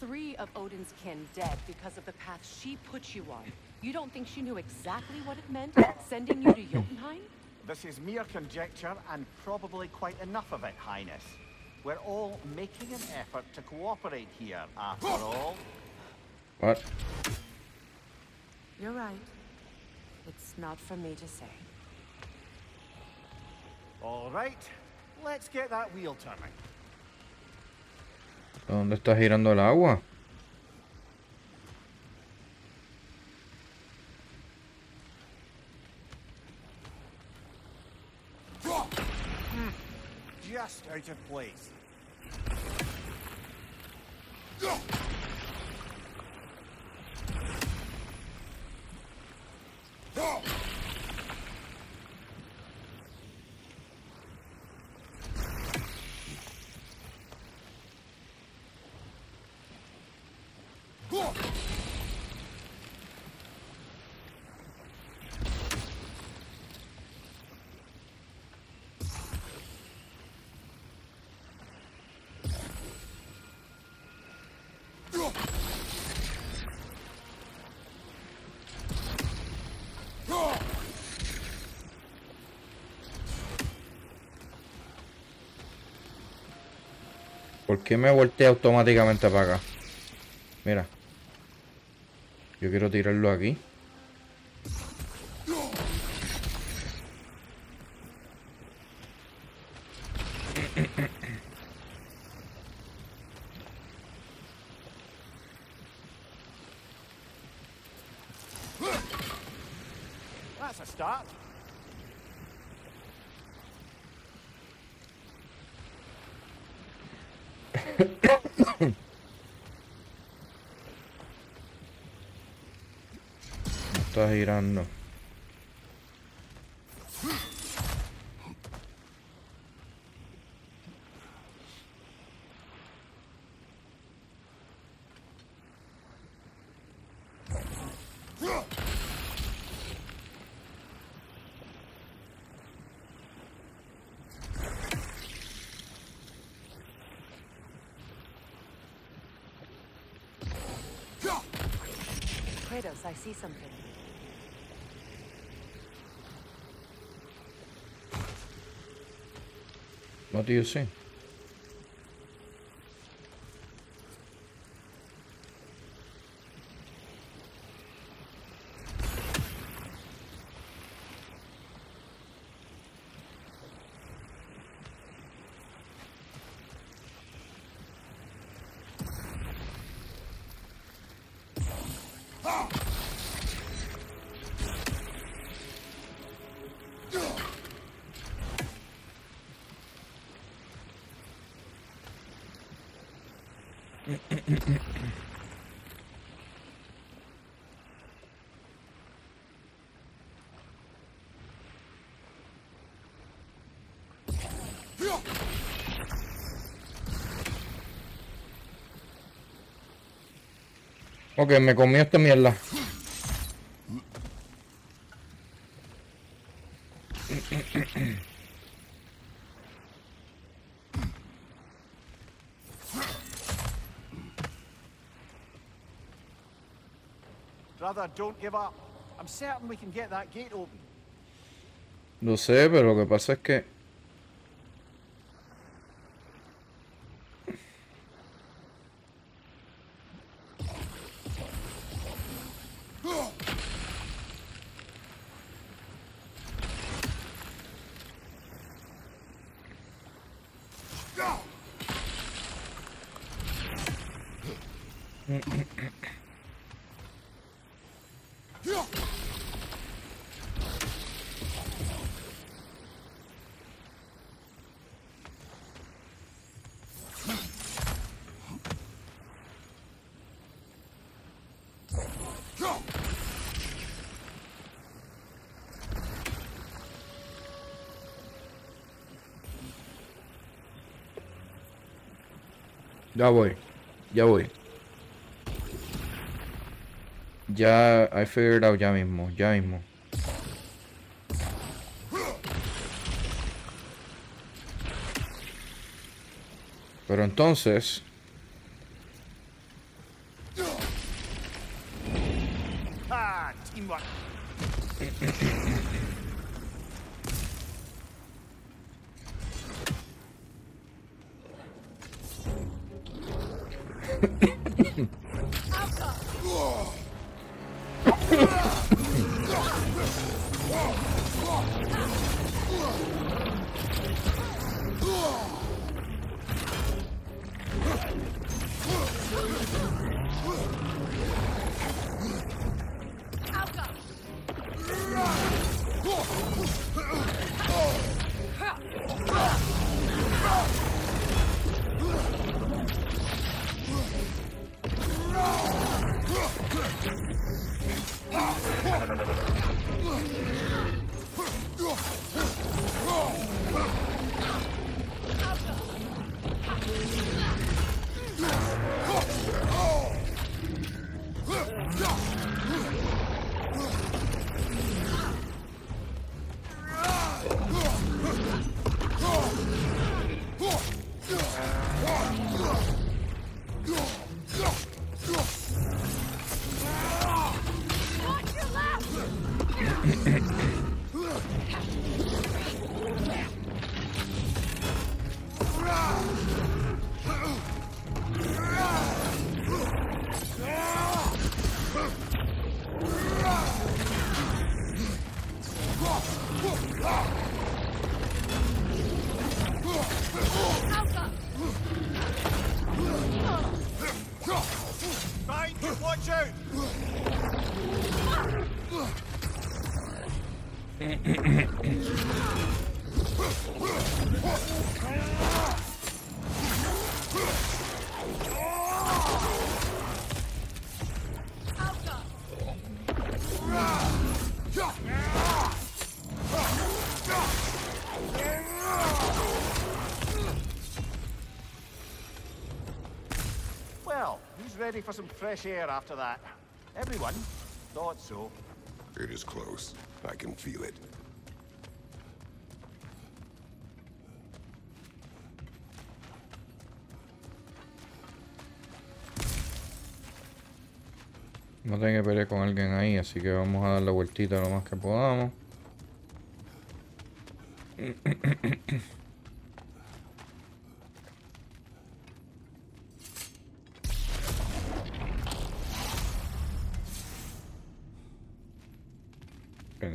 Three of Odin's kin dead because of the path she put you on. You don't think she knew exactly what it meant, sending you to Jotunheim? This is mere conjecture and probably quite enough of it, Highness. We're all making an effort to cooperate here, after all. What? You're right. It's not for me to say. All right, let's get that wheel turning. ¿Dónde está girando el agua? Just out of place. Oh! ¿Por qué me volteé automáticamente para acá? Mira. Yo quiero tirarlo aquí. Kratos, I see something. What do you see? Ok, me comió esta mierda. Brother, don't give up. I'm certain we can get that gate open. Lo sé, pero lo que pasa es que... Ya voy, ya voy. Ya, I figured out ya mismo, ya mismo. Pero entonces... fresh air after that? Everyone? Thought so. It is close. I can feel it. No tengo que pelear con alguien ahí, así que vamos a dar la vueltita lo más que podamos.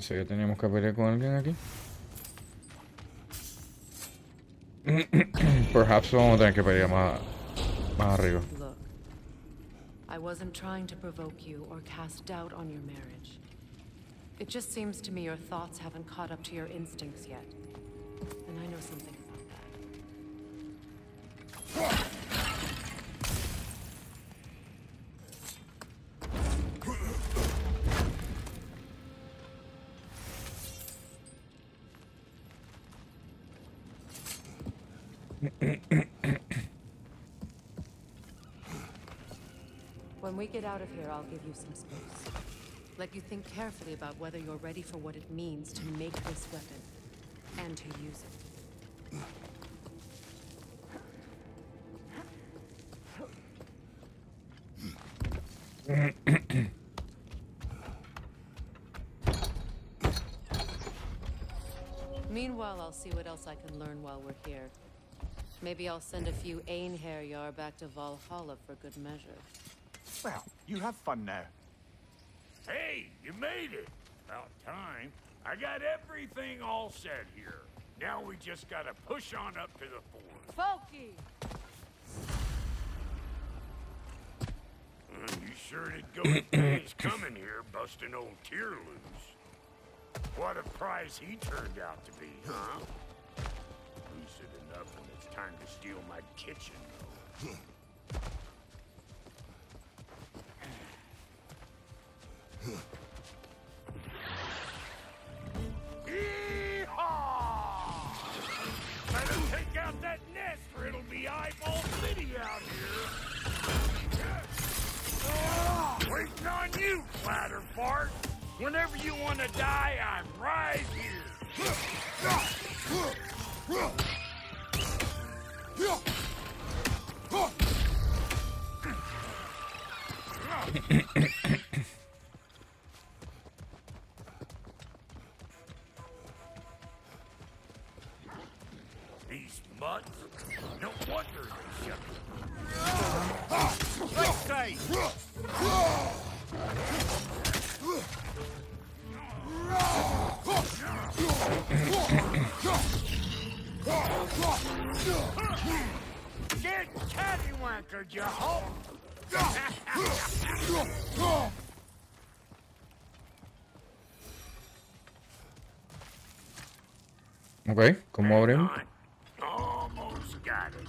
Pensé que teníamos que pelear con alguien aquí. <coughs> Perhaps vamos a tener que pelear más, más arriba. Look, I wasn't trying to provoke you or cast doubt on your marriage. It just seems to me your thoughts haven't caught up to your instincts yet. And I know something we get out of here, I'll give you some space. Let you think carefully about whether you're ready for what it means to make this weapon and to use it. Meanwhile, I'll see what else I can learn while we're here. Maybe I'll send a few Einherjar back to Valhalla for good measure. Well, you have fun now. Hey, you made it. About time. I got everything all set here. Now we just gotta push on up to the fort. Folky! Uh, you sure did go to coming here, busting old Tyr loose. What a prize he turned out to be, huh? Lucid enough when it's time to steal my kitchen, though. <laughs> ¿cómo abrimos? Almost got it.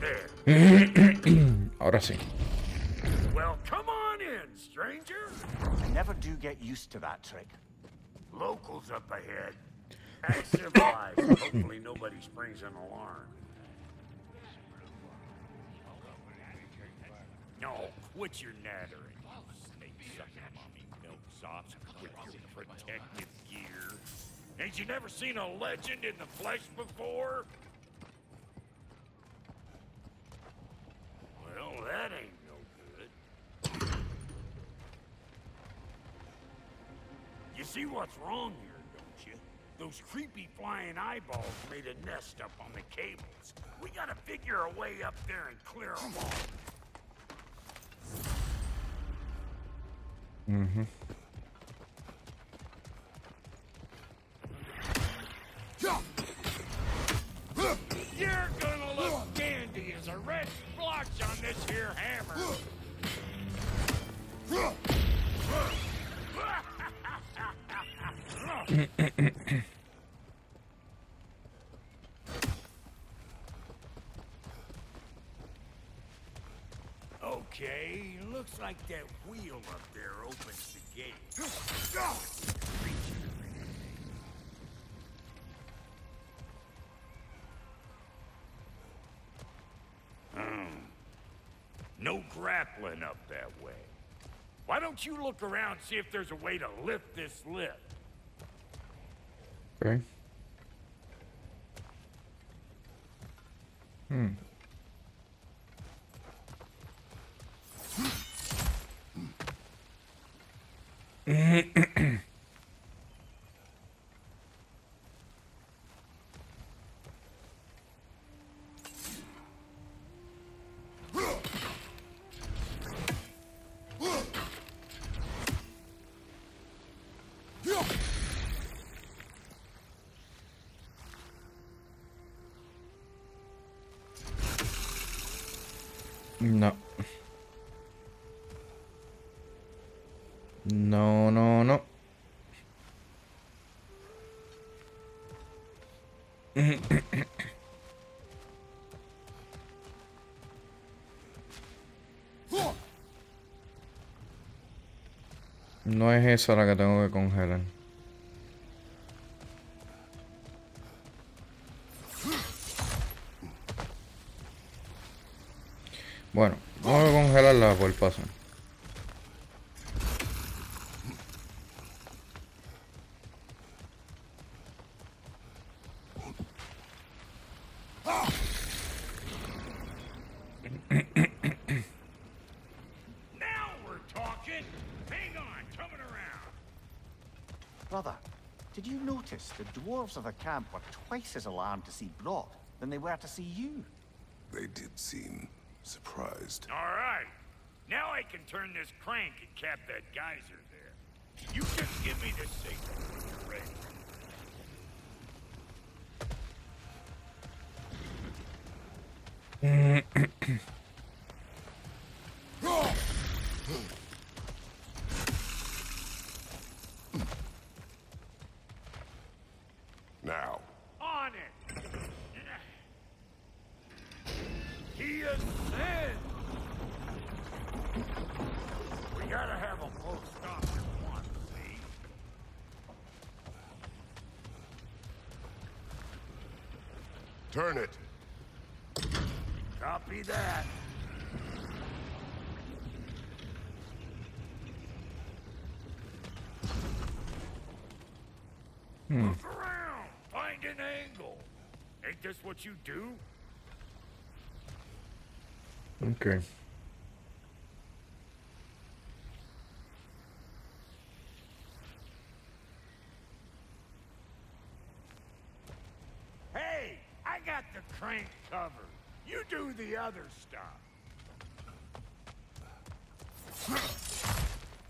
There. <coughs> Ahora sí. Well, come on in, stranger. I never do get used to that trick. Locals up ahead. Act civilized. <coughs> Hopefully nobody springs an alarm. No, quit your nattering. Snake sucking mommy milk sops with your protective gear. Ain't you never seen a legend in the flesh before? Well, that ain't no good. You see what's wrong here, don't you? Those creepy flying eyeballs made a nest up on the cables. We gotta figure a way up there and clear them off. Mhm. You're gonna look dandy as a red splotch on this here hammer. Okay, looks like that wheel up there opens the gate. Hmm. No grappling up that way. Why don't you look around see if there's a way to lift this lift? Okay. Hmm. No. <clears throat> No es esa la que tengo que congelar. Bueno, vamos a congelarla por paso. You the dwarves of the camp were twice as alarmed to see Brok than they were to see you? They did seem surprised. All right. Now I can turn this crank and cap that geyser there. You just give me the signal when you're ready. Turn it. Copy that. Hmm. Look around! Find an angle! Ain't this what you do? Okay. Hey, I got the crank covered. You do the other stuff.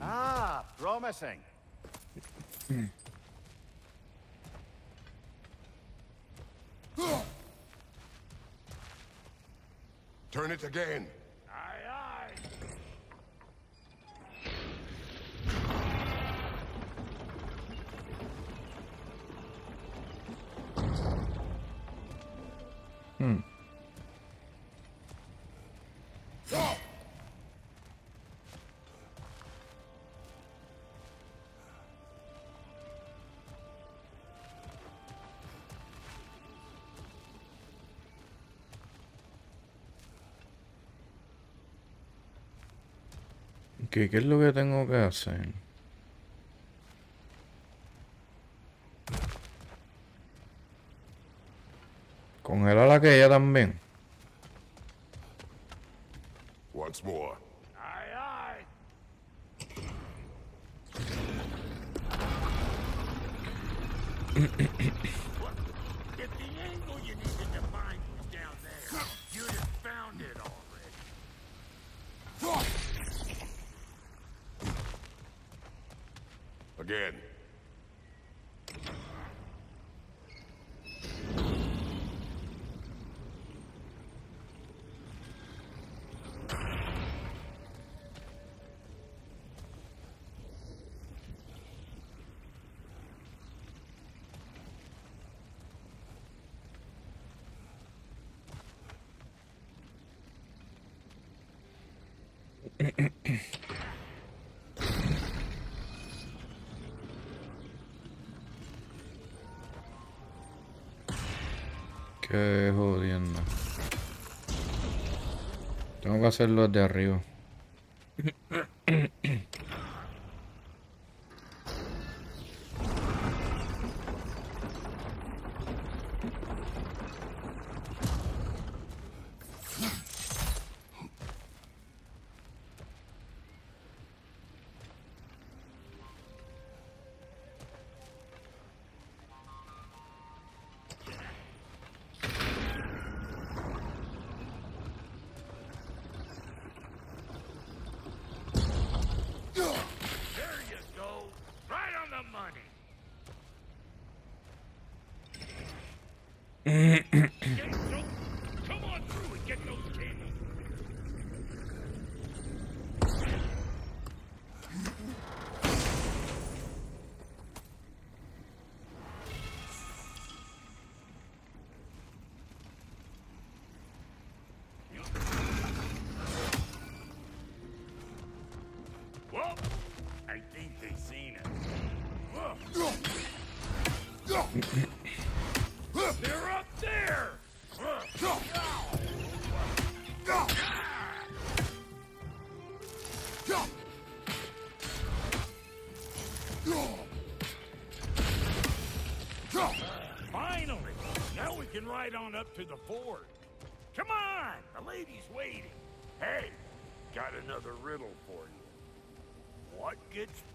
Ah, promising. Turn it again. ¿Qué, ¿Qué es lo que tengo que hacer? Congelar aquella también. Once more. Aye, aye. If the angle you needed to find was down there, you'd have found it already. Again. Qué jodiendo. Tengo que hacerlo de arriba.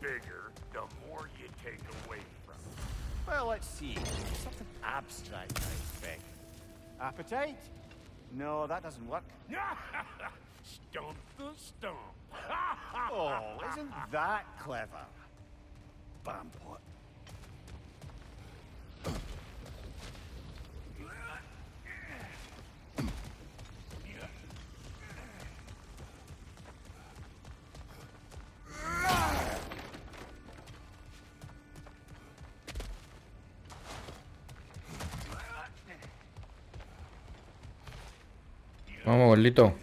Bigger, the more you take away from it? Well, let's see. Something abstract, I expect. Appetite? No, that doesn't work. <laughs> Stump the stump. <laughs> oh, isn't that clever? Bampot. Vamos.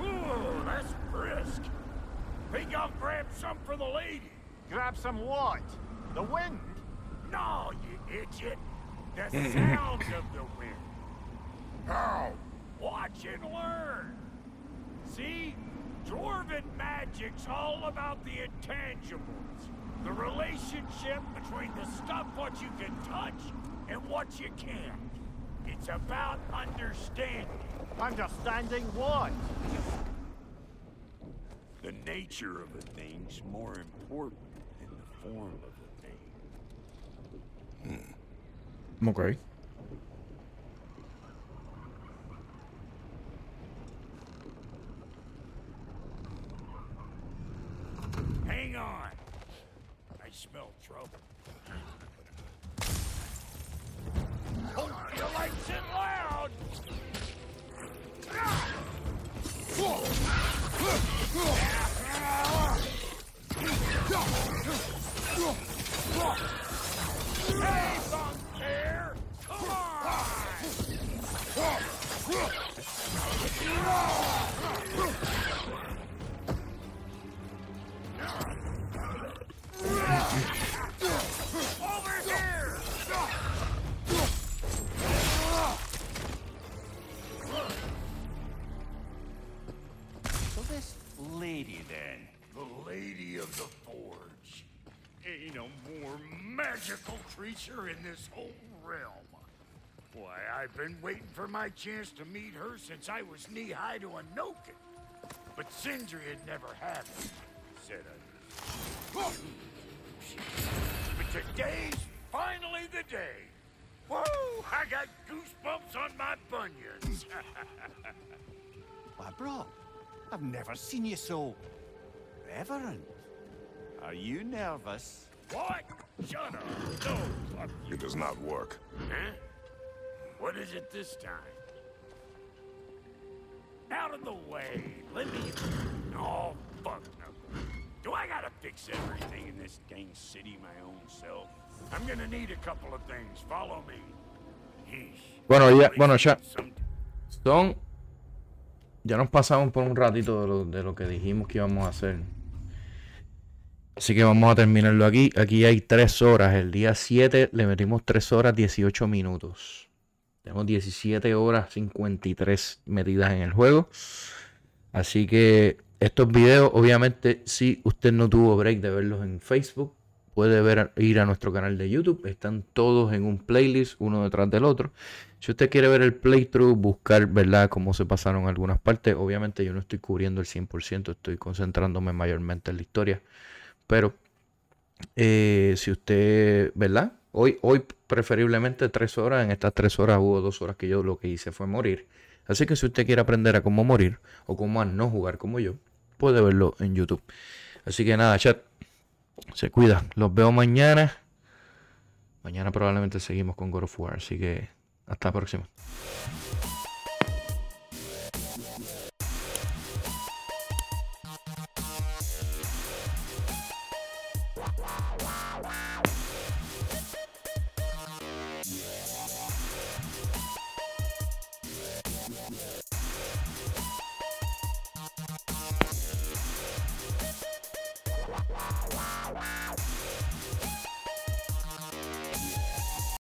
Ooh, that's brisk. Think I'll grab some for the lady. Grab some what? The wind? No, you idiot. The sound of the wind. How? Watch and learn. See? Dwarven magic's all about the intangibles. The relationship between the stuff what you can touch and what you can't. It's about understanding. Understanding what? The nature of a thing's more important than the form of a thing. Hmm. Okay. Hang on. I smell you likes it loud. Hey, Bugbear! Come on! Lady then? The Lady of the Forge. Ain't a more magical creature in this whole realm. Why, I've been waiting for my chance to meet her since I was knee-high to a Noken. But Sindri had never had it, said I. But today's finally the day. Whoa! I got goosebumps on my bunions. <laughs> Why, bro, I've never seen you so... reverent. Are you nervous? what? Shut up. No, fuck you. It does not work. Huh? What is it this time? Out of the way. Let me... Oh, fuck no. Do I gotta fix everything in this dang city my own self? I'm gonna need a couple of things. Follow me. Yeesh. Bueno, ya, bueno, ya. Son ya nos pasamos por un ratito de lo, de lo que dijimos que íbamos a hacer. Así que vamos a terminarlo aquí. Aquí hay 3 horas. El día 7 le metimos 3 horas 18 minutos. Tenemos 17 horas 53 metidas en el juego. Así que estos videos, obviamente, si usted no tuvo break de verlos en Facebook, puede ver, ir a nuestro canal de YouTube. Están todos en un playlist, uno detrás del otro. Si usted quiere ver el playthrough, buscar, ¿verdad?, cómo se pasaron algunas partes. Obviamente yo no estoy cubriendo el 100%, estoy concentrándome mayormente en la historia. Pero eh, si usted, ¿verdad? Hoy, hoy preferiblemente tres horas. En estas tres horas hubo dos horas que yo lo que hice fue morir. Así que si usted quiere aprender a cómo morir o cómo a no jugar como yo, puede verlo en YouTube. Así que nada, chat. Se cuida. Los veo mañana. Mañana probablemente seguimos con God of War. Así que hasta la próxima.